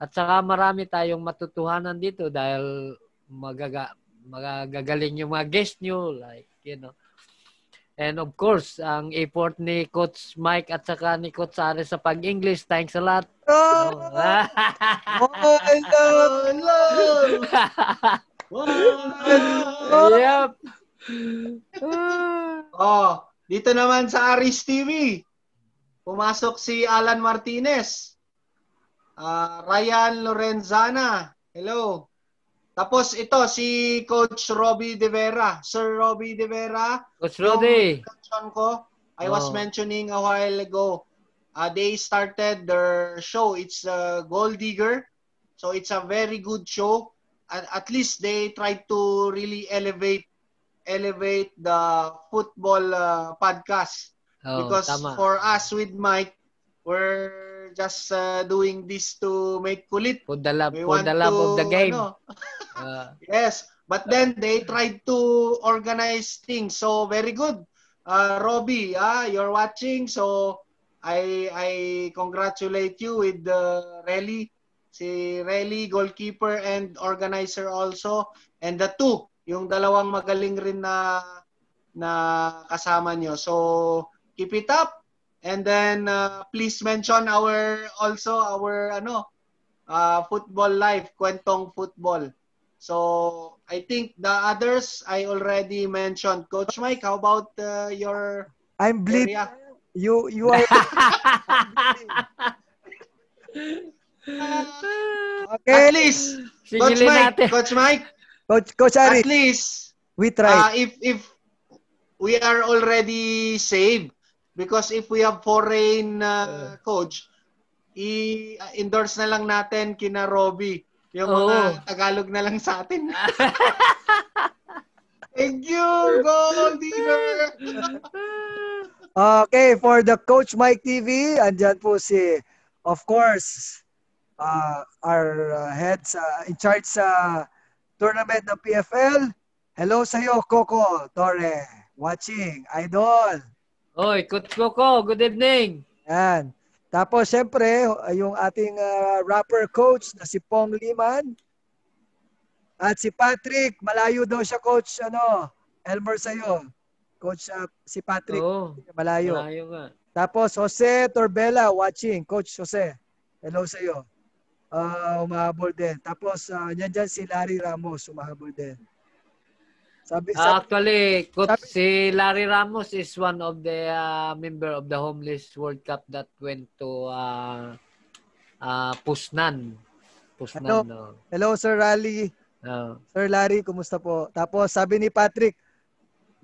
at saka marami tayong matutuhanan dito dahil magaga magagaling yung mga guest nyo like you know and of course ang effort ni coach Mike at saka ni coach Ares sa pag-English thanks a lot Oh, Oh. oh, hello. Wow! yep Oh, dito naman sa Aris TV. Pumasok si Alan Martinez. Ah, Ryan Lorenzana. Hello. Tapos ito si Coach Robbie De Vera. Sir Robbie De Vera. coach mention ko, I was Oh. mentioning a while ago, uh, they started their show. It's uh, Gold Digger. So it's a very good show. At, at least they tried to really elevate elevate the football uh, podcast. oh, because tama for us with Mike, we're just uh, doing this to make kulit. for the love We for the love of to, the game ano, Uh, Yes, but then they tried to organize things. So very good. Uh, Robbie, ah, you're watching. So I I congratulate you with the rally. Si Relly, goalkeeper and organizer also. And the two, yung dalawang magaling rin na na kasama nyo. So keep it up. And then uh, please mention our also our ano uh, football life, kwentong football. So I think the others I already mentioned. Coach Mike, how about uh, your I'm bleeding. area? You, you are, okay. At least, Coach Sigilin Mike, natin. Coach Mike, Coach, Coach at least we uh, tried. if if we are already saved because if we have foreign uh, coach, i-endorse na lang natin kina Robbie. Yung mga Oo. Tagalog na lang sa atin. Thank you, Gold Digger! Okay, for the Coach Mike TV, andyan po si, of course, uh, our uh, head sa, in charge sa tournament ng PFL. Hello sa iyo, Coco Torre. Watching, idol. Oy, Coach Coco, good evening. Yan. Tapos, syempre, yung ating uh, rapper coach na si Pong Liman. At si Patrick, malayo daw siya, coach, ano, Elmer sa'yo. Coach uh, si Patrick, Oo, malayo. malayo nga. Tapos, Jose Torbella watching. Coach Jose, hello sa'yo. Uh, umahabol din. Tapos, uh, yan dyan si Larry Ramos, umahabol din. Sabi, Ah, sabi, actually, coach, sabi- si Larry Ramos is one of the uh, member of the Homeless World Cup that went to uh, uh, Pusnan. Pusnan, Ano? no. hello, Sir Rally. No. Sir Larry, kumusta po? Tapos, sabi ni Patrick,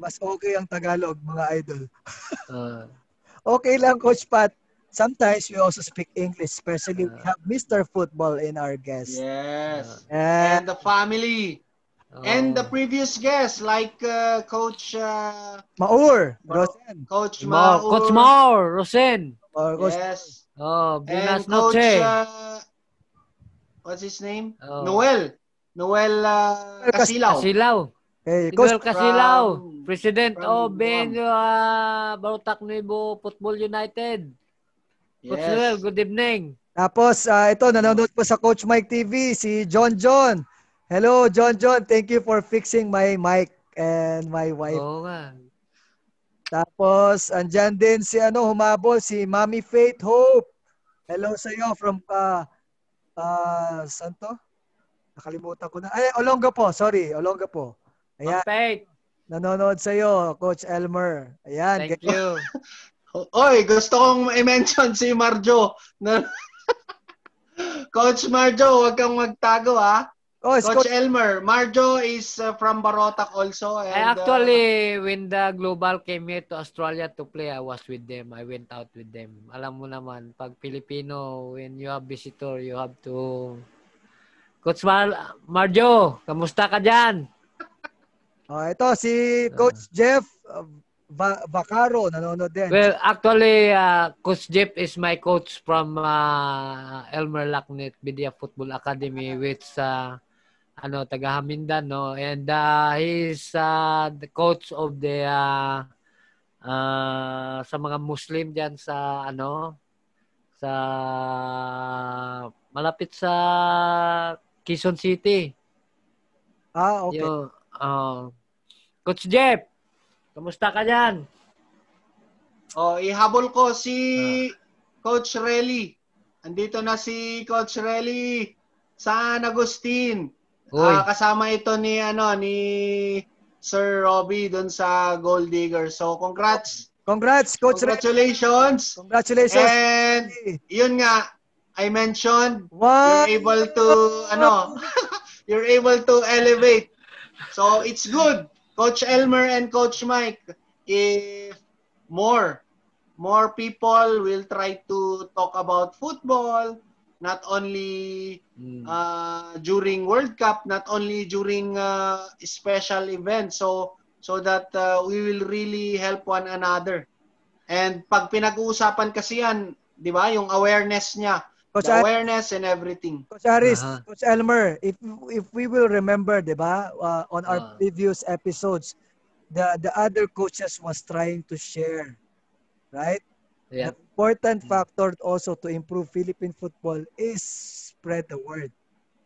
mas okay ang Tagalog, mga idol. Uh, Okay lang, Coach Pat. Sometimes we also speak English, especially we Ah. have Mr. Football in our guest. Yes. And And the family. And the oh. previous guests like uh, Coach uh, Maur, Rosen, Coach Maur. Coach Maur, Rosen. or Coach Yes. Oh, buenas And Coach noches. uh, what's his name? Oh. Noel. Noel uh, Noel Cas- Casilaw. Kasilaw. hey, Coach, Manuel Kasilaw. From- President from of Ben uh, Barutak Nuevo Football United. Coach Noel, Yes. good evening. Tapos, ah, ito, nanonood po sa Coach Mike TV, si John John. Hello, John John. Thank you for fixing my mic and my wife. Oo nga. Tapos, andyan din si ano, humabol, si Mami Faith Hope. Hello sa iyo from, uh, uh, saan to? Nakalimutan ko na. Ay, Olonga po. Sorry, Olonga po. Ayan, Perfect. nanonood sa iyo, Coach Elmer. Ayan. Thank ganyan. you. Oy, gusto kong i-mention si Marjo. Na... Coach Marjo, huwag kang magtago ha. Oh, Coach Coach, Elmer, Marjo is uh, from Barotac also. And, I actually, when the Global came here to Australia to play, I was with them. I went out with them. Alam mo naman, pag Filipino, when you have visitor, you have to... Coach Mar Marjo, kamusta ka dyan? oh, ito si Coach Jeff uh, Va- Vacaro, nanonood din. Well, actually, uh, Coach Jeff is my coach from uh, Elmer Lacnet Media Football Academy, which uh, ano taga Hamindan, no? And uh, he's uh, the coach of the uh, uh, sa mga Muslim diyan sa ano sa malapit sa Quezon City. Ah, okay. Yo, uh, Coach Jeff, kamusta ka diyan? Oh, ihabol ko si Coach Relly. Andito na si Coach Relly San Agustin. Uy. Ah, kasama ito ni ano ni Sir Robbie doon sa Gold Digger. So congrats. Congrats, Coach Ray. Congratulations. Congratulations. And yun nga I mentioned Wow. you're able to ano you're able to elevate so it's good coach elmer and coach mike if more more people will try to talk about football not only Mm. uh, during world cup not only during uh, special events so so that uh, we will really help one another and pag pinag-uusapan kasi yan 'di ba yung awareness niya Coach, the Ar- awareness and everything Coach Aris, Aha. Coach Elmer, if if we will remember, 'di ba, uh, on our Ah. previous episodes, the the other coaches was trying to share, right? Yeah. The important Mm. factor also to improve Philippine football is spread the word. word,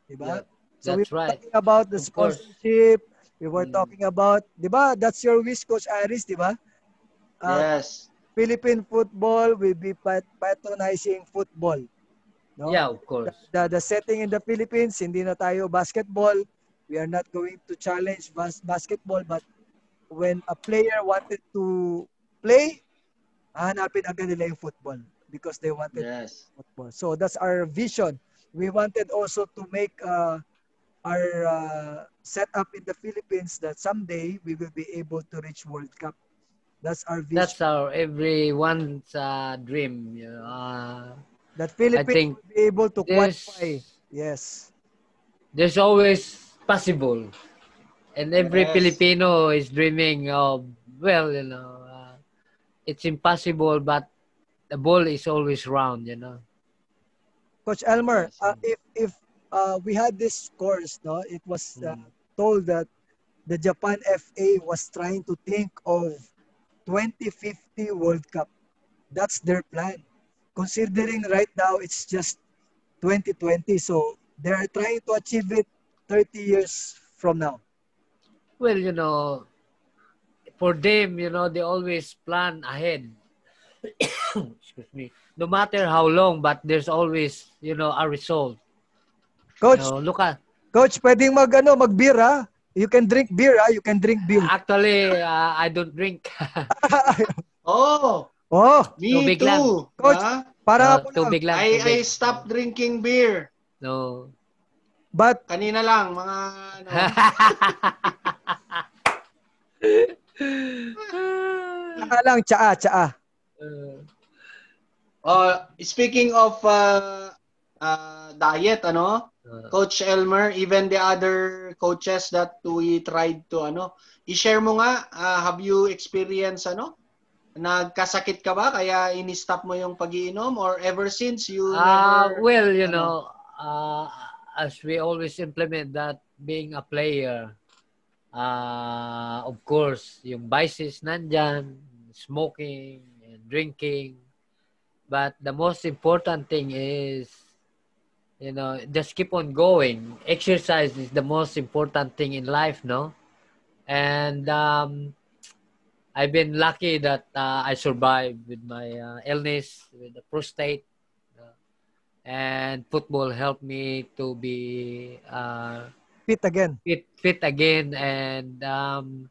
'di ba? So we That's were right. talking about the Of course. sponsorship. We were Mm. talking about, 'di ba? That's your wish, Coach Aris, 'di ba? Uh, yes Philippine football will be pat- patronizing football. No? Yeah, of course. the, the setting in the Philippines, hindi na tayo basketball. We are not going to challenge bas- basketball but when a player wanted to play, hahanapin agad nila yung football because they wanted yes football. So that's our vision. We wanted also to make uh, our uh, setup in the Philippines that someday we will be able to reach World Cup. That's our vision. That's our everyone's uh, dream. You know, uh, that Philippines will be able to qualify. Yes. there's always possible. And every Yes. Filipino is dreaming of, well, you know, it's impossible, but the ball is always round, you know. Coach Elmer, uh, if if uh, we had this course, no, it was uh, Mm. told that the Japan FA was trying to think of 2050 World Cup. That's their plan. considering right now it's just 2020, so they're trying to achieve it 30 years from now. Well, you know, for them, you know, they always plan ahead. Excuse me. No matter how long, but there's always, you know, a result. Coach, You know, look at coach, pwedeng mag ano, mag-beer ha? You can drink beer ha? You can drink beer. actually uh, I don't drink. Oh, oh, me Tubig too. lang. Coach, Ah, para Uh, ako lang. tubig lang. I, I tubig. stopped drinking beer. No. But Kanina lang, mga ano. saka lang, tsaa, tsaa. Uh, Oh, speaking of uh, uh, diet, ano? uh, Coach Elmer, even the other coaches that we tried to ano, i-share mo nga, uh, have you experienced ano? Nagkasakit ka ba kaya ini-stop mo yung pagiinom or ever since you Uh, never well, you ano? know, uh, as we always implement that being a player, uh, of course, yung vices nandyan, smoking and drinking. But the most important thing is, you know, just keep on going. Exercise is the most important thing in life, no? And um, I've been lucky that uh, I survived with my uh, illness, with the prostate and football helped me to be uh, Fit again. fit fit again and um,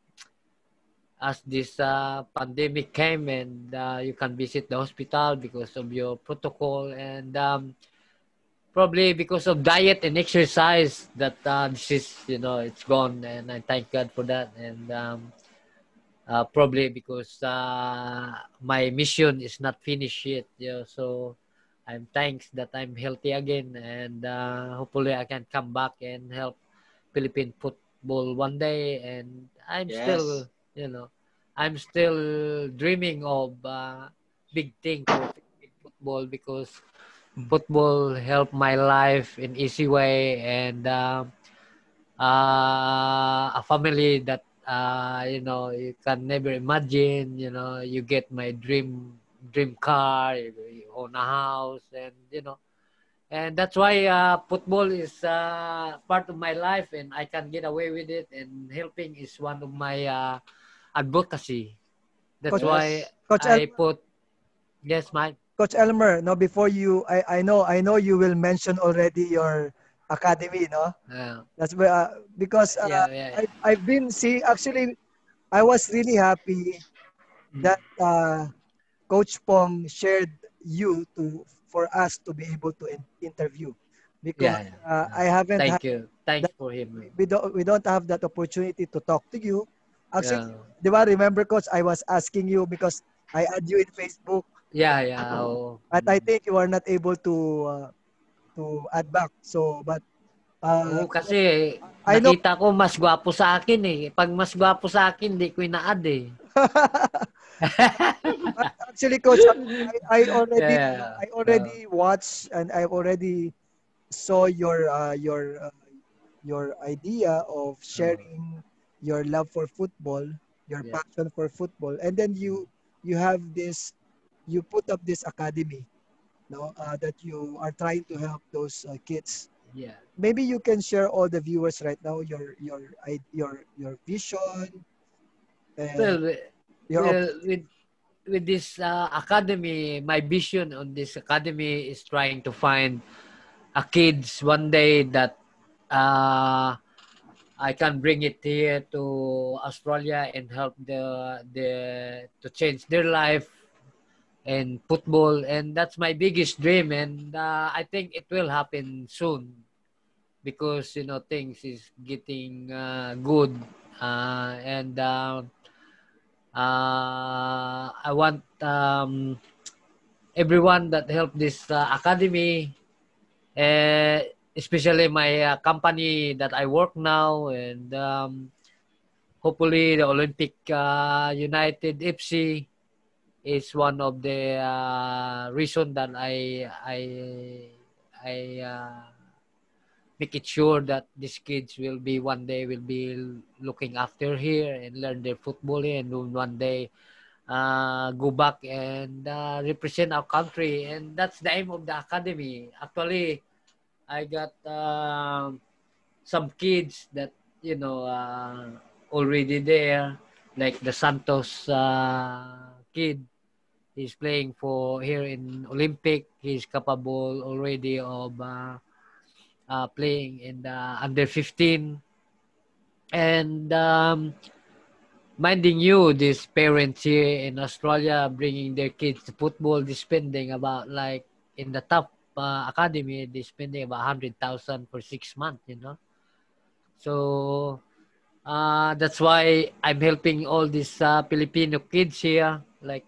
as this uh, pandemic came and uh, you can visit the hospital because of your protocol and um, probably because of diet and exercise that uh, this is you know it's gone and I thank God for that and um, uh, probably because uh, my mission is not finished yet you know, so I'm thanks that I'm healthy again and uh, hopefully I can come back and help Philippine football one day and I'm Yes. still you know I'm still dreaming of uh, big thing for Philippine football because Mm. football helped my life in easy way and uh, uh, a family that uh, you know you can never imagine you know you get my dream dream car you, you own a house and you know and that's why uh, football is uh, part of my life and I can get away with it and helping is one of my uh, advocacy. That's Coach- why Coach I El- put yes Mike Coach Elmer, no, before you, I, I know, I know you will mention already your academy, no? uh, That's why, uh, because uh, yeah, yeah, I, I've been see actually I was really happy that uh, Coach Pong shared you to for us to be able to in- interview because Yeah, yeah, uh, yeah. I haven't thank you thanks for him we don't we don't have that opportunity to talk to you. Actually, yeah. di ba, remember coach, I was asking you because I add you in Facebook Yeah, yeah. oo. but I think you are not able to uh, to add back. So but uh, Oo, kasi I know- nakita ko mas gwapo sa akin eh. Pag mas gwapo sa akin, di ko ina-add eh. Actually, coach, I, I already Yeah. I already watched and I already saw your uh, your uh, your idea of sharing your love for football, your Yeah. passion for football, and then you you have this you put up this academy, no, uh, that you are trying to help those uh, kids. Yeah. Maybe you can share all the viewers right now your your your your vision. And Well, your well with with this uh, academy, my vision on this academy is trying to find a kids one day that uh, I can bring it here to Australia and help the the to change their life in football and that's my biggest dream and uh, I think it will happen soon because you know things is getting uh, good uh, and uh, uh, I want um, everyone that helped this uh, academy, uh, especially my uh, company that I work now, and um, hopefully the Olympic uh, United FC is one of the uh, reason that I I I uh, make it sure that these kids will be one day will be looking after here and learn their football and one day uh, go back and uh, represent our country. And that's the aim of the academy. Actually, I got uh, some kids that, you know, uh, already there, like the Santos uh, kid. He's playing for here in Olympic. He's capable already of uh, uh, playing in the under 15. And um, minding you, these parents here in Australia bringing their kids to football, they spending about like in the top uh, academy, they spending about hundred thousand for six months. You know, so uh, that's why I'm helping all these uh, Filipino kids here. Like,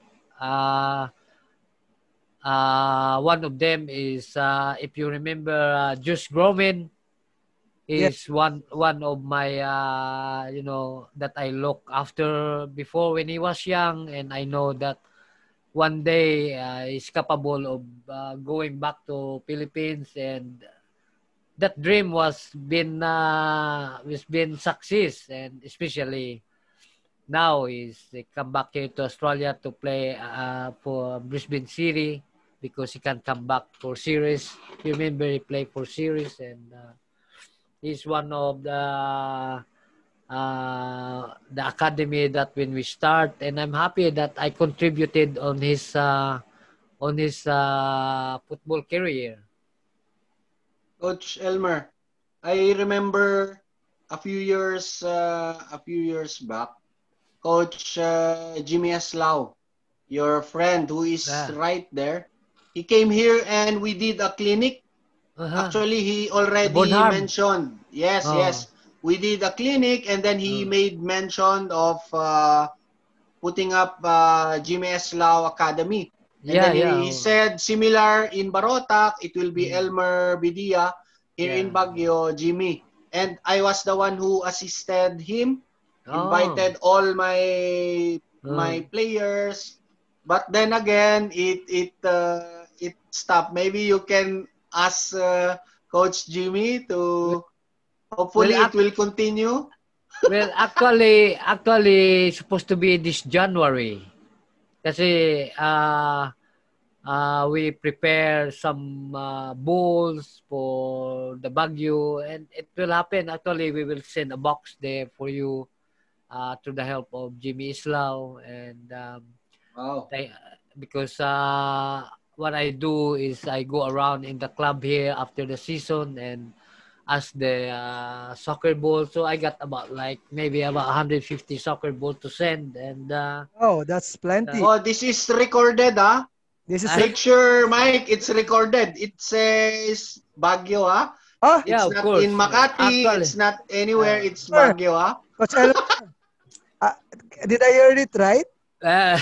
uh, one of them is, uh, if you remember, uh, Josh Groman is one one of my uh, you know that I look after before when he was young, and I know that one day uh, he's capable of uh, going back to Philippines, and that dream was been uh, has been success, and especially now he's come back here to Australia to play uh, for Brisbane City because he can come back for series. You remember he played for series and. Uh, He's one of the uh, the academy that when we start, and I'm happy that I contributed on his uh, on his uh, football career. Coach Elmer, I remember a few years uh, a few years back, Coach uh, Jimmy Aslao, your friend who is yeah. right there, he came here and we did a clinic Uh-huh. Actually, he already Bonham. mentioned. Yes, oh. yes. We did a clinic and then he oh. made mention of uh, putting up uh, GMS Law Academy. And yeah, then yeah. He, he said similar in Barotac, it will be mm. Elmer Bidia. Here yeah. in Baguio, Jimmy. And I was the one who assisted him, oh. invited all my oh. my players. But then again, it it uh, it stopped. Maybe you can ask uh, Coach Jimmy to hopefully well, it will continue? well, actually, actually supposed to be this January. Kasi uh, uh, we prepare some uh, bowls for the Baguio and it will happen. Actually, we will send a box there for you uh, through the help of Jimmy Islao and um, wow. They, because uh, what I do is I go around in the club here after the season and as the uh, soccer ball. So I got about like maybe about 150 soccer ball to send and uh, oh that's plenty. oh, this is recorded, ah. This is make sure, Mike, it's recorded. It says Baguio, ah. Ah, it's yeah, not course. in Makati. Actually, it's not anywhere. Uh, it's Baguio, ah. Coach uh, did I hear it right? Uh,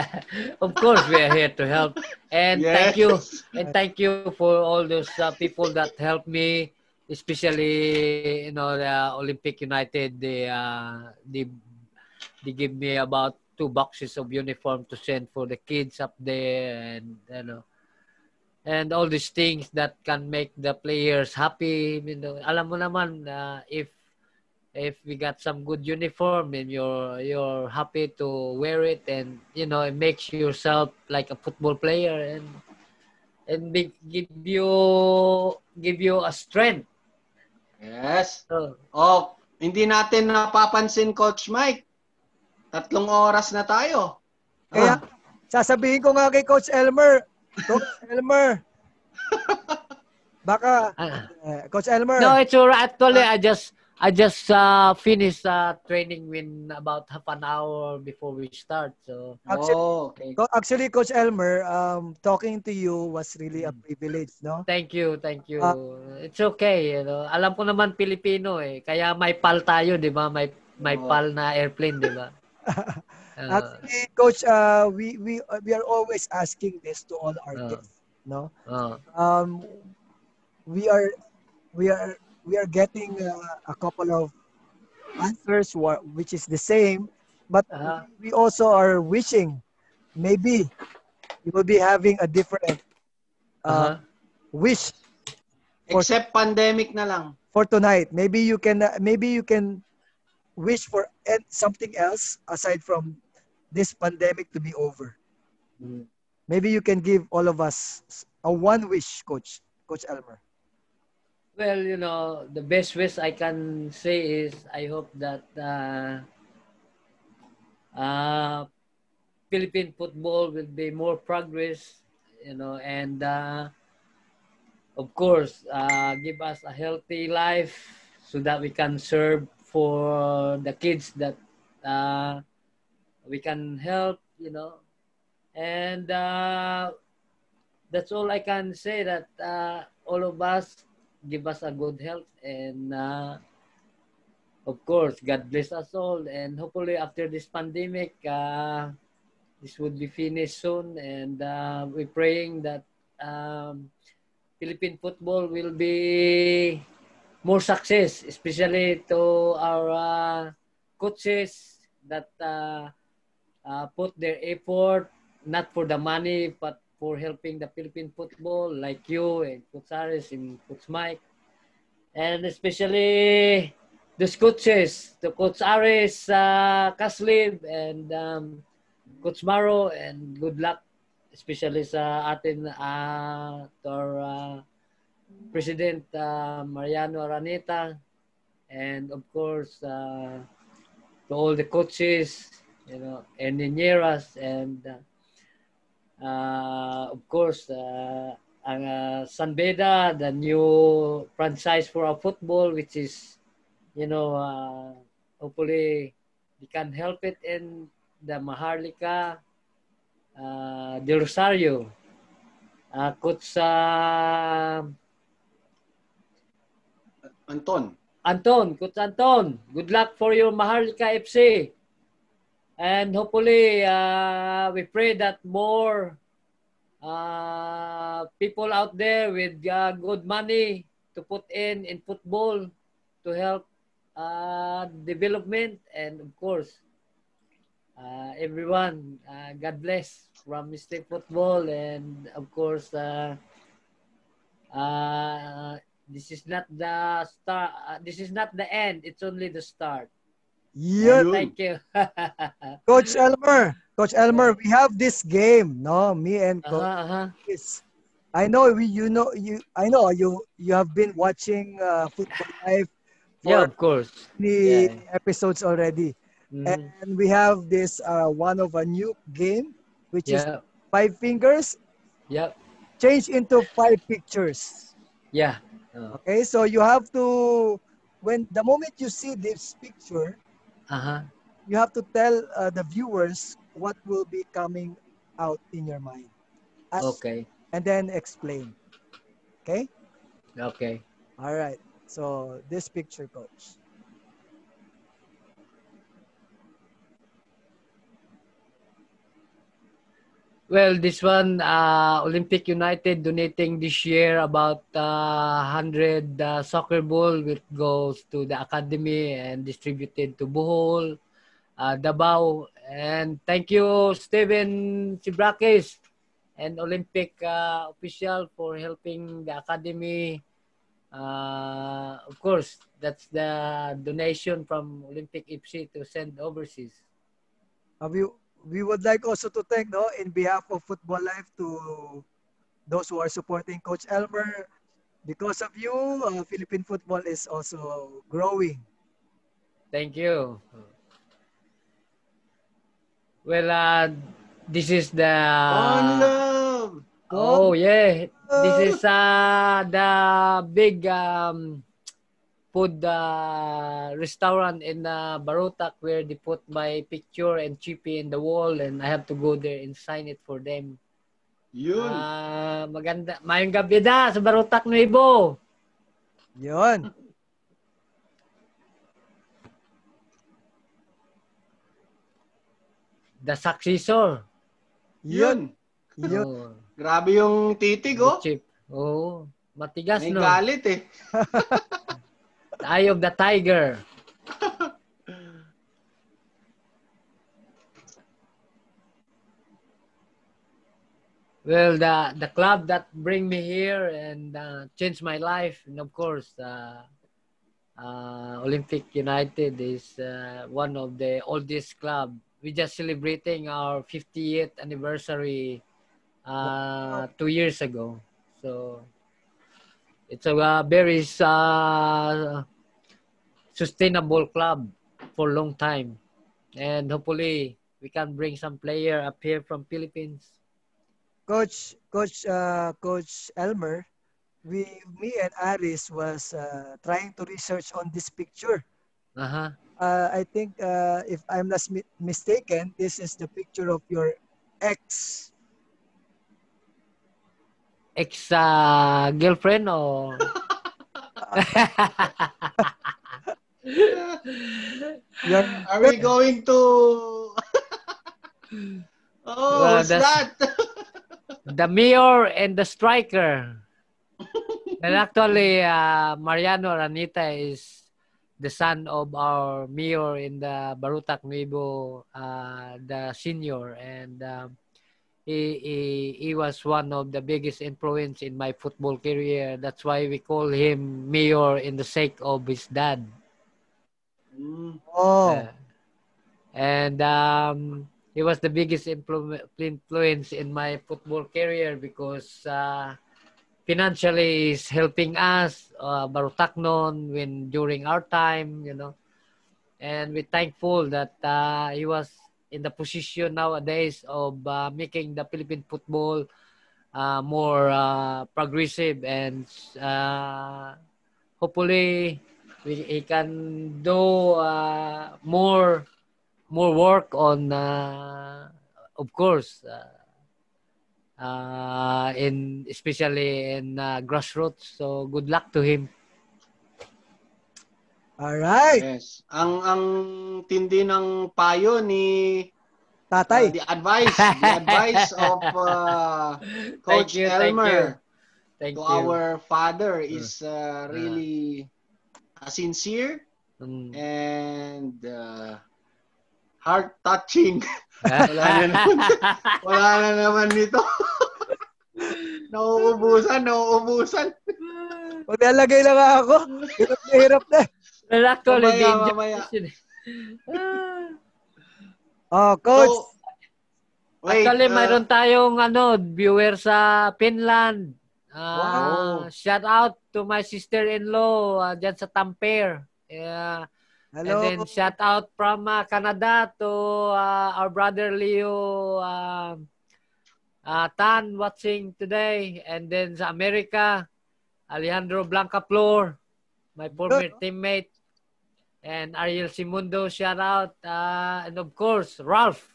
of course, we are here to help. And yes. thank you. And thank you for all those uh, people that helped me, especially, you know, the Olympic United. They, uh, they, they give me about two boxes of uniform to send for the kids up there and, you know, and all these things that can make the players happy. You know, alam mo naman, uh, if if we got some good uniform and you're you're happy to wear it and you know it makes yourself like a football player and and be, give you give you a strength. Yes. So, oh hindi natin napapansin coach Mike. Tatlong oras na tayo. Kaya oh. sasabihin ko nga kay coach Elmer. Coach Elmer. Baka uh, coach Elmer. No it's alright actually uh, I just I just uh, finished uh, training in about half an hour before we start. So actually, oh, okay. actually Coach Elmer, um, talking to you was really a mm. privilege, no? Thank you, thank you. Uh, It's okay, you know. Alam ko naman Pilipino eh, kaya may PAL tayo, 'di ba? May may oh. PAL na airplane, 'di ba? uh, actually, Coach, uh, we we we are always asking this to all our uh, guests, no? Uh, um, we are we are we are getting uh, a couple of answers which is the same, but uh-huh. we also are wishing maybe you will be having a different uh, uh-huh. wish. For, Except pandemic na lang. For tonight, maybe you can uh, maybe you can wish for something else aside from this pandemic to be over? Mm. Maybe you can give all of us a one wish, Coach, Coach Elmer. Well, you know, the best wish I can say is I hope that uh, uh, Philippine football will be more progress, you know, and uh, of course, uh, give us a healthy life so that we can serve for the kids that uh, we can help, you know, and uh, that's all I can say. That uh, all of us give us a good health and. Uh, of course, God bless us all, and hopefully after this pandemic, uh, this would be finished soon, and uh, we're praying that um, Philippine football will be more success, especially to our uh, coaches that uh, uh, put their effort not for the money but for helping the Philippine football, like you and Coach Aris and Coach Mike, and especially those coaches, the Coach Aris, uh, Kaslib, and um, Coach Maro, and good luck, especially sa atin, uh, to our uh, President uh, Mariano Araneta, and of course, uh, to all the coaches, you know, and engineers, and uh, uh, of course, uh, ang uh, San Beda, the new franchise for our football, which is you know, uh, hopefully we can help it in the Maharlika uh, de Rosario. Uh, Coach uh, Anton. Anton, Coach Anton, good luck for your Maharlika FC. And hopefully, uh, we pray that more uh, people out there with uh, good money to put in in football to help uh, development and of course uh, everyone uh, God bless from Mistake Football and of course uh, uh, this is not the start uh, this is not the end it's only the start Yeah. thank you Coach Elmer, Coach Elmer, we have this game, no? Me and Coach. uh-huh, uh-huh. I know we, you know, you. I know you. You have been watching uh, football live yeah of course many Yeah. episodes already, Mhm. and we have this uh, one of a new game, which is five fingers yeah change into five pictures. yeah uh, Okay, so you have to when the moment you see this picture, uh-huh you have to tell uh, the viewers what will be coming out in your mind. As- okay And then explain. Okay? okay All right. So this picture, coach. Well, this one, uh, Olympic United donating this year about uh, 100 uh, soccer ball which goes to the academy and distributed to Bohol, uh, Davao. And thank you, Steven Sibrakis and Olympic uh, official for helping the academy. Uh, of course, that's the donation from Olympic FC to send overseas. Uh, we, we would like also to thank, no, in behalf of Football Life, to those who are supporting Coach Elmer. Because of you, uh, Philippine football is also growing. Thank you. Well, uh, this is the. Love. oh yeah, this is uh the big um food uh, restaurant in uh, Barotac where they put my picture and chippy in the wall and I have to go there and sign it for them. Yun. Ah, maganda. Mayong gabi da sa Barotac Nuevo. Yun. The successor. Yun. Yun. Oh, Grabe yung titig, oh. chip. Oh, matigas May no. galit eh. The Eye of the Tiger. well, the the club that bring me here and uh, changed my life, and of course, uh, uh, Olympic United is uh, one of the oldest club we just celebrating our 50th anniversary uh, two years ago. So it's a very uh, sustainable club for a long time. And hopefully we can bring some player up here from Philippines. Coach, Coach, uh, Coach Elmer, we, me and Aris was uh, trying to research on this picture. Uh-huh. Uh, I think uh, if I'm not mistaken, this is the picture of your ex. Ex uh, girlfriend or Your, Are we going to... oh, who's that's- that? the mayor and the striker. and actually, uh, Mariano Ranita is the son of our mayor in the Barutak Nuevo, uh, the senior, and um, he, he he was one of the biggest influence in my football career. That's why we call him mayor in the sake of his dad. Mm. oh, Uh, and um, he was the biggest influence in my football career because uh, financially is helping us, uh, Barutaknon, when during our time, you know. And we're thankful that uh, he was in the position nowadays of uh, making the Philippine football uh, more uh, progressive and uh, hopefully we, he can do uh, more more work on uh, of course uh, uh, in especially in uh, grassroots so good luck to him all right. Yes. Ang ang tindi ng payo ni Tatay. uh, the advice, the advice of uh, Thank Coach you, thank you. Elmer thank to you our father is uh, really uh, sincere Mm. and uh, heart touching. Wala na naman. Wala na naman nito. nauubusan, nauubusan. Pag nalagay lang ako, hirap na hirap na. well actually Mamaya, mamaya. Ah. Oh, coach. So, wait, Actually, uh, mayroon tayong ano, viewer sa Finland. Ah, Wow. Shout out to my sister-in-law uh, dyan sa Tampere. Yeah. Hello. And then shout out from uh, Canada to uh, our brother Leo uh, uh, Tan watching today. And then sa America, Alejandro Blanca Flor, my former Good. teammate. And Ariel Simundo, shout out. Uh, and of course, Ralph.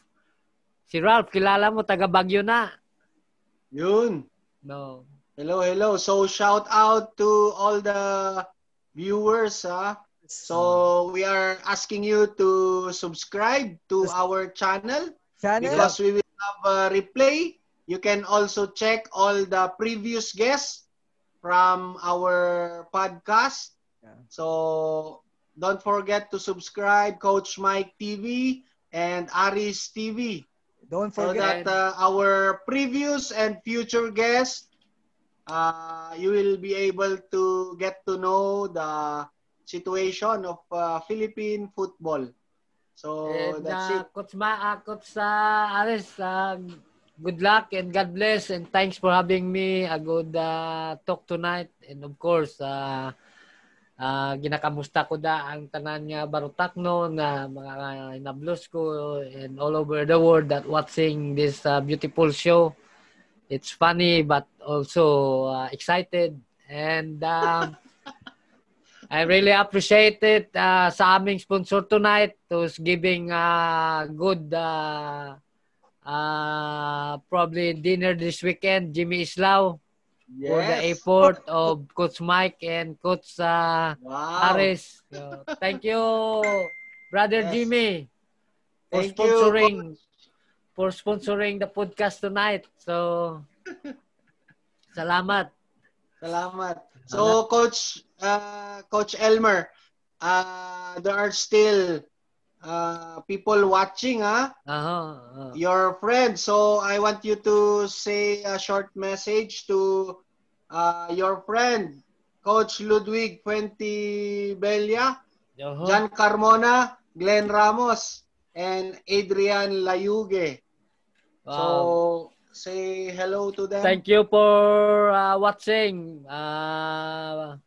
Si Ralph, kilala mo, taga Bagyo na. Yun. No. Hello, hello. So shout out to all the viewers. Ah. So we are asking you to subscribe to our channel Channel. because we will have a replay. You can also check all the previous guests from our podcast. Yeah. So don't forget to subscribe Coach Mike TV and Aris TV Don't so forget. that uh, our previous and future guests uh, you will be able to get to know the situation of uh, Philippine football. So And that's uh, it. Coach Ma, uh, Coach uh, Aris, uh, good luck and God bless and thanks for having me a good uh, talk tonight. And of course, uh, uh, ginakamusta ko da ang tanan nga barutakno na mga inablos ko and all over the world that watching this uh, beautiful show. It's funny but also uh, excited and um, I really appreciate it uh, sa aming sponsor tonight who's giving uh, good uh, uh, probably dinner this weekend, Jimmy Islao, for the Yes. effort of Coach Mike and Coach uh, Wow. Aris. So, thank you, Brother Yes. Jimmy, for Thank you, sponsoring for sponsoring the podcast tonight. So, salamat. Salamat. So coach uh, coach Elmer, uh, there are still uh, people watching ah. Uh-huh. uh. your friend. So I want you to say a short message to uh, your friend, Coach Ludwig Fuentibella, Uh-huh. Jan Carmona, Glenn Ramos. and Adrian Layuge. Wow. So, say hello to them. Thank you for uh, watching. Uh,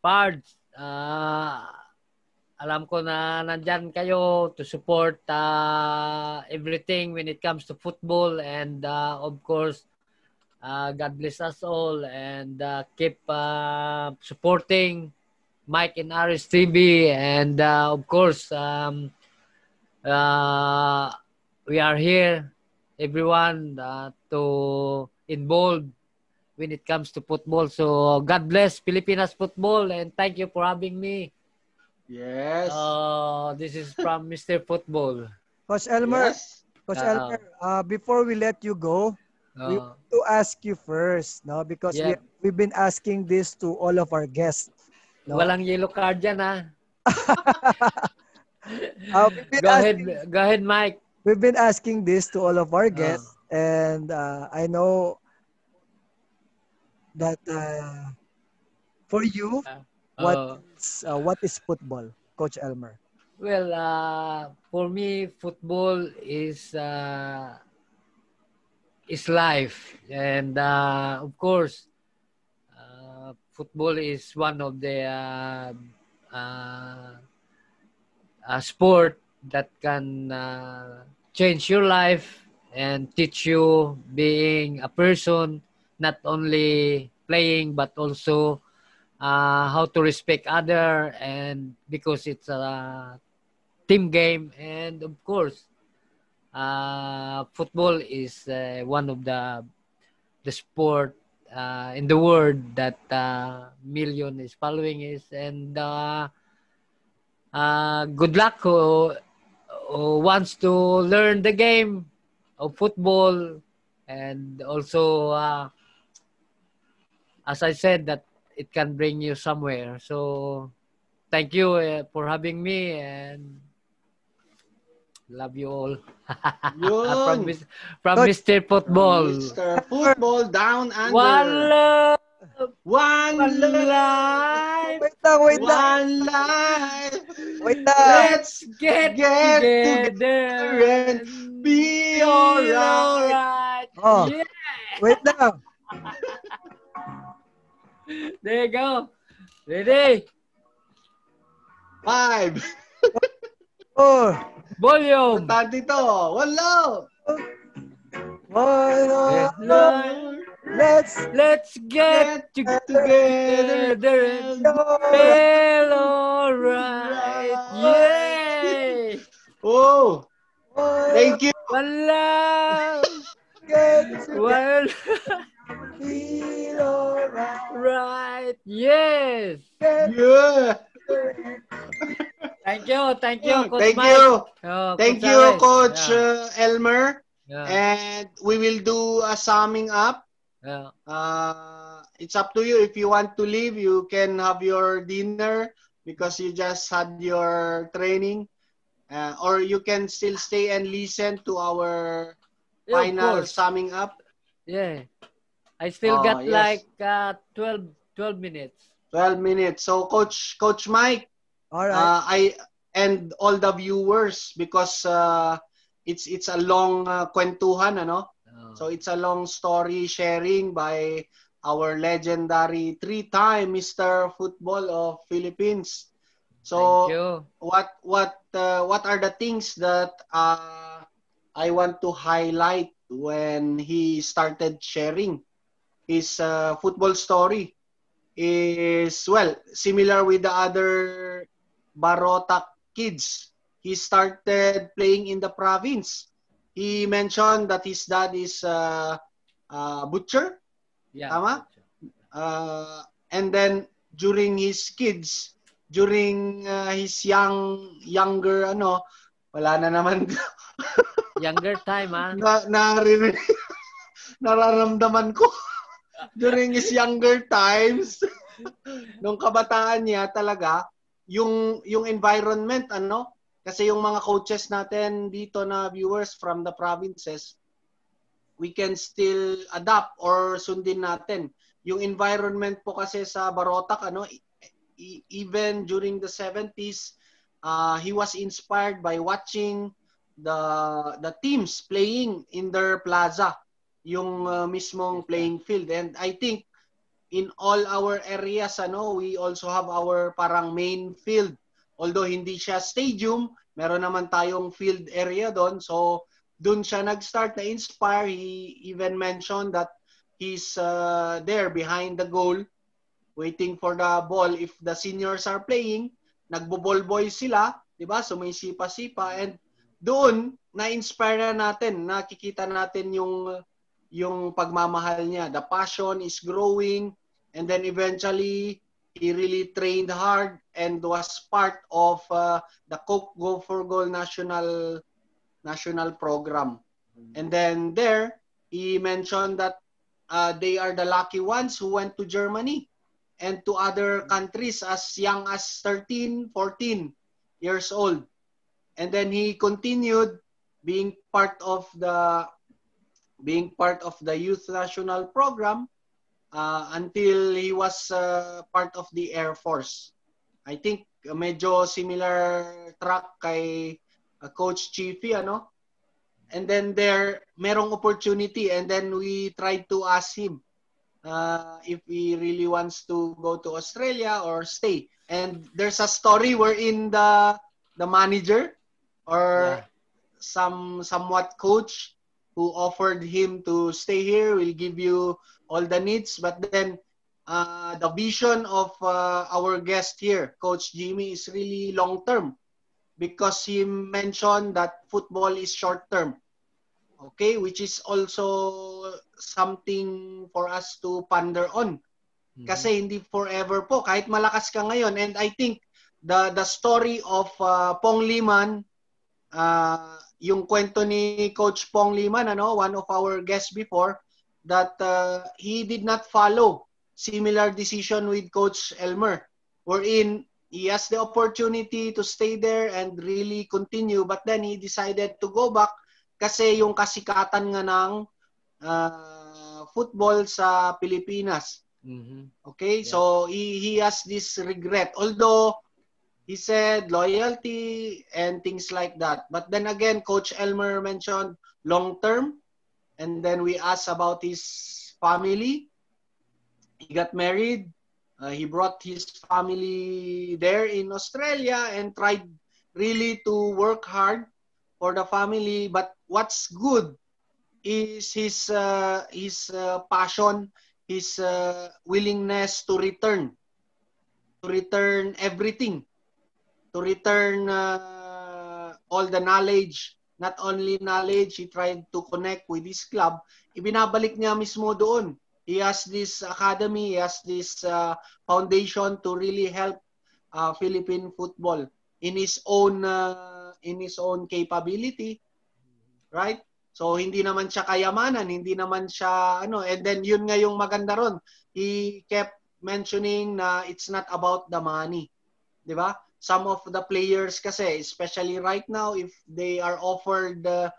Pards, uh, alam ko na nandyan kayo to support uh, everything when it comes to football and uh, of course uh, God bless us all and uh, keep uh, supporting Mike and Aris TV and uh, of course um, uh, we are here everyone uh, to involve when it comes to football so God bless Pilipinas football and thank you for having me Yes. uh, this is from Mr. Football Coach Elmer, yes. Coach Ah. Elmer, uh, before we let you go, we uh, want to ask you first, no? Because Yeah. we, we've been asking this to all of our guests. No? walang yellow card dyan ha Uh, go ahead go ahead Mike we've been asking this to all of our Ah. guests, and uh, I know that uh, for you, what Uh, is, uh, what is football, Coach Elmer? Well, uh, for me, football is uh, is life, and uh, of course, uh, football is one of the uh, uh, uh, sport that can uh, change your life and teach you being a person, not only playing but also uh, how to respect other and because it's a team game and of course uh, football is uh, one of the the sport uh, in the world that uh, million is following is and uh, uh, good luck who wants to learn the game of football and also uh, as I said that it can bring you somewhere so thank you uh, for having me and love you all from, from Mr. Football Mr. Football down under. love One one love. life Wait lang, wait lang, One life. wait lang. Let's get, Get together and be alright. alright Oh. yeah Wait lang. there you go ready Five. Oh, volume Punta dito. Walo. one, Yeah. Let's Let's get Get together together and feel alright. Yay! Oh, thank you. One love, get one feel alright. right. Yes. Yeah. Thank you, thank you, Coach Thank Mike. you. Oh, Thank Coach you, Coach Yeah. uh, Elmer. Yeah. And we will do a summing up. Yeah. Uh, it's up to you. If you want to leave, you can have your dinner because you just had your training. Uh, or you can still stay and listen to our Yeah, final summing up. Yeah. I still Oh, got yes. like uh, 12, 12 minutes. 12 minutes. So, Coach Coach Mike, All right. uh, I and all the viewers because uh, it's it's a long uh, kwentuhan, ano? So it's a long story sharing by our legendary three-time Mr. Football of Philippines. So what what uh, what are the things that uh, I want to highlight when he started sharing his uh, football story is well similar with the other Barotac kids. He started playing in the province. He mentioned that his dad is uh, uh, butcher, Yeah. Tama? uh, and then during his kids, during uh, his young younger ano, wala na naman Younger time, ah. na naririnig, nararamdaman ko during his younger times nung kabataan niya talaga yung yung environment ano kasi yung mga coaches natin dito na viewers from the provinces we can still adapt or sundin natin yung environment po kasi sa Barotac ano e- even during the 70s uh, he was inspired by watching the the teams playing in their plaza, yung uh, mismong playing field. And I think in all our areas ano, we also have our parang main field. Although hindi siya stadium, meron naman tayong field area doon. So doon siya nag-start. Na inspire. He even mentioned that he's uh, there behind the goal waiting for the ball. If the seniors are playing nagbo-ball boy sila 'di ba? Sumisipa-sipa and doon na-inspire na natin. Nakikita natin yung yung pagmamahal niya. The passion is growing. And then eventually he really trained hard and was part of uh, the Coke Go for Goal national national program. And then there he mentioned that uh, they are the lucky ones who went to Germany and to other countries as young as 13, 14 years old. And then he continued being part of the being part of the youth national program uh, until he was uh, part of the Air Force. I think medyo similar track kay uh, Coach Chiefy ano and then there merong opportunity and then we tried to ask him uh, if he really wants to go to Australia or stay and there's a story wherein the the manager or yeah. some somewhat coach who offered him to stay here will give you all the needs but then uh, the vision of uh, our guest here coach Jimmy is really long term because he mentioned that football is short term. Okay, which is also something for us to ponder on. Mm-hmm. Kasi hindi forever po kahit malakas ka ngayon and I think the the story of uh, Pong Liman uh, yung kwento ni coach Pong Liman ano one of our guests before that uh, he did not follow similar decision with coach Elmer wherein he has the opportunity to stay there and really continue but then he decided to go back kasi yung kasikatan nga ng uh, football sa Pilipinas. Mm-hmm. Okay? Yeah. So he he has this regret although he said loyalty and things like that. But then again coach Elmer mentioned long term and then we asked about his family. He got married Uh, he brought his family there in Australia and tried really to work hard for the family. But what's good is his uh, his uh, passion, his uh, willingness to return, to return everything, to return uh, all the knowledge. Not only knowledge, he tried to connect with his club. Ibinabalik niya mismo doon he has this academy, he has this uh, foundation to really help uh, Philippine football in his own uh, in his own capability. Right? So hindi naman siya kayamanan, hindi naman siya ano and then yun nga yung maganda ron. He kept mentioning na it's not about the money. 'Di ba? Some of the players kasi especially right now if they are offered uh,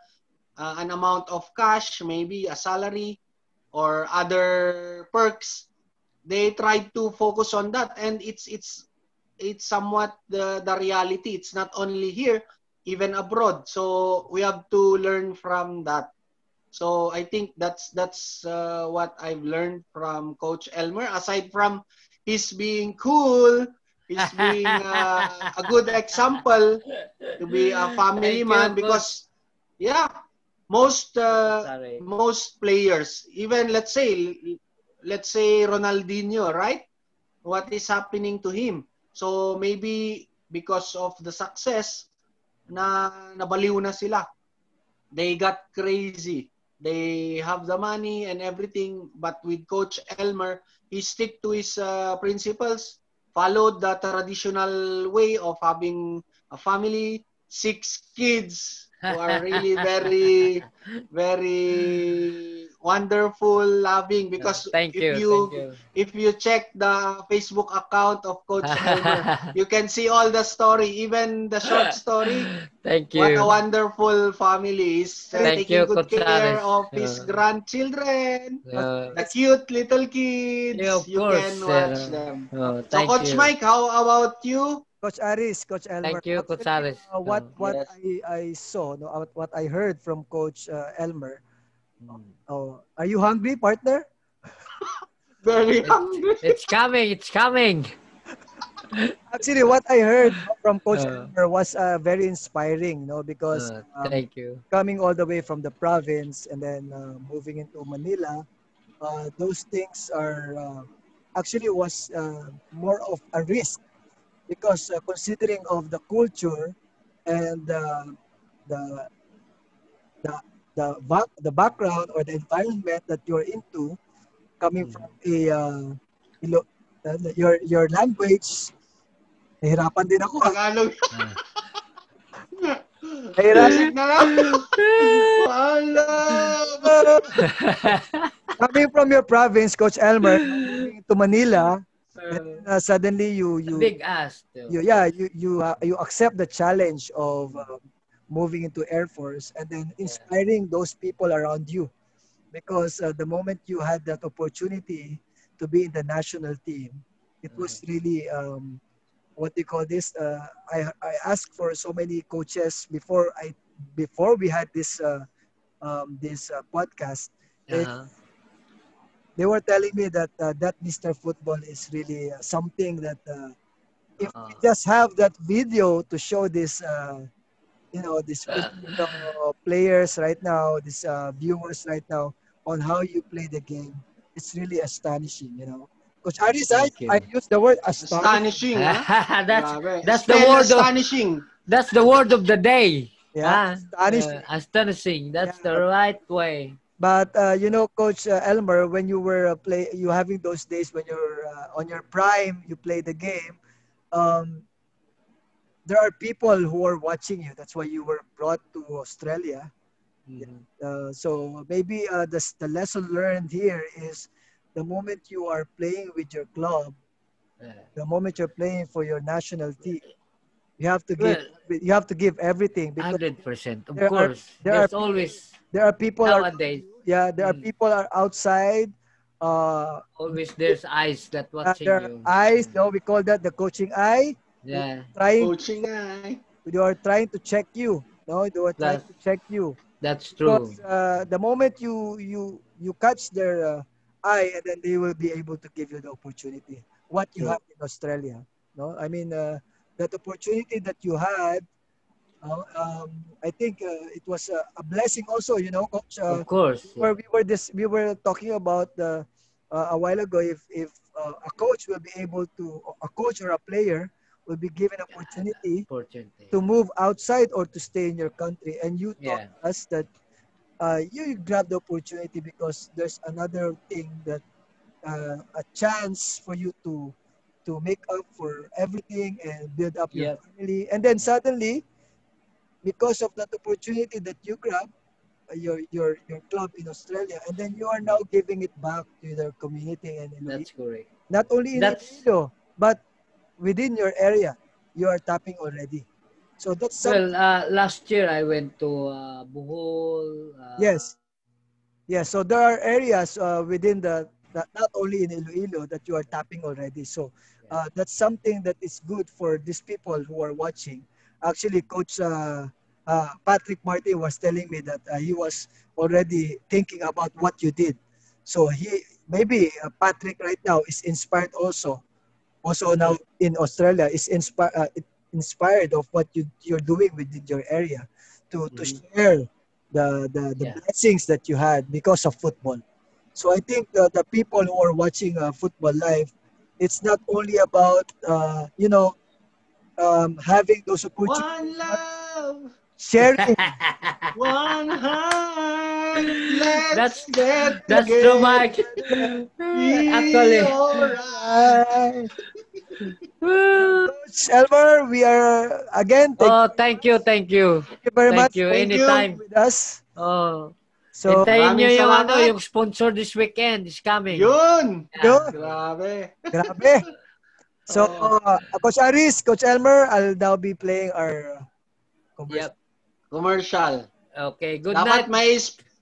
uh, an amount of cash, maybe a salary, or other perks they try to focus on that. And it's it's it's somewhat the the reality. It's not only here even abroad. So we have to learn from that. So i think that's that's uh, what i've learned from coach elmer. Aside from his being cool his being uh, a good example to be a family man because yeah most uh, most players even let's say let's say Ronaldinho right? What is happening to him? So maybe because of the success na nabaliw na sila. They got crazy. They have the money and everything but with coach Elmer he stick to his uh, principles followed the traditional way of having a family six kids who are really very, very wonderful, loving because thank if you, you, thank you. if you check the Facebook account of Coach Elmer, you can see all the story, even the short story. Thank you. What you. a wonderful family is uh, Thank taking you, good Coach care Ares. of his Uh, grandchildren. Uh, The cute little kids. Yeah, of you course, can watch uh, them. oh, So Coach you. Mike, how about you? Coach Aris, Coach Elmer. Thank you, Coach Actually, Aris. uh, what Oh, what yes. I, I saw, no, what, what I heard from Coach uh, Elmer. Oh, are you hungry, partner? Very hungry. It's coming, it's coming. Actually, what I heard from Coach Uh. Was uh, very inspiring, you know, because Uh, um, thank you. coming all the way from the province and then uh, moving into Manila, uh, those things are uh, actually was uh, more of a risk because uh, considering of the culture and uh, the the the back, the background or the environment that you're into, coming Mm. from a uh, uh, your your language, nahirapan din ako. ah. Tagalog. Nahirapan na lang. Wala. coming from your province, Coach Elmer, to Manila, and, uh, suddenly you you Big ass. too. you yeah you you uh, you accept the challenge of um, moving into Air Force and then inspiring those people around you, because uh, the moment you had that opportunity to be in the national team, it was really um, what do you call this? Uh, I I asked for so many coaches before I before we had this uh, um, this uh, podcast. It- Uh-huh. they were telling me that uh, that Mr. Football is really uh, something that uh, if we Uh. just have that video to show this, uh, you know, these Filipino players right now, these uh, viewers right now on how you play the game, it's really astonishing, you know. Coach Aris, I, I use the word astonishing. Astonishing, ha? that's Grabe. that's the Spell word of astonishing. that's the word of the day. Yeah, Ah, astonishing. uh, astonishing. That's Yeah. the right way. But uh, you know, Coach uh, Elmer, when you were uh, play, you having those days when you're uh, on your prime, you play the game. Um, there are people who are watching you. That's why you were brought to Australia. Mhm. Uh, so maybe uh, the the lesson learned here is the moment you are playing with your club, Yeah. the moment you're playing for your national team, you have to give you have to give everything Hundred percent. Of there are- course. there are always there are people are, nowadays yeah there are Mm. people are outside. Uh, always there's eyes that watching there are you. eyes, no, we call that the coaching eye. Yeah. Trying, Coaching ay. they are trying to check you. No, they are trying That's to check you. That's true. Because uh, the moment you you you catch their uh, eye, and then they will be able to give you the opportunity. What you True. have in Australia, no, I mean uh, that opportunity that you had. Uh, um, I think uh, it was a, a blessing also. You know, coach. Uh, of course. where we were this we were talking about the uh, a while ago if if uh, a coach will be able to a coach or a player will be given opportunity Opportunity. to move outside or to stay in your country and you told Yeah. us that uh, you grab the opportunity because there's another thing that uh, a chance for you to to make up for everything and build up your Yep. family and then suddenly because of that opportunity that you grab uh, your your your club in Australia and then you are now giving it back to the community and Iloilo. That's correct. not only in that's- Iloilo but within your area you are tapping already so that's something Well, uh, last year I went to uh, Bohol. Uh, Yes. Yes. So there are areas uh, within the that not only in Iloilo that you are tapping already. So uh, that's something that is good for these people who are watching. Actually, Coach uh, uh, Patrick Martin was telling me that uh, he was already thinking about what you did. So he maybe uh, Patrick right now is inspired also. Also now in Australia is inspired uh, inspired of what you you're doing within your area to to Mhm. share the the, the Yeah. blessings that you had because of football. So I think the, the people who are watching uh, football live, it's not only about uh, you know um, having those opportunities, One love, sharing. one heart. Let's That's get that's true, Mike. Actually. Coach Elmer, we are again. Thank, oh, thank you, thank you. you very Thank much you. Thank you. Anytime. with us. Oh, So, Hintayin nyo yung, salamat. ano, yung sponsor this weekend is coming. Yun! yun. Grabe. Grabe. So, uh, Coach Aris, Coach Elmer, I'll now be playing our commercial. Yep. Commercial. Okay, good Dapat night. may...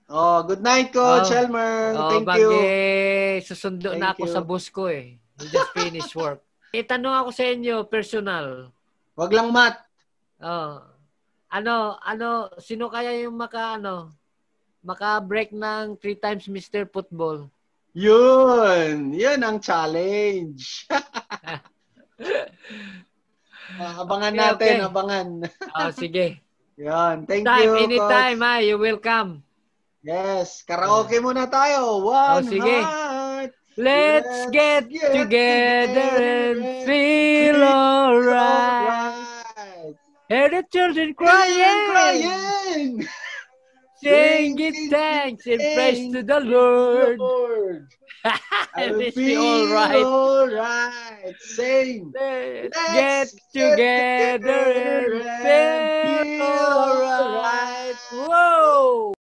Oh, good night, Coach Oh. Elmer. Oh, Thank you. Bagay, susundo na Thank ako you. sa bus ko eh. We just finished work. Itanong ako sa inyo, personal. Wag lang mat. Oh. Ano, ano, sino kaya yung maka, ano, maka-break ng three times Mr. Football? Yun! Yun ang challenge. Ah, abangan Okay, natin, okay. abangan. Oh, sige. Yan. Thank Time, you, anytime, Coach. ha, you will come. Yes. Karaoke ah. muna tayo. One Oh, sige. heart. Let's Let's get get together and feel alright. Alright. Hear the children Crying, crying, crying. singing thanks and praise to the Lord. Lord. I'll it's feel all right. alright. Sing. Let's Let's get get together together and feel alright. alright. Whoa!